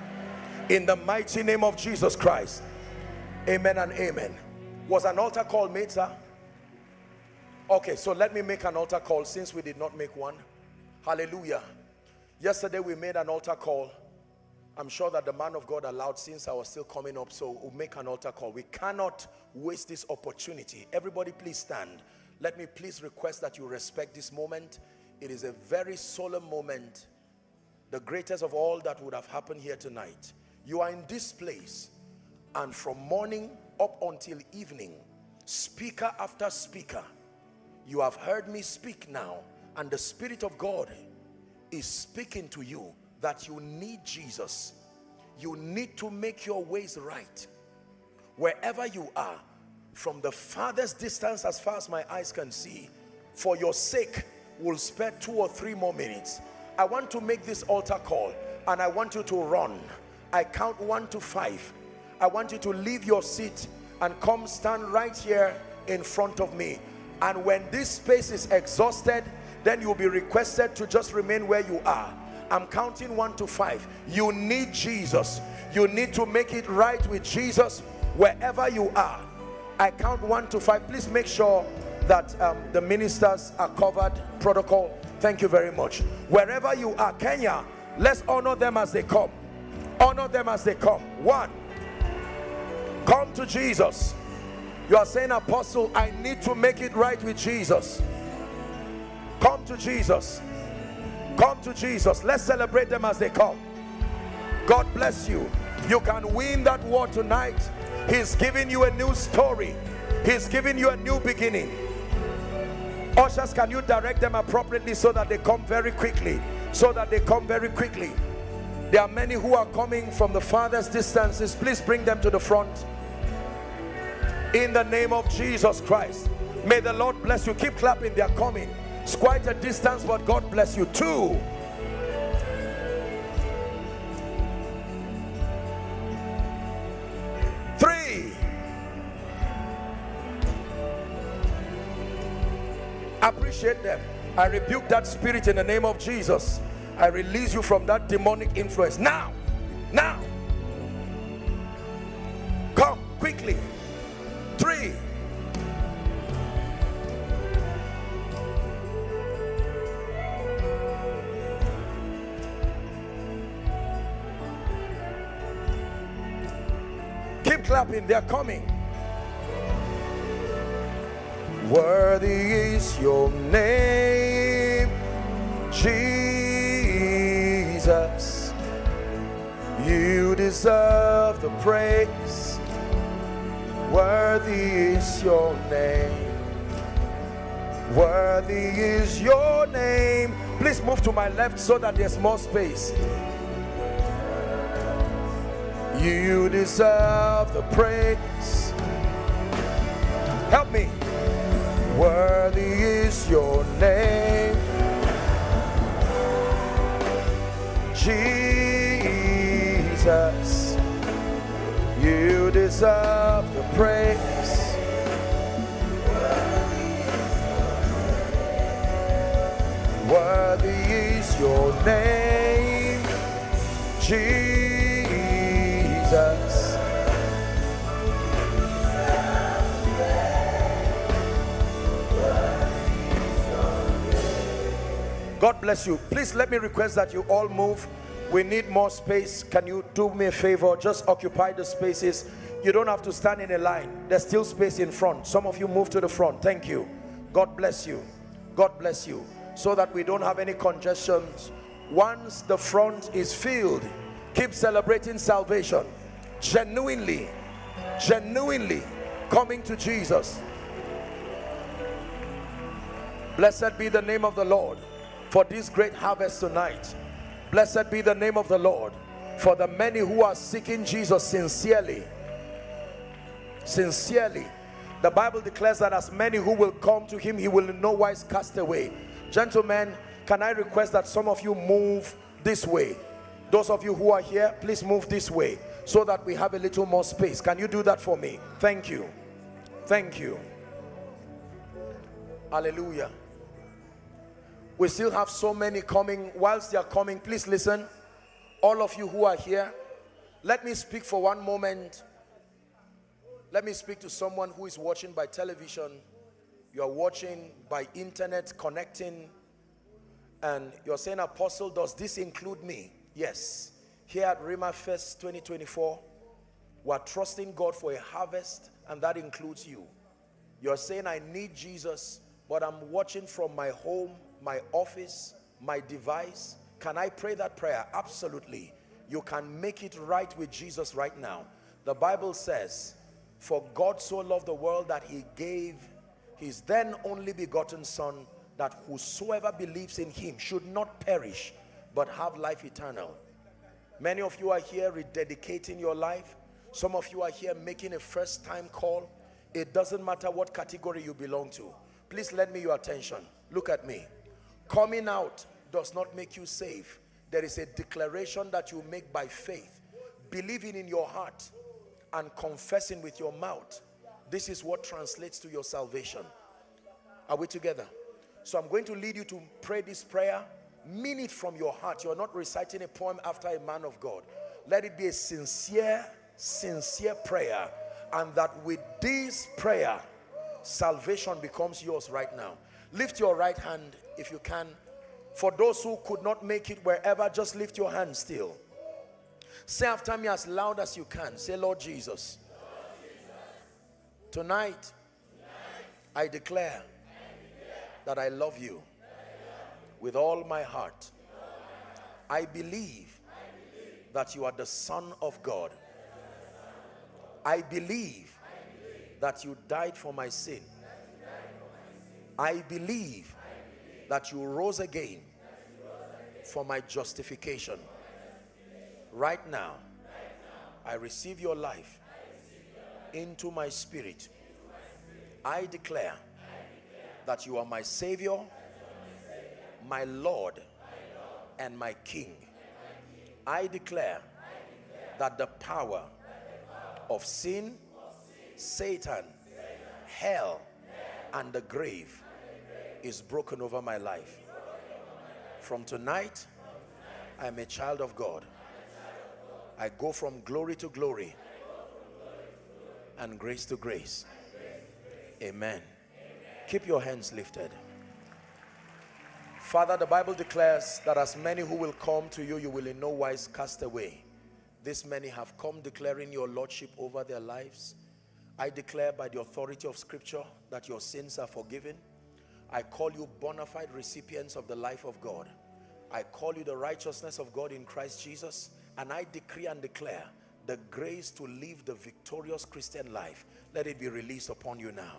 In the mighty name of Jesus Christ. Amen and amen. Was an altar call made sir? Okay so let me make an altar call since we did not make one. Hallelujah. Yesterday we made an altar call. I'm sure that the man of God allowed since I was still coming up so we'll make an altar call. We cannot waste this opportunity. Everybody please stand. Let me please request that you respect this moment. It is a very solemn moment the greatest of all that would have happened here tonight. You are in this place and from morning up until evening speaker after speaker you have heard me speak now and the Spirit of God is speaking to you that you need Jesus. You need to make your ways right. Wherever you are from the farthest distance as far as my eyes can see for your sake will spare two or three more minutes I want to make this altar call and I want you to run I count one to five I want you to leave your seat and come stand right here in front of me and when this space is exhausted then you'll be requested to just remain where you are I'm counting one to five. You need Jesus. You need to make it right with Jesus wherever you are. I count one to five. Please make sure that um, the ministers are covered protocol thank you very much. Wherever you are Kenya let's honor them as they come. Honor them as they come. One come to Jesus. You are saying apostle I need to make it right with Jesus. Come to Jesus. Come to Jesus. Let's celebrate them as they come. God bless you. You can win that war tonight. He's giving you a new story. He's giving you a new beginning ushers can you direct them appropriately so that they come very quickly? So that they come very quickly. There are many who are coming from the farthest distances. Please bring them to the front. In the name of Jesus Christ. May the Lord bless you. Keep clapping. They are coming. It's quite a distance but God bless you two appreciate them. I rebuke that spirit in the name of Jesus. I release you from that demonic influence. Now now. Come quickly. Three. Keep clapping. They're coming Worthy is your name, Jesus. You deserve the praise. Worthy is your name. Worthy is your name. Please move to my left so that there's more space. You deserve the praise. Is your name, Jesus. You deserve the praise. Worthy is your name, Jesus. God bless you. Please let me request that you all move. We need more space. Can you do me a favor? Just occupy the spaces. You don't have to stand in a line. There's still space in front. Some of you move to the front. Thank you. God bless you. God bless you. So that we don't have any congestions. Once the front is filled, keep celebrating salvation. Genuinely, genuinely coming to Jesus. Blessed be the name of the Lord for this great harvest tonight. Blessed be the name of the Lord for the many who are seeking Jesus sincerely. Sincerely. The Bible declares that as many who will come to him, he will in no wise cast away. Gentlemen, can I request that some of you move this way? Those of you who are here, please move this way so that we have a little more space. Can you do that for me? Thank you. Thank you. Hallelujah. We still have so many coming. Whilst they are coming, please listen. All of you who are here, let me speak for one moment. Let me speak to someone who is watching by television. You're watching by internet, connecting, and you're saying, Apostle, does this include me? Yes. Here at Rhema Feast 2024, we're trusting God for a harvest, and that includes you. You're saying, I need Jesus, but I'm watching from my home my office, my device. Can I pray that prayer? Absolutely. You can make it right with Jesus right now. The Bible says, for God so loved the world that he gave his then only begotten son that whosoever believes in him should not perish but have life eternal. Many of you are here rededicating your life. Some of you are here making a first time call. It doesn't matter what category you belong to. Please lend me your attention. Look at me. Coming out does not make you safe. There is a declaration that you make by faith, believing in your heart and confessing with your mouth. This is what translates to your salvation. Are we together? So I'm going to lead you to pray this prayer. Mean it from your heart. You're not reciting a poem after a man of God. Let it be a sincere, sincere prayer. And that with this prayer, salvation becomes yours right now. Lift your right hand if you can. For those who could not make it wherever, just lift your hand still. Say after me as loud as you can. Say, Lord Jesus, Tonight, I declare that I love you with all my heart. I believe that you are the Son of God. I believe that you died for my sin. I believe that you rose again for my justification. Right now, I receive your life into my spirit. I declare that you are my Savior, my Lord, and my King. I declare that the power of sin, Satan, hell, and the grave is broken over my life. From tonight, I am a child of God. I go from glory to glory and grace to grace. Amen. Keep your hands lifted. Father, the Bible declares that as many who will come to you, you will in no wise cast away. This many have come declaring your Lordship over their lives. I declare by the authority of Scripture that your sins are forgiven. I call you bona fide recipients of the life of God. I call you the righteousness of God in Christ Jesus. And I decree and declare the grace to live the victorious Christian life, let it be released upon you now.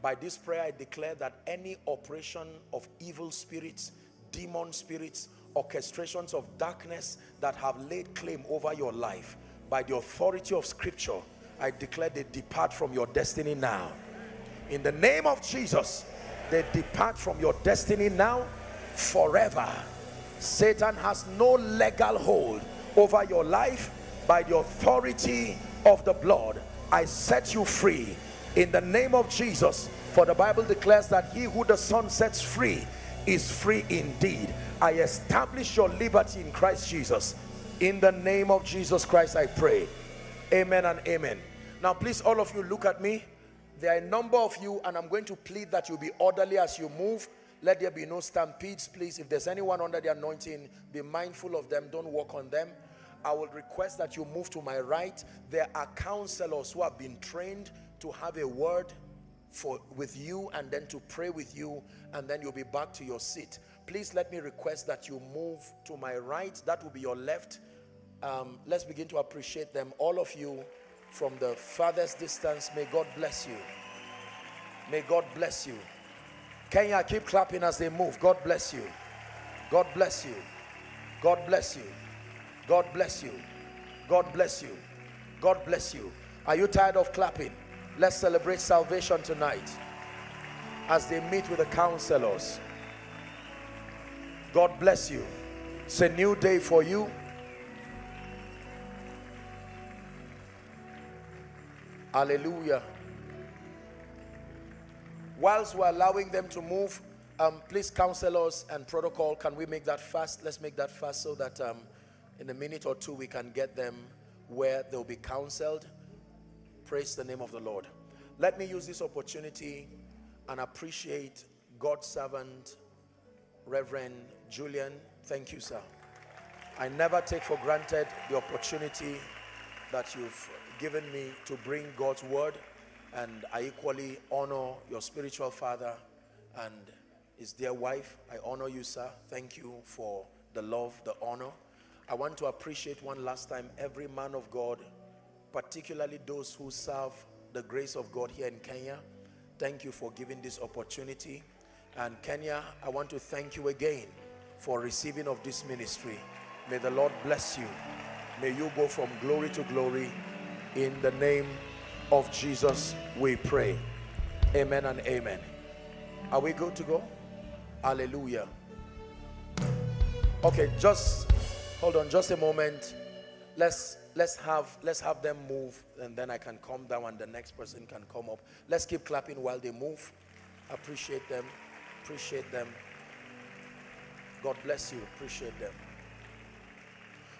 By this prayer, I declare that any operation of evil spirits, demon spirits, orchestrations of darkness that have laid claim over your life, by the authority of scripture, I declare they depart from your destiny now. In the name of Jesus, they depart from your destiny now forever. Satan has no legal hold over your life by the authority of the blood. I set you free in the name of Jesus. For the Bible declares that he who the son sets free is free indeed. I establish your liberty in Christ Jesus. In the name of Jesus Christ I pray. Amen and amen. Now please all of you look at me there are a number of you and I'm going to plead that you be orderly as you move let there be no stampedes please if there's anyone under the anointing be mindful of them don't walk on them I will request that you move to my right. There are counselors who have been trained to have a word for with you and then to pray with you and then you'll be back to your seat. Please let me request that you move to my right. That will be your left. Um, let's begin to appreciate them. All of you from the farthest distance, may God bless you. May God bless you. Kenya, keep clapping as they move. God bless you. God bless you. God bless you. God bless you. God bless you. God bless you. Are you tired of clapping? Let's celebrate salvation tonight as they meet with the counselors. God bless you. It's a new day for you. Hallelujah. Whilst we're allowing them to move, um, please us and protocol, can we make that fast? Let's make that fast so that um, in a minute or two we can get them where they'll be counseled. Praise the name of the lord. Let me use this opportunity and appreciate god's servant reverend julian. Thank you sir. I never take for granted the opportunity that you've given me to bring god's word and i equally honor your spiritual father and his dear wife i honor you sir thank you for the love the honor I want to appreciate one last time every man of God, particularly those who serve the grace of God here in Kenya. Thank you for giving this opportunity. And Kenya, I want to thank you again for receiving of this ministry. May the Lord bless you. May you go from glory to glory. In the name of Jesus, we pray. Amen and amen. Are we good to go? Hallelujah. Okay, just hold on just a moment let's let's have let's have them move and then i can come down and the next person can come up let's keep clapping while they move appreciate them appreciate them god bless you appreciate them